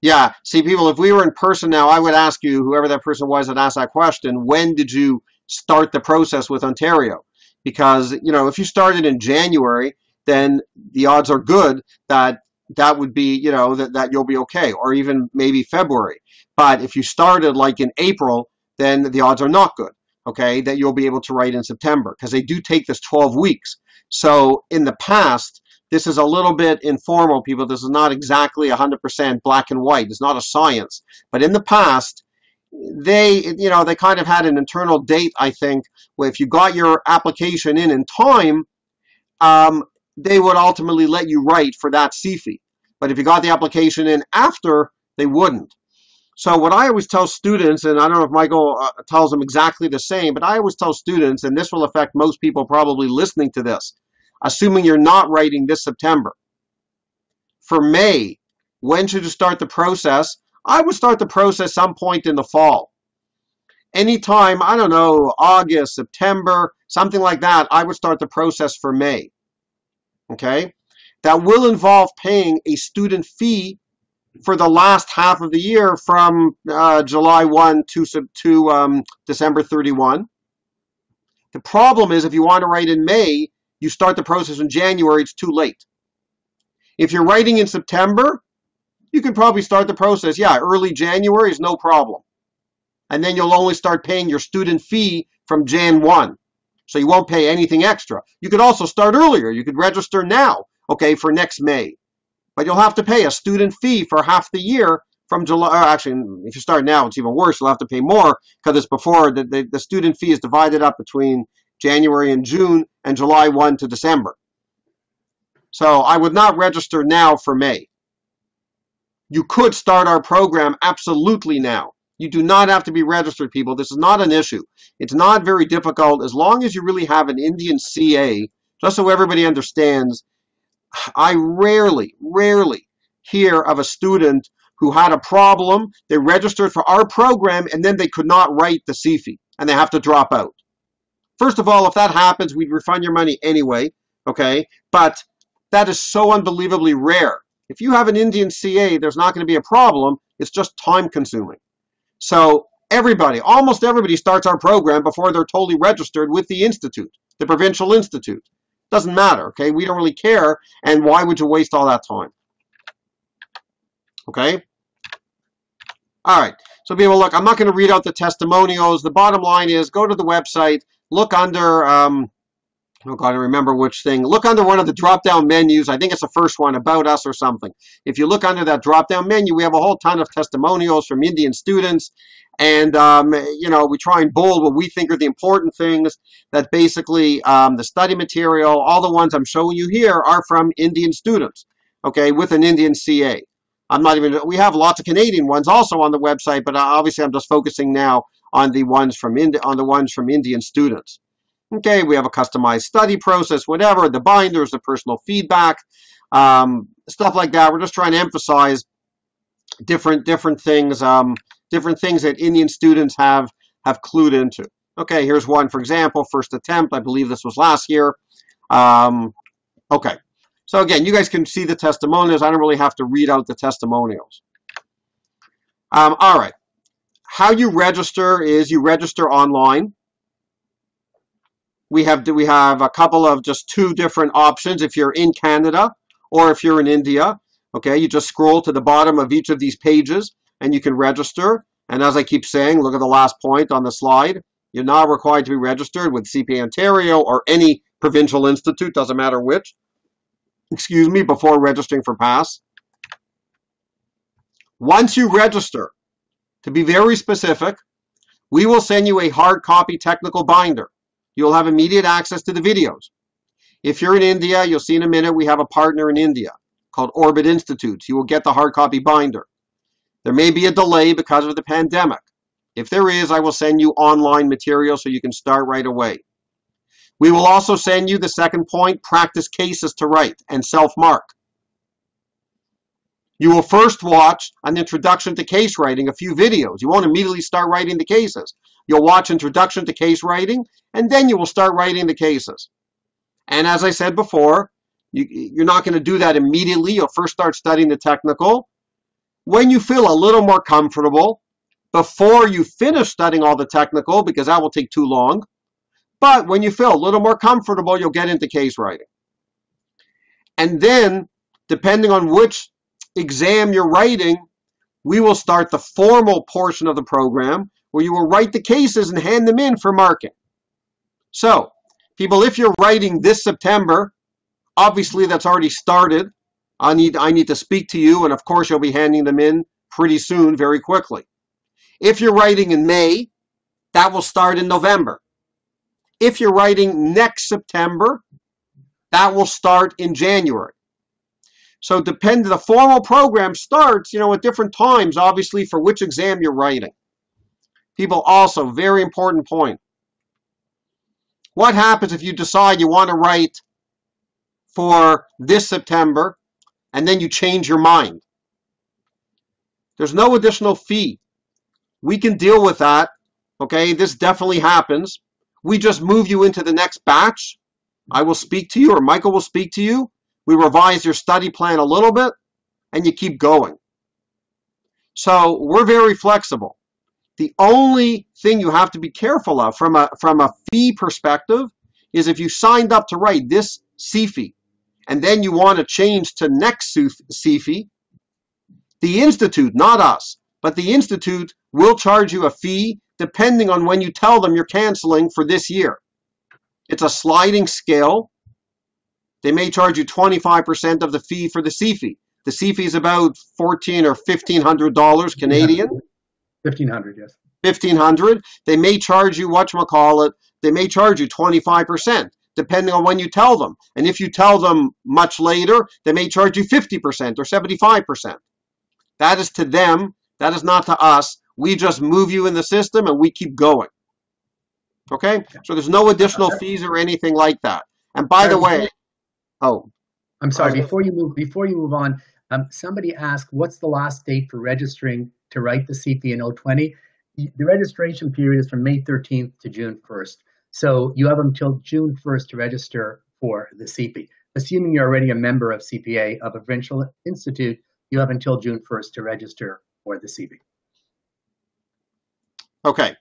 Speaker 2: Yeah, see, people, if we were in person now, I would ask you, whoever that person was that asked that question, when did you start the process with Ontario? Because, you know, if you started in January, then the odds are good that that would be, you know, that, that you'll be okay, or even maybe February. But if you started like in April, then the odds are not good, okay, that you'll be able to write in September, because they do take this 12 weeks. So in the past, this is a little bit informal, people. This is not exactly 100% black and white. It's not a science. But in the past, they, you know, they kind of had an internal date, I think, where if you got your application in in time, um, they would ultimately let you write for that CFE. But if you got the application in after, they wouldn't. So what I always tell students, and I don't know if Michael uh, tells them exactly the same, but I always tell students, and this will affect most people probably listening to this, assuming you're not writing this September. For May, when should you start the process? I would start the process some point in the fall. Anytime, I don't know, August, September, something like that, I would start the process for May. Okay? That will involve paying a student fee for the last half of the year from uh, July 1 to, to um, December 31. The problem is if you want to write in May, you start the process in January, it's too late. If you're writing in September, you can probably start the process. Yeah, early January is no problem. And then you'll only start paying your student fee from Jan 1. So you won't pay anything extra. You could also start earlier. You could register now, okay, for next May. But you'll have to pay a student fee for half the year from July. Uh, actually, if you start now, it's even worse. You'll have to pay more because it's before the, the, the student fee is divided up between January and June, and July 1 to December. So I would not register now for May. You could start our program absolutely now. You do not have to be registered, people. This is not an issue. It's not very difficult as long as you really have an Indian CA, just so everybody understands. I rarely, rarely hear of a student who had a problem, they registered for our program, and then they could not write the CFE, and they have to drop out. First of all, if that happens, we'd refund your money anyway, okay? But that is so unbelievably rare. If you have an Indian CA, there's not going to be a problem. It's just time consuming. So everybody, almost everybody starts our program before they're totally registered with the Institute, the Provincial Institute. Doesn't matter, okay? We don't really care, and why would you waste all that time? Okay? All right. So people, look, I'm not going to read out the testimonials. The bottom line is go to the website, look under, um, oh God, I remember which thing. Look under one of the drop-down menus. I think it's the first one, About Us or something. If you look under that drop-down menu, we have a whole ton of testimonials from Indian students. And, um, you know, we try and bold what we think are the important things that basically um, the study material, all the ones I'm showing you here are from Indian students, okay, with an Indian CA. I'm not even, we have lots of Canadian ones also on the website, but obviously I'm just focusing now on the ones from Indi on the ones from Indian students. Okay, we have a customized study process, whatever, the binders, the personal feedback, um, stuff like that. We're just trying to emphasize different different things, um, different things that Indian students have have clued into. Okay, here's one, for example, first attempt. I believe this was last year. Um, okay, so again, you guys can see the testimonials. I don't really have to read out the testimonials. Um, all right how you register is you register online. We have we have a couple of just two different options if you're in Canada or if you're in India. Okay, you just scroll to the bottom of each of these pages and you can register. And as I keep saying, look at the last point on the slide. You're not required to be registered with CPA Ontario or any provincial institute, doesn't matter which, excuse me, before registering for PASS. Once you register, to be very specific, we will send you a hard copy technical binder. You'll have immediate access to the videos. If you're in India, you'll see in a minute we have a partner in India called Orbit Institutes. You will get the hard copy binder. There may be a delay because of the pandemic. If there is, I will send you online material so you can start right away. We will also send you the second point, practice cases to write and self-mark. You will first watch an introduction to case writing, a few videos. You won't immediately start writing the cases. You'll watch introduction to case writing, and then you will start writing the cases. And as I said before, you, you're not going to do that immediately. You'll first start studying the technical. When you feel a little more comfortable, before you finish studying all the technical, because that will take too long, but when you feel a little more comfortable, you'll get into case writing. And then, depending on which exam you're writing, we will start the formal portion of the program where you will write the cases and hand them in for marking. So, people, if you're writing this September, obviously that's already started. I need, I need to speak to you, and of course, you'll be handing them in pretty soon, very quickly. If you're writing in May, that will start in November. If you're writing next September, that will start in January. So depend the formal program starts, you know, at different times, obviously, for which exam you're writing. People also, very important point. What happens if you decide you want to write for this September and then you change your mind? There's no additional fee. We can deal with that. Okay, this definitely happens. We just move you into the next batch. I will speak to you, or Michael will speak to you. We revise your study plan a little bit, and you keep going. So we're very flexible. The only thing you have to be careful of from a, from a fee perspective is if you signed up to write this CFE and then you want to change to next CFE, the Institute, not us, but the Institute will charge you a fee depending on when you tell them you're canceling for this year. It's a sliding scale. They may charge you 25% of the fee for the CFE. The CFE is about 14 or $1,500 Canadian.
Speaker 1: 1500 yes.
Speaker 2: 1500 They may charge you, what call it. they may charge you 25%, depending on when you tell them. And if you tell them much later, they may charge you 50% or 75%. That is to them. That is not to us. We just move you in the system and we keep going. Okay? So there's no additional fees or anything like that. And by the way, oh.
Speaker 1: I'm sorry, before you move before you move on, um, somebody asked what's the last date for registering to write the CFE in 020? The registration period is from May 13th to June 1st. So you have until June 1st to register for the CP. Assuming you're already a member of CPA of a Provincial Institute, you have until June 1st to register for the CFE.
Speaker 2: Okay.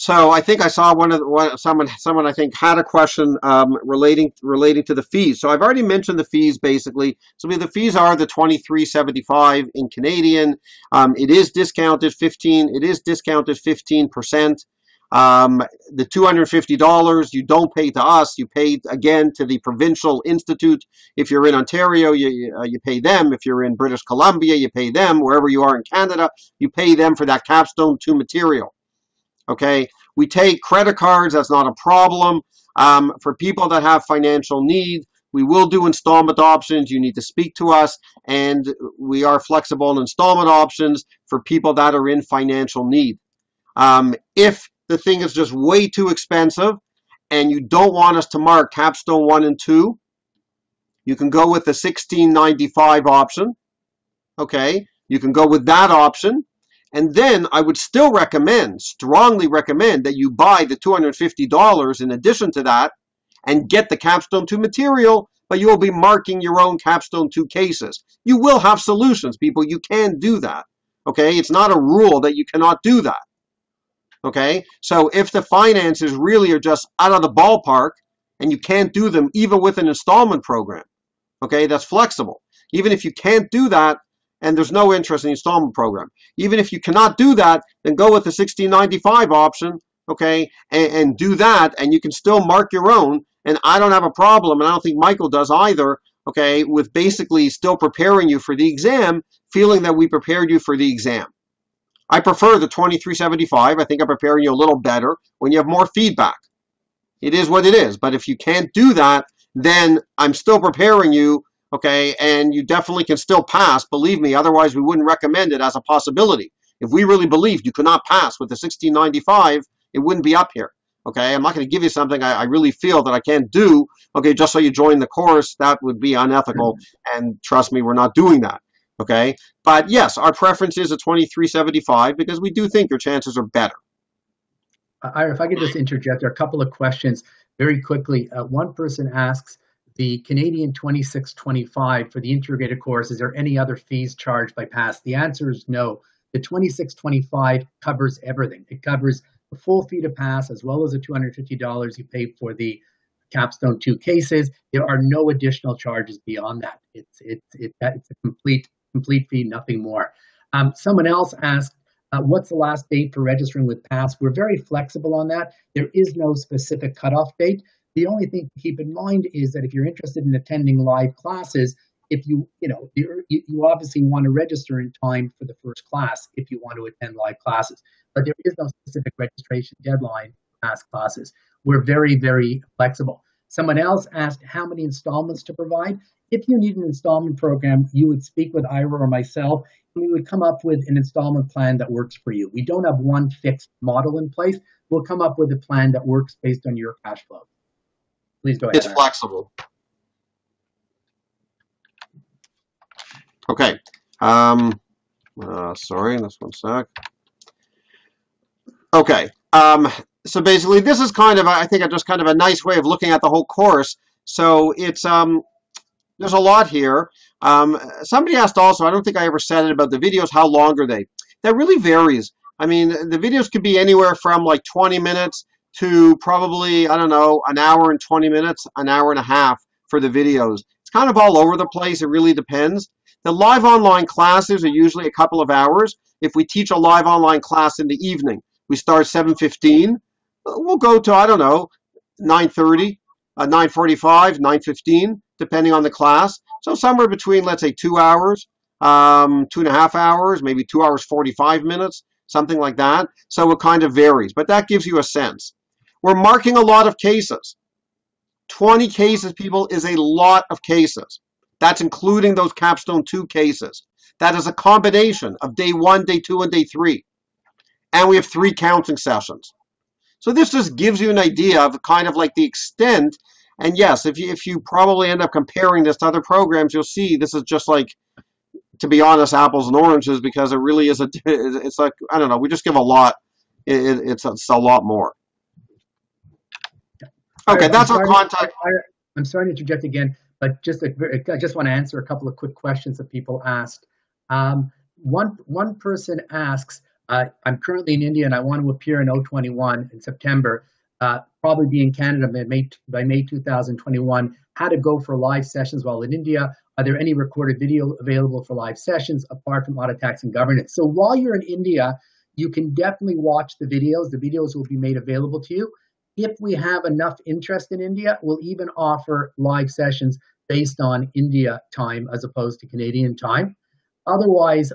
Speaker 2: So I think I saw one of the, one, someone someone I think had a question um, relating relating to the fees. So I've already mentioned the fees basically. So the fees are the twenty three seventy five in Canadian. Um, it is discounted fifteen. It is discounted fifteen percent. Um, the $250 you don't pay to us, you pay again to the Provincial Institute. If you're in Ontario, you, uh, you pay them. If you're in British Columbia, you pay them. Wherever you are in Canada, you pay them for that capstone 2 material. Okay, we take credit cards, that's not a problem. Um, for people that have financial need, we will do installment options. You need to speak to us, and we are flexible in installment options for people that are in financial need. Um, if the thing is just way too expensive and you don't want us to mark capstone 1 and 2, you can go with the 1695 option. Okay, you can go with that option. And then I would still recommend, strongly recommend, that you buy the $250 in addition to that and get the Capstone 2 material, but you will be marking your own Capstone 2 cases. You will have solutions, people. You can do that. Okay? It's not a rule that you cannot do that. Okay? So if the finances really are just out of the ballpark and you can't do them even with an installment program, okay, that's flexible. Even if you can't do that, and there's no interest in the installment program. Even if you cannot do that, then go with the 1695 option, okay, and, and, do that, and you can still mark your own. And I don't have a problem, and I don't think Michael does either, okay, with basically still preparing you for the exam, feeling that we prepared you for the exam. I prefer the 2375. I think I'm preparing you a little better when you have more feedback. It is what it is. But if you can't do that, then I'm still preparing you okay, and you definitely can still pass, believe me, otherwise we wouldn't recommend it as a possibility. If we really believed you could not pass with the 1695, it wouldn't be up here. Okay, I'm not going to give you something I, I, really feel that I can't do. Okay, just so you join the course, that would be unethical. And trust me, we're not doing that. Okay, but yes, our preference is a 2375 because we do think your chances are better.
Speaker 1: Ira, if I could just interject, there are a couple of questions very quickly. Uh, one person asks, the Canadian 2625 for the integrated course, is there any other fees charged by PASS? The answer is no. The 2625 covers everything. It covers the full fee to PASS as well as the $250 you pay for the capstone two cases. There are no additional charges beyond that. It's it's it, it's a complete complete fee, nothing more. Um, someone else asked, uh, "What's the last date for registering with Pass?" We're very flexible on that. There is no specific cutoff date. The only thing to keep in mind is that if you're interested in attending live classes, if you you know you, you obviously want to register in time for the first class if you want to attend live classes, but there is no specific registration deadline for Pass classes. We're very, very flexible. Someone else asked how many installments to provide. If you need an installment program, you would speak with Ira or myself, and we would come up with an installment plan that works for you. We don't have one fixed model in place. We'll come up with a plan that works based on your cash flow. Please go ahead.
Speaker 2: It's flexible. Okay. Um, uh, sorry, this one sec. Okay. Um, so basically, this is kind of, I think, just kind of a nice way of looking at the whole course. So it's, um, there's a lot here. Um, somebody asked also, I don't think I ever said it about the videos, how long are they? That really varies. I mean, the videos could be anywhere from like 20 minutes to probably, I don't know, an hour and 20 minutes, an hour and a half for the videos. It's kind of all over the place. It really depends. The live online classes are usually a couple of hours. If we teach a live online class in the evening, we start 7.15 we'll go to, I don't know, 9.30, uh, 9.45, 9.15, depending on the class. So somewhere between, let's say, two hours, um, two and a half hours, maybe two hours, 45 minutes, something like that. So it kind of varies, but that gives you a sense. We're marking a lot of cases. 20 cases, people, is a lot of cases. That's including those capstone 2 cases. That is a combination of day 1, day 2, and day 3. And we have three counting sessions. So this just gives you an idea of kind of like the extent. And yes, if you, if you probably end up comparing this to other programs, you'll see this is just like, to be honest, apples and oranges because it really is a, it's like, I don't know, we just give a lot. It, it's, it's a lot more. Okay,
Speaker 1: I'm
Speaker 2: that's our contact.
Speaker 1: I- I'm sorry to interject again, but just a, I just want to answer a couple of quick questions that people asked. Um, one one person asks, uh, I'm currently in India and I want to appear in O21 in September, uh, probably be in Canada by May, by May 2021. How to go for live sessions while in India? Are there any recorded video available for live sessions apart from audit tax and governance? So while you're in India, you can definitely watch the videos. The videos will be made available to you. If we have enough interest in India, we'll even offer live sessions based on India time as opposed to Canadian time. Otherwise,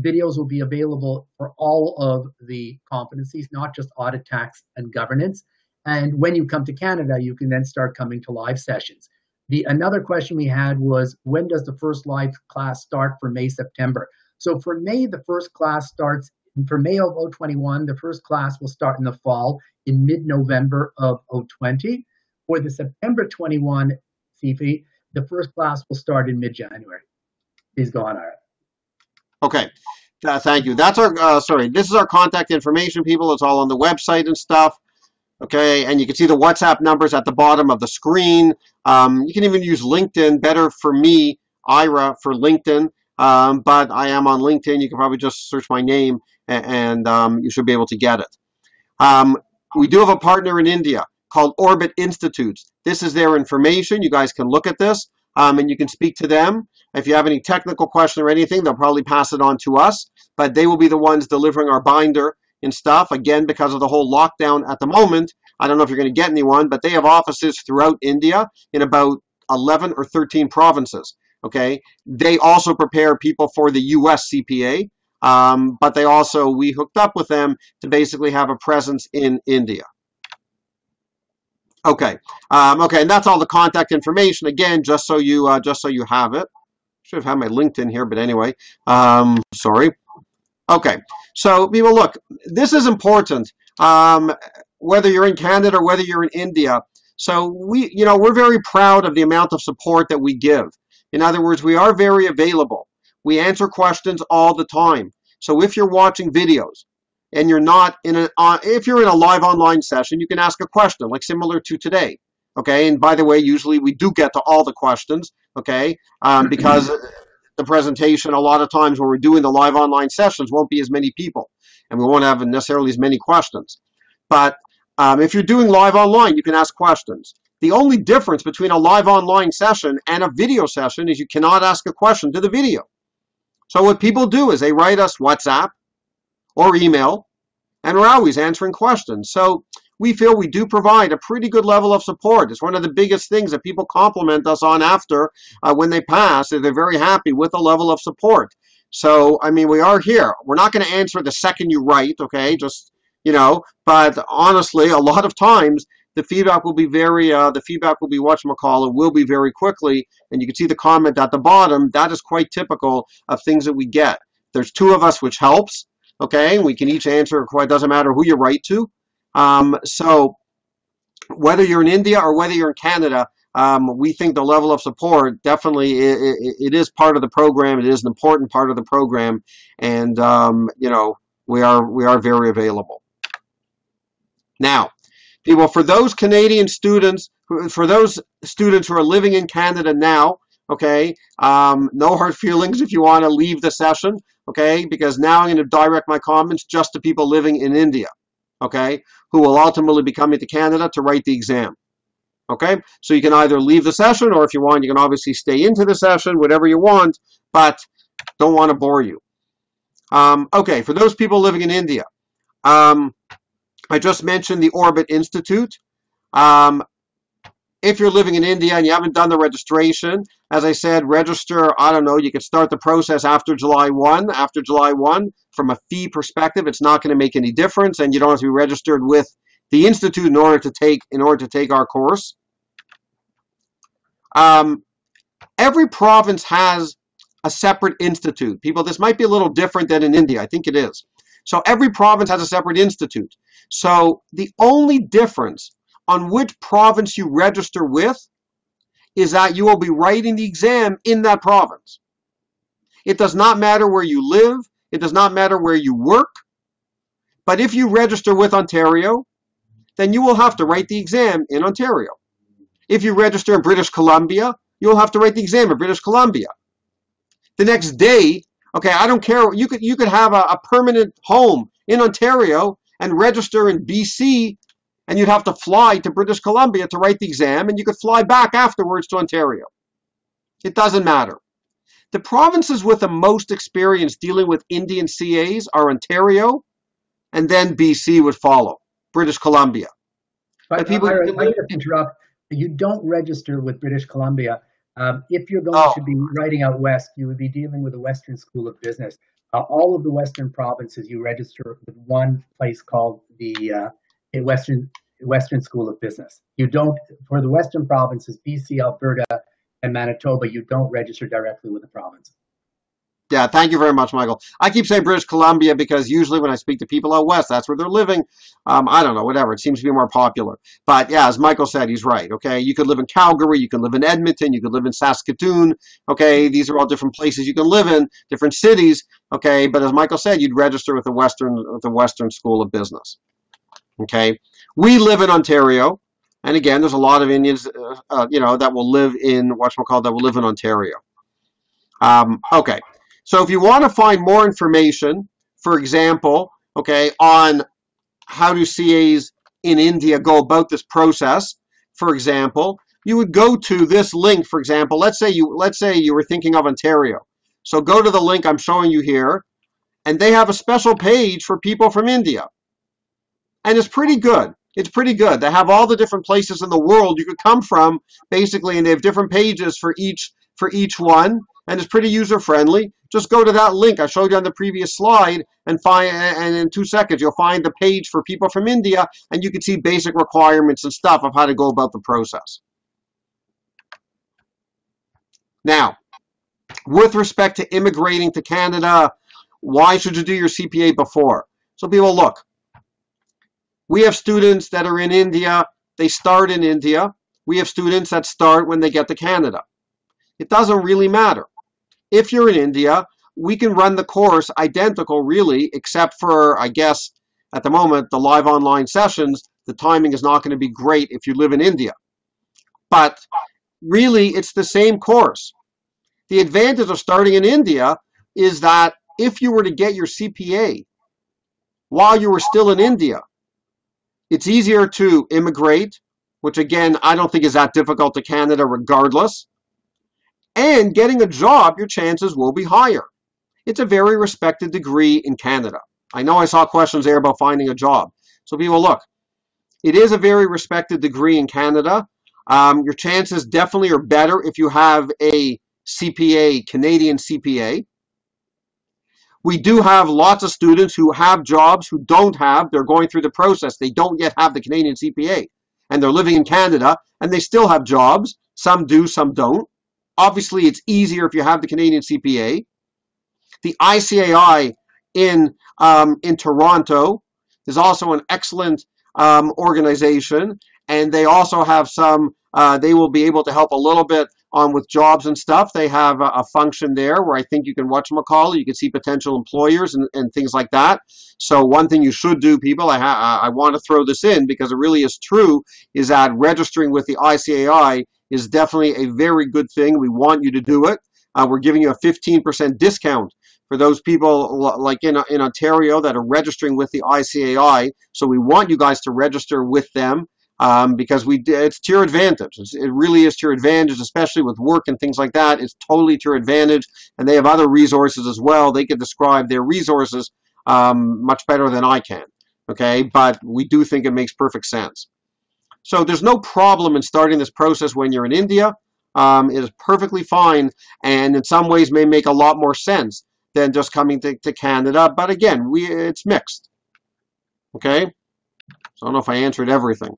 Speaker 1: videos will be available for all of the competencies, not just audit tax and governance. And when you come to Canada, you can then start coming to live sessions. The another question we had was when does the first live class start for May, September? So for May, the first class starts for May of 021, the first class will start in the fall in mid-November of 020. For the September 21 CFE, the first class will start in mid-January. Please go on, Ira.
Speaker 2: Okay, uh, thank you. That's our, uh, sorry, this is our contact information, people. It's all on the website and stuff. Okay, and you can see the WhatsApp numbers at the bottom of the screen. Um, you can even use LinkedIn, better for me, Ira, for LinkedIn. Um, but I am on LinkedIn. You can probably just search my name and, and um, you should be able to get it. Um, we do have a partner in India called Orbit Institutes. This is their information. You guys can look at this um, and you can speak to them. If you have any technical question or anything, they'll probably pass it on to us, but they will be the ones delivering our binder and stuff. Again, because of the whole lockdown at the moment, I don't know if you're going to get anyone, but they have offices throughout India in about 11 or 13 provinces. Okay, they also prepare people for the U.S. CPA, um, but they also we hooked up with them to basically have a presence in India. Okay, um, okay, and that's all the contact information. Again, just so you uh, just so you have it. Should have had my LinkedIn here, but anyway, um, sorry. Okay, so people, look, this is important. Um, whether you're in Canada or whether you're in India, so we, you know, we're very proud of the amount of support that we give. In other words, we are very available. We answer questions all the time. So if you're watching videos and you're not in a, uh, if you're in a live online session, you can ask a question like similar to today. Okay, and by the way, usually we do get to all the questions. Okay, um, because the presentation a lot of times when we're doing the live online sessions won't be as many people, and we won't have necessarily as many questions. But um, if you're doing live online, you can ask questions. The only difference between a live online session and a video session is you cannot ask a question to the video. So what people do is they write us WhatsApp or email, and we're always answering questions. So we feel we do provide a pretty good level of support. It's one of the biggest things that people compliment us on after uh, when they pass. They're very happy with the level of support. So, I mean, we are here. We're not going to answer the second you write, okay? Just, you know, but honestly, a lot of times the feedback will be very, uh, the feedback will be whatchamacallit, will be very quickly. And you can see the comment at the bottom. That is quite typical of things that we get. There's two of us, which helps, okay? We can each answer, it doesn't matter who you write to. Um, so whether you're in India or whether you're in Canada, um, we think the level of support definitely it, it, is part of the program. It is an important part of the program, and um, you know we are we are very available. Now, people, for those Canadian students, for those students who are living in Canada now, okay, um, no hard feelings if you want to leave the session, okay, because now I'm going to direct my comments just to people living in India okay, who will ultimately be coming to Canada to write the exam. Okay, so you can either leave the session, or if you want, you can obviously stay into the session, whatever you want, but don't want to bore you. Um, okay, for those people living in India, um, I just mentioned the Orbit Institute. Um, if you're living in India and you haven't done the registration, as I said, register, I don't know, you can start the process after July 1. After July 1, from a fee perspective, it's not going to make any difference, and you don't have to be registered with the Institute in order to take, in order to take our course. Um, every province has a separate institute. People, this might be a little different than in India. I think it is. So every province has a separate institute. So the only difference on which province you register with is that you will be writing the exam in that province. It does not matter where you live. It does not matter where you work. But if you register with Ontario, then you will have to write the exam in Ontario. If you register in British Columbia, you'll have to write the exam in British Columbia. The next day, okay, I don't care. You could you could have a, a permanent home in Ontario and register in BC and you'd have to fly to British Columbia to write the exam, and you could fly back afterwards to Ontario. It doesn't matter. The provinces with the most experience dealing with Indian CAs are Ontario, and then BC would follow, British Columbia.
Speaker 1: But, people, I, I, I interrupt. You don't register with British Columbia. Um, if you're going oh. to be writing out west, you would be dealing with the Western School of Business. Uh, all of the Western provinces, you register with one place called the uh, Western Western School of Business. You don't for the Western provinces, BC, Alberta, and Manitoba. You don't register directly with the province.
Speaker 2: Yeah, thank you very much, Michael. I keep saying British Columbia because usually when I speak to people out west, that's where they're living. Um, I don't know, whatever. It seems to be more popular. But yeah, as Michael said, he's right. Okay, you could live in Calgary, you can live in Edmonton, you could live in Saskatoon. Okay, these are all different places you can live in, different cities. Okay, but as Michael said, you'd register with the Western with the Western School of Business. Okay, we live in Ontario, and again, there's a lot of Indians, uh, uh, you know, that will live in what's called that will live in Ontario. Um, okay, so if you want to find more information, for example, okay, on how do CAs in India go about this process, for example, you would go to this link, for example. Let's say you let's say you were thinking of Ontario. So go to the link I'm showing you here, and they have a special page for people from India and it's pretty good. It's pretty good. They have all the different places in the world you could come from, basically, and they have different pages for each for each one, and it's pretty user friendly. Just go to that link I showed you on the previous slide, and find and in two seconds you'll find the page for people from India, and you can see basic requirements and stuff of how to go about the process. Now, with respect to immigrating to Canada, why should you do your CPA before? So people look, we have students that are in India, they start in India. We have students that start when they get to Canada. It doesn't really matter. If you're in India, we can run the course identical, really, except for, I guess, at the moment, the live online sessions, the timing is not going to be great if you live in India. But really, it's the same course. The advantage of starting in India is that if you were to get your CPA while you were still in India, it's easier to immigrate, which again, I don't think is that difficult to Canada regardless. And getting a job, your chances will be higher. It's a very respected degree in Canada. I know I saw questions there about finding a job. So people, look, it is a very respected degree in Canada. Um, your chances definitely are better if you have a CPA, Canadian CPA. We do have lots of students who have jobs who don't have, they're going through the process. They don't yet have the Canadian CPA and they're living in Canada and they still have jobs. Some do, some don't. Obviously, it's easier if you have the Canadian CPA. The ICAI in, um, in Toronto is also an excellent um, organization and they also have some, uh, they will be able to help a little bit on with jobs and stuff. They have a, a function there where I think you can watch them call. You can see potential employers and, and things like that. So one thing you should do, people, I, I want to throw this in because it really is true, is that registering with the ICAI is definitely a very good thing. We want you to do it. Uh, we're giving you a 15% discount for those people like in, in Ontario that are registering with the ICAI. So we want you guys to register with them um, because we it's to your advantage. It's, it really is to your advantage, especially with work and things like that. It's totally to your advantage, and they have other resources as well. They can describe their resources um, much better than I can. Okay, but we do think it makes perfect sense. So there's no problem in starting this process when you're in India. Um, it is perfectly fine, and in some ways may make a lot more sense than just coming to, to Canada. But again, we it's mixed. Okay, so I don't know if I answered everything.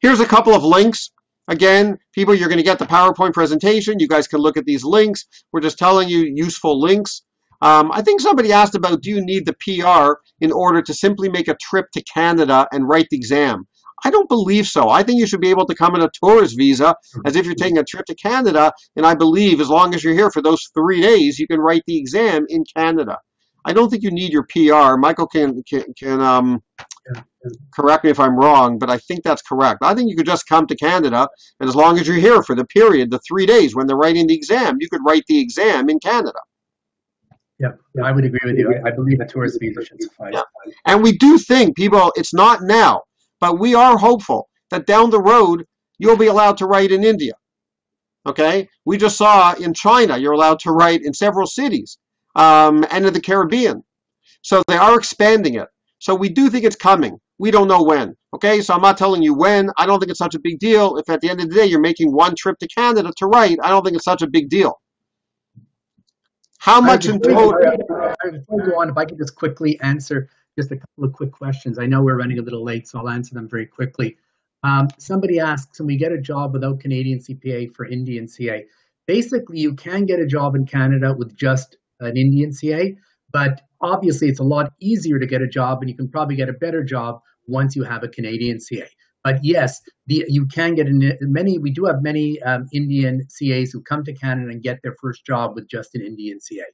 Speaker 2: Here's a couple of links. Again, people, you're going to get the PowerPoint presentation. You guys can look at these links. We're just telling you useful links. Um, I think somebody asked about, do you need the PR in order to simply make a trip to Canada and write the exam? I don't believe so. I think you should be able to come in a tourist visa as if you're taking a trip to Canada. And I believe as long as you're here for those three days, you can write the exam in Canada. I don't think you need your PR. Michael can can, can um, correct me if I'm wrong, but I think that's correct. I think you could just come to Canada, and as long as you're here for the period, the three days when they're writing the exam, you could write the exam in Canada.
Speaker 1: Yeah, yeah I would agree with you. I believe a tourist visa should suffice. Yeah.
Speaker 2: And we do think, people, it's not now, but we are hopeful that down the road, you'll be allowed to write in India. Okay? We just saw in China, you're allowed to write in several cities um, and in the Caribbean. So they are expanding it. So we do think it's coming. We don't know when. Okay, so I'm not telling you when. I don't think it's such a big deal. If at the end of the day you're making one trip to Canada to write, I don't think it's such a big deal. How much in total?
Speaker 1: Before you on, if I could just quickly answer just a couple of quick questions. I know we're running a little late, so I'll answer them very quickly. Um, somebody asks, can we get a job without Canadian CPA for Indian CA? Basically, you can get a job in Canada with just an Indian CA, but obviously it's a lot easier to get a job and you can probably get a better job once you have a Canadian CA. But yes, the, you can get in many. We do have many um, Indian CAs who come to Canada and get their first job with just an Indian CA.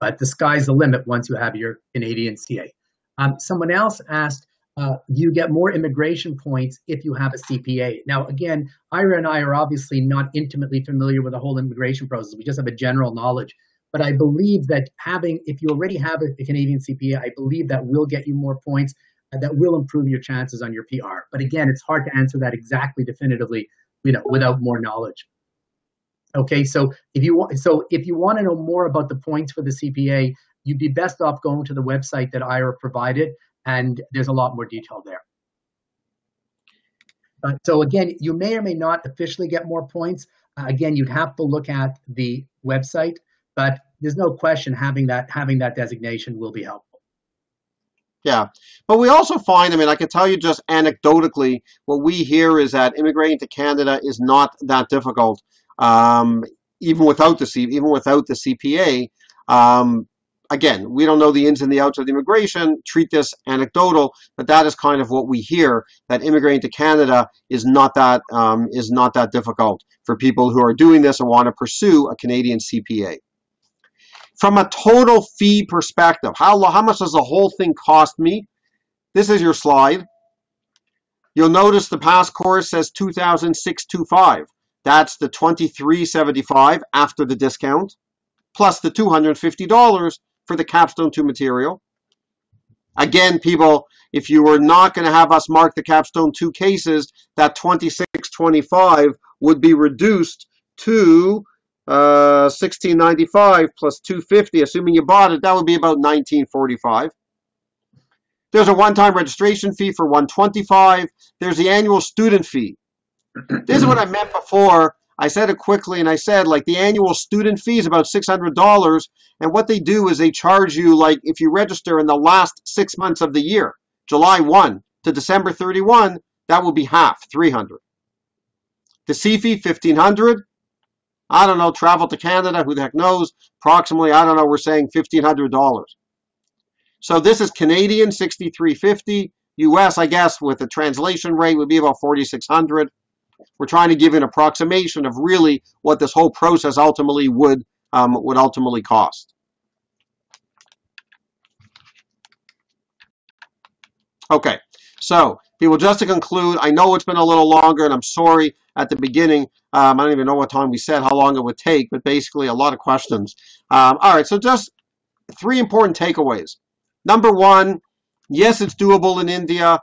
Speaker 1: But the sky's the limit once you have your Canadian CA. Um, someone else asked, uh, you get more immigration points if you have a CPA. Now, again, Ira and I are obviously not intimately familiar with the whole immigration process. We just have a general knowledge. But I believe that having, if you already have a, Canadian CPA, I believe that will get you more points and that will improve your chances on your PR. But again, it's hard to answer that exactly definitively, you know, without more knowledge. Okay, so if you want, so if you want to know more about the points for the CPA, you'd be best off going to the website that Ira provided, and there's a lot more detail there. Uh, so again, you may or may not officially get more points. Uh, again, you'd have to look at the website, but there's no question having that having that designation will be helpful.
Speaker 2: Yeah, but we also find, I mean, I can tell you just anecdotally, what we hear is that immigrating to Canada is not that difficult, um, even without the C, even without the CPA. Um, again, we don't know the ins and the outs of the immigration. Treat this anecdotal, but that is kind of what we hear that immigrating to Canada is not that um, is not that difficult for people who are doing this and want to pursue a Canadian CPA. From a total fee perspective, how, how much does the whole thing cost me? This is your slide. You'll notice the PASS course says 200625. That's the 2375 after the discount, plus the $250 for the capstone 2 material. Again, people, if you were not going to have us mark the capstone 2 cases, that 2625 would be reduced to uh, 1695 plus 250, assuming you bought it, that would be about 1945. There's a one-time registration fee for 125. There's the annual student fee. This is what I meant before. I said it quickly, and I said like the annual student fee is about $600. And what they do is they charge you like if you register in the last six months of the year, July 1 to December 31, that will be half, 300. The CFE, 1500. I don't know, travel to Canada, who the heck knows? Approximately, I don't know, we're saying $1,500. So this is Canadian 6350. US, I guess, with the translation rate would be about 4600. We're trying to give an approximation of really what this whole process ultimately would um, would ultimately cost. Okay, so people, just to conclude, I know it's been a little longer, and I'm sorry at the beginning. Um, I don't even know what time we said, how long it would take, but basically a lot of questions. Um, all right, so just three important takeaways. Number one, yes, it's doable in India.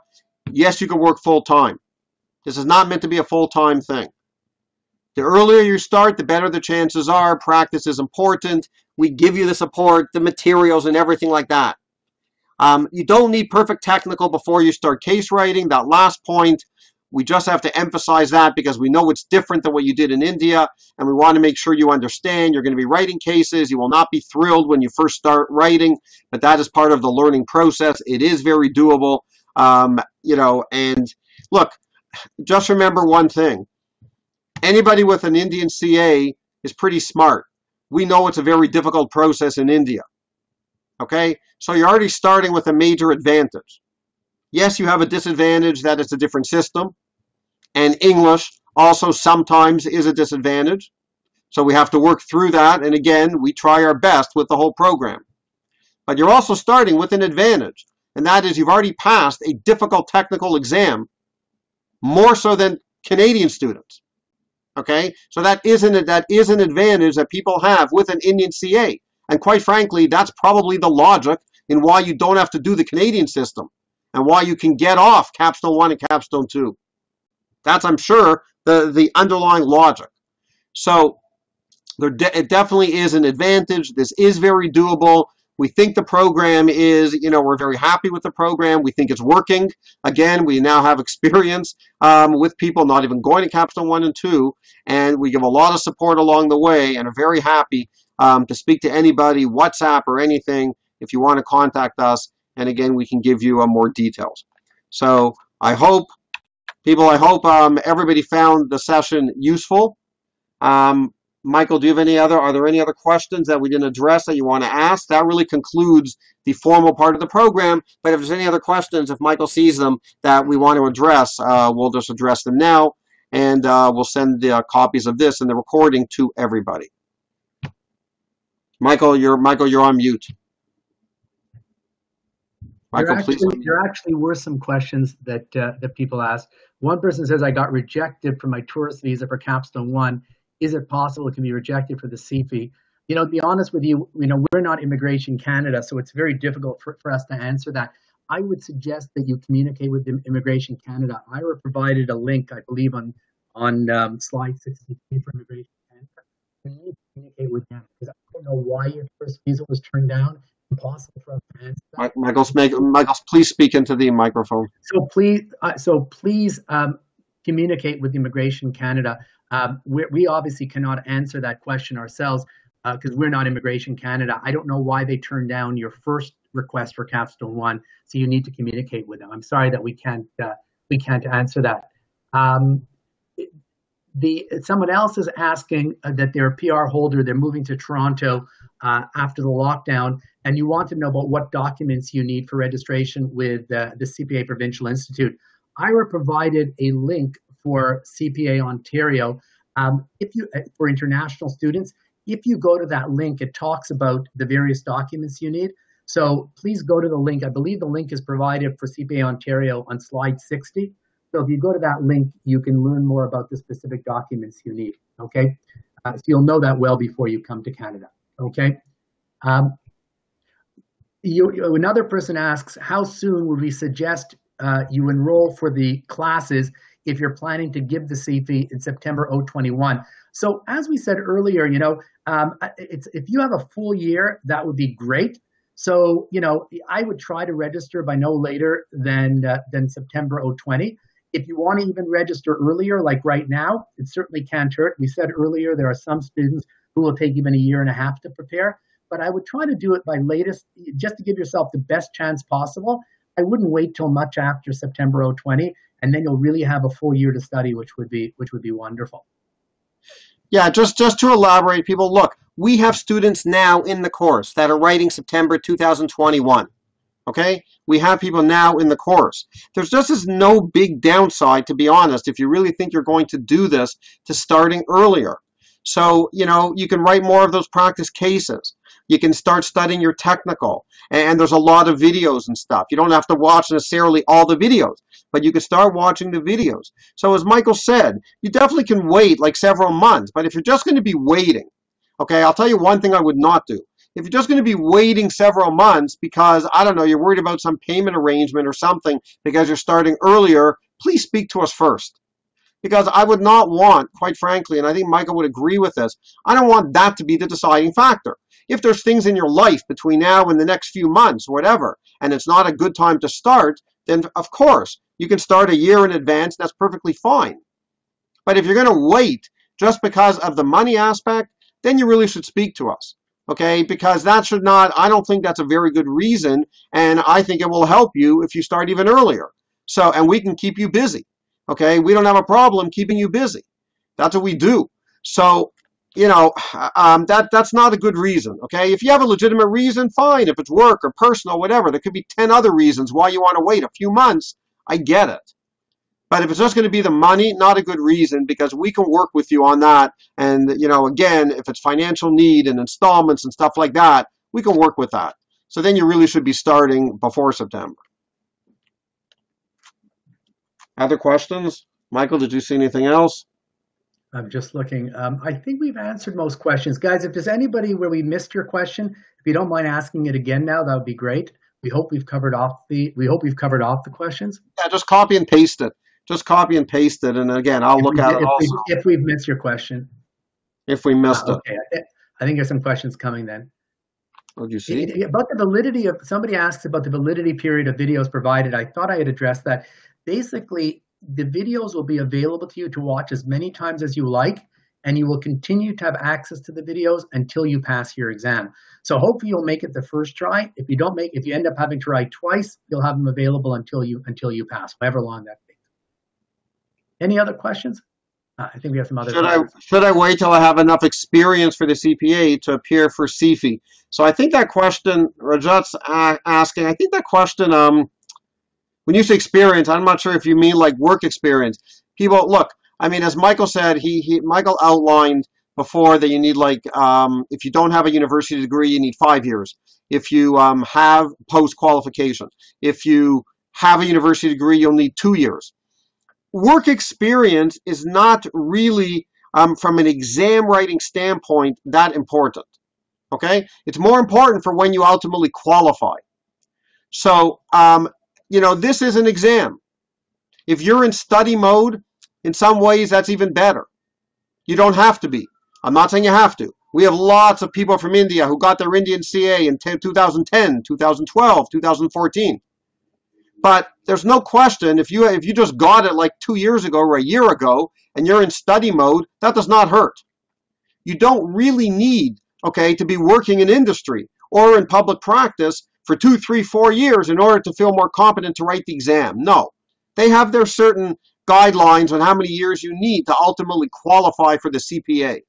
Speaker 2: Yes, you can work full time. This is not meant to be a full time thing. The earlier you start, the better the chances are. Practice is important. We give you the support, the materials, and everything like that. Um, you don't need perfect technical before you start case writing. That last point, we just have to emphasize that because we know it's different than what you did in India, and we want to make sure you understand. You're going to be writing cases. You will not be thrilled when you first start writing, but that is part of the learning process. It is very doable, um, you know. And look, just remember one thing: anybody with an Indian CA is pretty smart. We know it's a very difficult process in India. Okay, so you're already starting with a major advantage. Yes, you have a disadvantage that it's a different system and English also sometimes is a disadvantage. So we have to work through that. And again, we try our best with the whole program. But you're also starting with an advantage, and that is you've already passed a difficult technical exam, more so than Canadian students. Okay, so that isn't that is an advantage that people have with an Indian CA, and quite frankly, that's probably the logic in why you don't have to do the Canadian system, and why you can get off Capstone One and Capstone Two. That's, I'm sure, the, the underlying logic. So there de it definitely is an advantage. This is very doable. We think the program is, you know, we're very happy with the program. We think it's working. Again, we now have experience um, with people not even going to Capstone 1 and 2, and we give a lot of support along the way and are very happy um, to speak to anybody, WhatsApp or anything, if you want to contact us. And again, we can give you uh, more details. So I hope People, I hope um, everybody found the session useful. Um, Michael, do you have any other, are there any other questions that we didn't address that you want to ask? That really concludes the formal part of the program. But if there's any other questions, if Michael sees them that we want to address, uh, we'll just address them now. And uh, we'll send the uh, copies of this and the recording to everybody. Michael, you're Michael, you're on mute.
Speaker 1: Michael, there actually, please. There actually were some questions that uh, that people asked. One person says, I got rejected for my tourist visa for Capstone 1. Is it possible it can be rejected for the CFE? You know, to be honest with you, you know, we're not Immigration Canada, so it's very difficult for, for us to answer that. I would suggest that you communicate with Immigration Canada. Ira provided a link, I believe, on on um, slide 63 for Immigration Canada. You communicate with them because I don't know why your first visa was turned down impossible for us to answer.
Speaker 2: Michael's, Michael's, please speak into the microphone.
Speaker 1: So please, uh, so please um, communicate with Immigration Canada. Um, we, we, obviously cannot answer that question ourselves because uh, we're not Immigration Canada. I don't know why they turned down your first request for Capstone One, so you need to communicate with them. I'm sorry that we can't uh, we can't answer that. Um, the someone else is asking uh, that they're a PR holder, they're moving to Toronto uh, after the lockdown, and you want to know about what documents you need for registration with uh, the CPA Provincial Institute. Ira provided a link for CPA Ontario. Um, if you uh, for international students, if you go to that link, it talks about the various documents you need. So please go to the link. I believe the link is provided for CPA Ontario on slide 60. So if you go to that link, you can learn more about the specific documents you need. Okay, uh, so you'll know that well before you come to Canada. Okay. Um, you, another person asks, how soon would we suggest uh, you enroll for the classes if you're planning to give the CFE in September 021? So as we said earlier, you know, um, it's if you have a full year, that would be great. So you know, I would try to register by no later than uh, than September 020. If you want to even register earlier, like right now, it certainly can't hurt. We said earlier there are some students who will take even a year and a half to prepare but I would try to do it by latest, just to give yourself the best chance possible. I wouldn't wait till much after September 020, and then you'll really have a full year to study, which would be which would be wonderful.
Speaker 2: Yeah, just just to elaborate, people, look, we have students now in the course that are writing September 2021. Okay, we have people now in the course. There's just as no big downside, to be honest, if you really think you're going to do this, to starting earlier. So, you know, you can write more of those practice cases. You can start studying your technical. And there's a lot of videos and stuff. You don't have to watch necessarily all the videos, but you can start watching the videos. So as Michael said, you definitely can wait like several months. But if you're just going to be waiting, okay, I'll tell you one thing I would not do. If you're just going to be waiting several months because, I don't know, you're worried about some payment arrangement or something because you're starting earlier, please speak to us first because I would not want, quite frankly, and I think Michael would agree with this, I don't want that to be the deciding factor. If there's things in your life between now and the next few months, whatever, and it's not a good time to start, then of course you can start a year in advance. That's perfectly fine. But if you're going to wait just because of the money aspect, then you really should speak to us. Okay, because that should not, I don't think that's a very good reason, and I think it will help you if you start even earlier. So, and we can keep you busy. Okay, we don't have a problem keeping you busy. That's what we do. So you know, um, that that's not a good reason. Okay, if you have a legitimate reason, fine. If it's work or personal, whatever, there could be ten other reasons why you want to wait a few months. I get it. But if it's just going to be the money, not a good reason because we can work with you on that. And you know, again, if it's financial need and installments and stuff like that, we can work with that. So then you really should be starting before September. Other questions? Michael, did you see anything else?
Speaker 1: I'm just looking. Um, I think we've answered most questions. Guys, if there's anybody where we missed your question, if you don't mind asking it again now, that would be great. We hope we've covered off the we hope we've covered off the questions.
Speaker 2: Yeah, just copy and paste it. Just copy and paste it, and again, I'll if look we, at
Speaker 1: it
Speaker 2: if also.
Speaker 1: We, if we've missed your question.
Speaker 2: If we missed uh,
Speaker 1: okay. it. Okay, I think there's some questions coming then.
Speaker 2: What you see?
Speaker 1: About the validity of somebody asks about the validity period of videos provided. I thought I had addressed that. Basically, the videos will be available to you to watch as many times as you like, and you will continue to have access to the videos until you pass your exam. So hopefully you'll make it the first try. If you don't make, if you end up having to write twice, you'll have them available until you until you pass, however long that takes. Any other questions? Uh, I think we have some other.
Speaker 2: Should questions. I should I wait till I have enough experience for the CPA to appear for CFE? So I think that question Rajat's asking. I think that question um when you say experience, I'm not sure if you mean like work experience. People, look, I mean, as Michael said, he, he Michael outlined before that you need like, um, if you don't have a university degree, you need five years. If you um, have post qualification, if you have a university degree, you'll need two years. Work experience is not really, um, from an exam writing standpoint, that important. Okay, it's more important for when you ultimately qualify. So um, you know, this is an exam. If you're in study mode, in some ways that's even better. You don't have to be. I'm not saying you have to. We have lots of people from India who got their Indian CA in 2010, 2012, 2014. But there's no question if you if you just got it like 2 years ago or a year ago and you're in study mode, that does not hurt. You don't really need, okay, to be working in industry or in public practice for two, three, four years in order to feel more competent to write the exam. No. They have their certain guidelines on how many years you need to ultimately qualify for the CPA.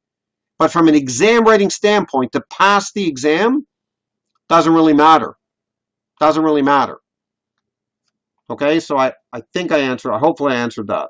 Speaker 2: But from an exam writing standpoint, to pass the exam doesn't really matter. Doesn't really matter. Okay, so I, I think I answered, hopefully I answered that.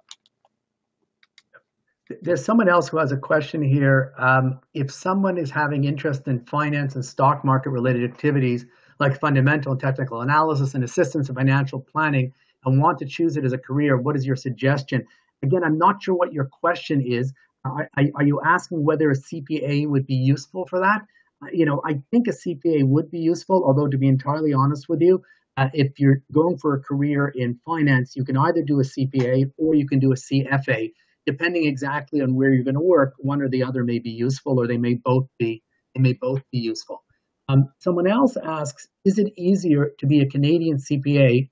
Speaker 1: There's someone else who has a question here. Um, if someone is having interest in finance and stock market related activities like fundamental and technical analysis and assistance in financial planning and want to choose it as a career, what is your suggestion? Again, I'm not sure what your question is. Are, are you asking whether a CPA would be useful for that? Uh, you know, I think a CPA would be useful, although to be entirely honest with you, uh, if you're going for a career in finance, you can either do a CPA or you can do a CFA depending exactly on where you're going to work, one or the other may be useful, or they may both be they may both be useful. Um, someone else asks, is it easier to be a Canadian CPA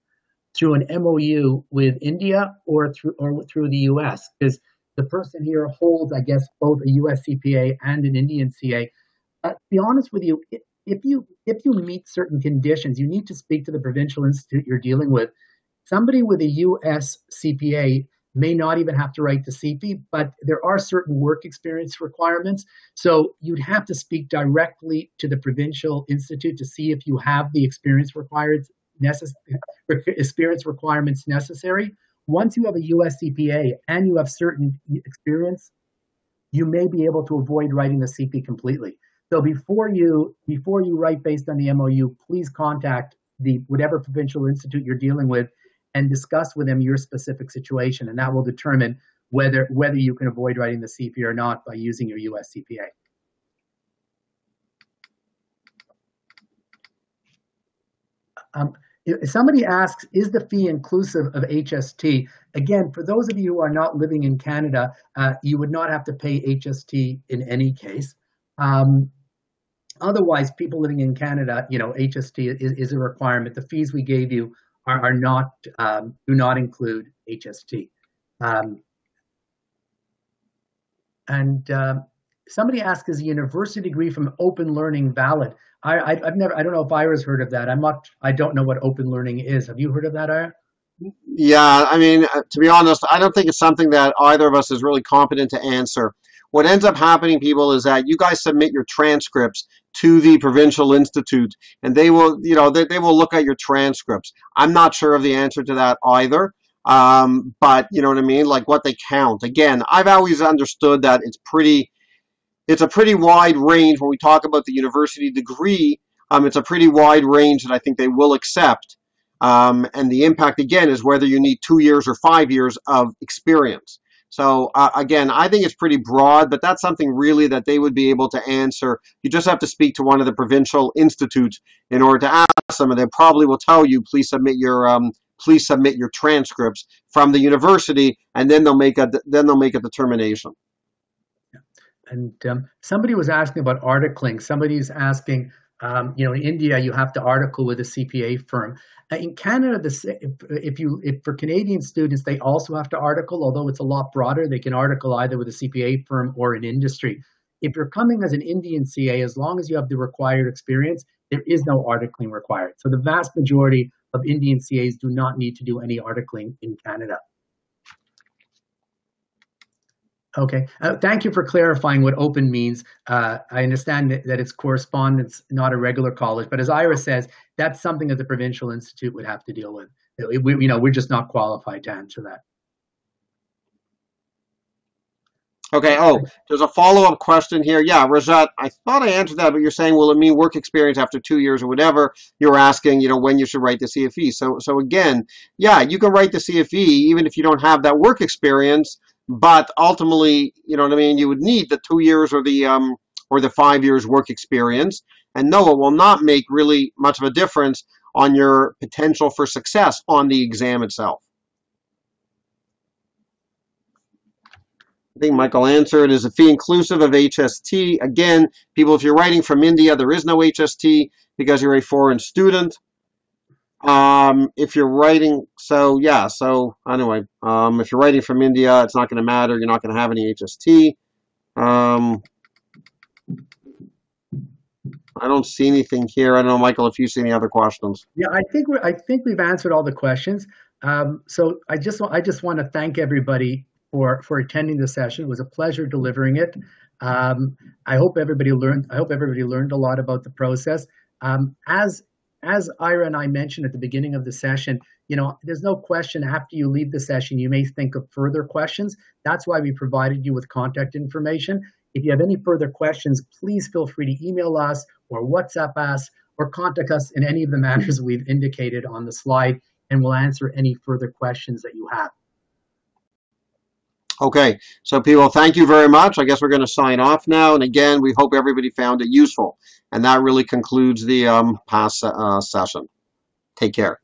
Speaker 1: through an MOU with India or through or through the US? Because the person here holds, I guess, both a US CPA and an Indian CA. Uh, to be honest with you, if you if you meet certain conditions, you need to speak to the provincial institute you're dealing with. Somebody with a US CPA may not even have to write the CP, but there are certain work experience requirements. So you'd have to speak directly to the provincial institute to see if you have the experience required necess- experience requirements necessary. Once you have a US CPA and you have certain experience, you may be able to avoid writing the CP completely. So before you before you write based on the MOU, please contact the whatever provincial institute you're dealing with and discuss with them your specific situation, and that will determine whether whether you can avoid writing the CPA or not by using your US CPA. Um, if somebody asks, is the fee inclusive of HST? Again, for those of you who are not living in Canada, uh, you would not have to pay HST in any case. Um, otherwise, people living in Canada, you know, HST is, is, a requirement. The fees we gave you are, are not um, do not include HST. Um, and um, somebody asked, is a university degree from Open Learning valid? I, I've never, I don't know if Ira's heard of that. I'm not, I don't know what Open Learning is. Have you heard of that, Ira?
Speaker 2: Yeah, I mean, uh, to be honest, I don't think it's something that either of us is really competent to answer. What ends up happening, people, is that you guys submit your transcripts to the provincial institute, and they will, you know, they, they will look at your transcripts. I'm not sure of the answer to that either. Um, but you know what I mean, like what they count. Again, I've always understood that it's pretty, it's a pretty wide range when we talk about the university degree. Um, it's a pretty wide range that I think they will accept. Um, and the impact again is whether you need two years or five years of experience. So uh, again, I think it's pretty broad, but that's something really that they would be able to answer. You just have to speak to one of the provincial institutes in order to ask them, and they probably will tell you, please submit your um, please submit your transcripts from the university, and then they'll make a then they'll make a determination.
Speaker 1: And um, somebody was asking about articling. Somebody's asking, um, you know, in India, you have to article with a CPA firm. Uh, in Canada, the, if, if you if for Canadian students, they also have to article, although it's a lot broader. They can article either with a CPA firm or an industry. If you're coming as an Indian CA, as long as you have the required experience, there is no articling required. So the vast majority of Indian CAs do not need to do any articling in Canada. Okay, uh, thank you for clarifying what open means. Uh, I understand that, that, it's correspondence, not a regular college, but as Ira says, that's something that the Provincial Institute would have to deal with. We, you know, we're just not qualified to answer that.
Speaker 2: Okay, oh, there's a follow-up question here. Yeah, Rajat, I thought I answered that, but you're saying, will it mean work experience after two years or whatever? You're asking, you know, when you should write the CFE. So, so again, yeah, you can write the CFE even if you don't have that work experience, but ultimately, you know what I mean. You would need the two years or the um, or the five years work experience, and no, it will not make really much of a difference on your potential for success on the exam itself. I think Michael answered, is a fee inclusive of HST? Again, people, if you're writing from India, there is no HST because you're a foreign student. Um, if you're writing, so yeah, so anyway, um, if you're writing from India, it's not going to matter. You're not going to have any HST. Um, I don't see anything here. I don't know, Michael, if you see any other questions.
Speaker 1: Yeah, I think we I think we've answered all the questions. Um, so I just I just want to thank everybody for for attending the session. It was a pleasure delivering it. Um, I hope everybody learned. I hope everybody learned a lot about the process. Um, as as Ira and I mentioned at the beginning of the session, you know, there's no question after you leave the session, you may think of further questions. That's why we provided you with contact information. If you have any further questions, please feel free to email us or WhatsApp us or contact us in any of the manners we've indicated on the slide, and we'll answer any further questions that you have.
Speaker 2: Okay, so people, thank you very much. I guess we're going to sign off now. And again, we hope everybody found it useful. And that really concludes the um, PASS uh, session. Take care.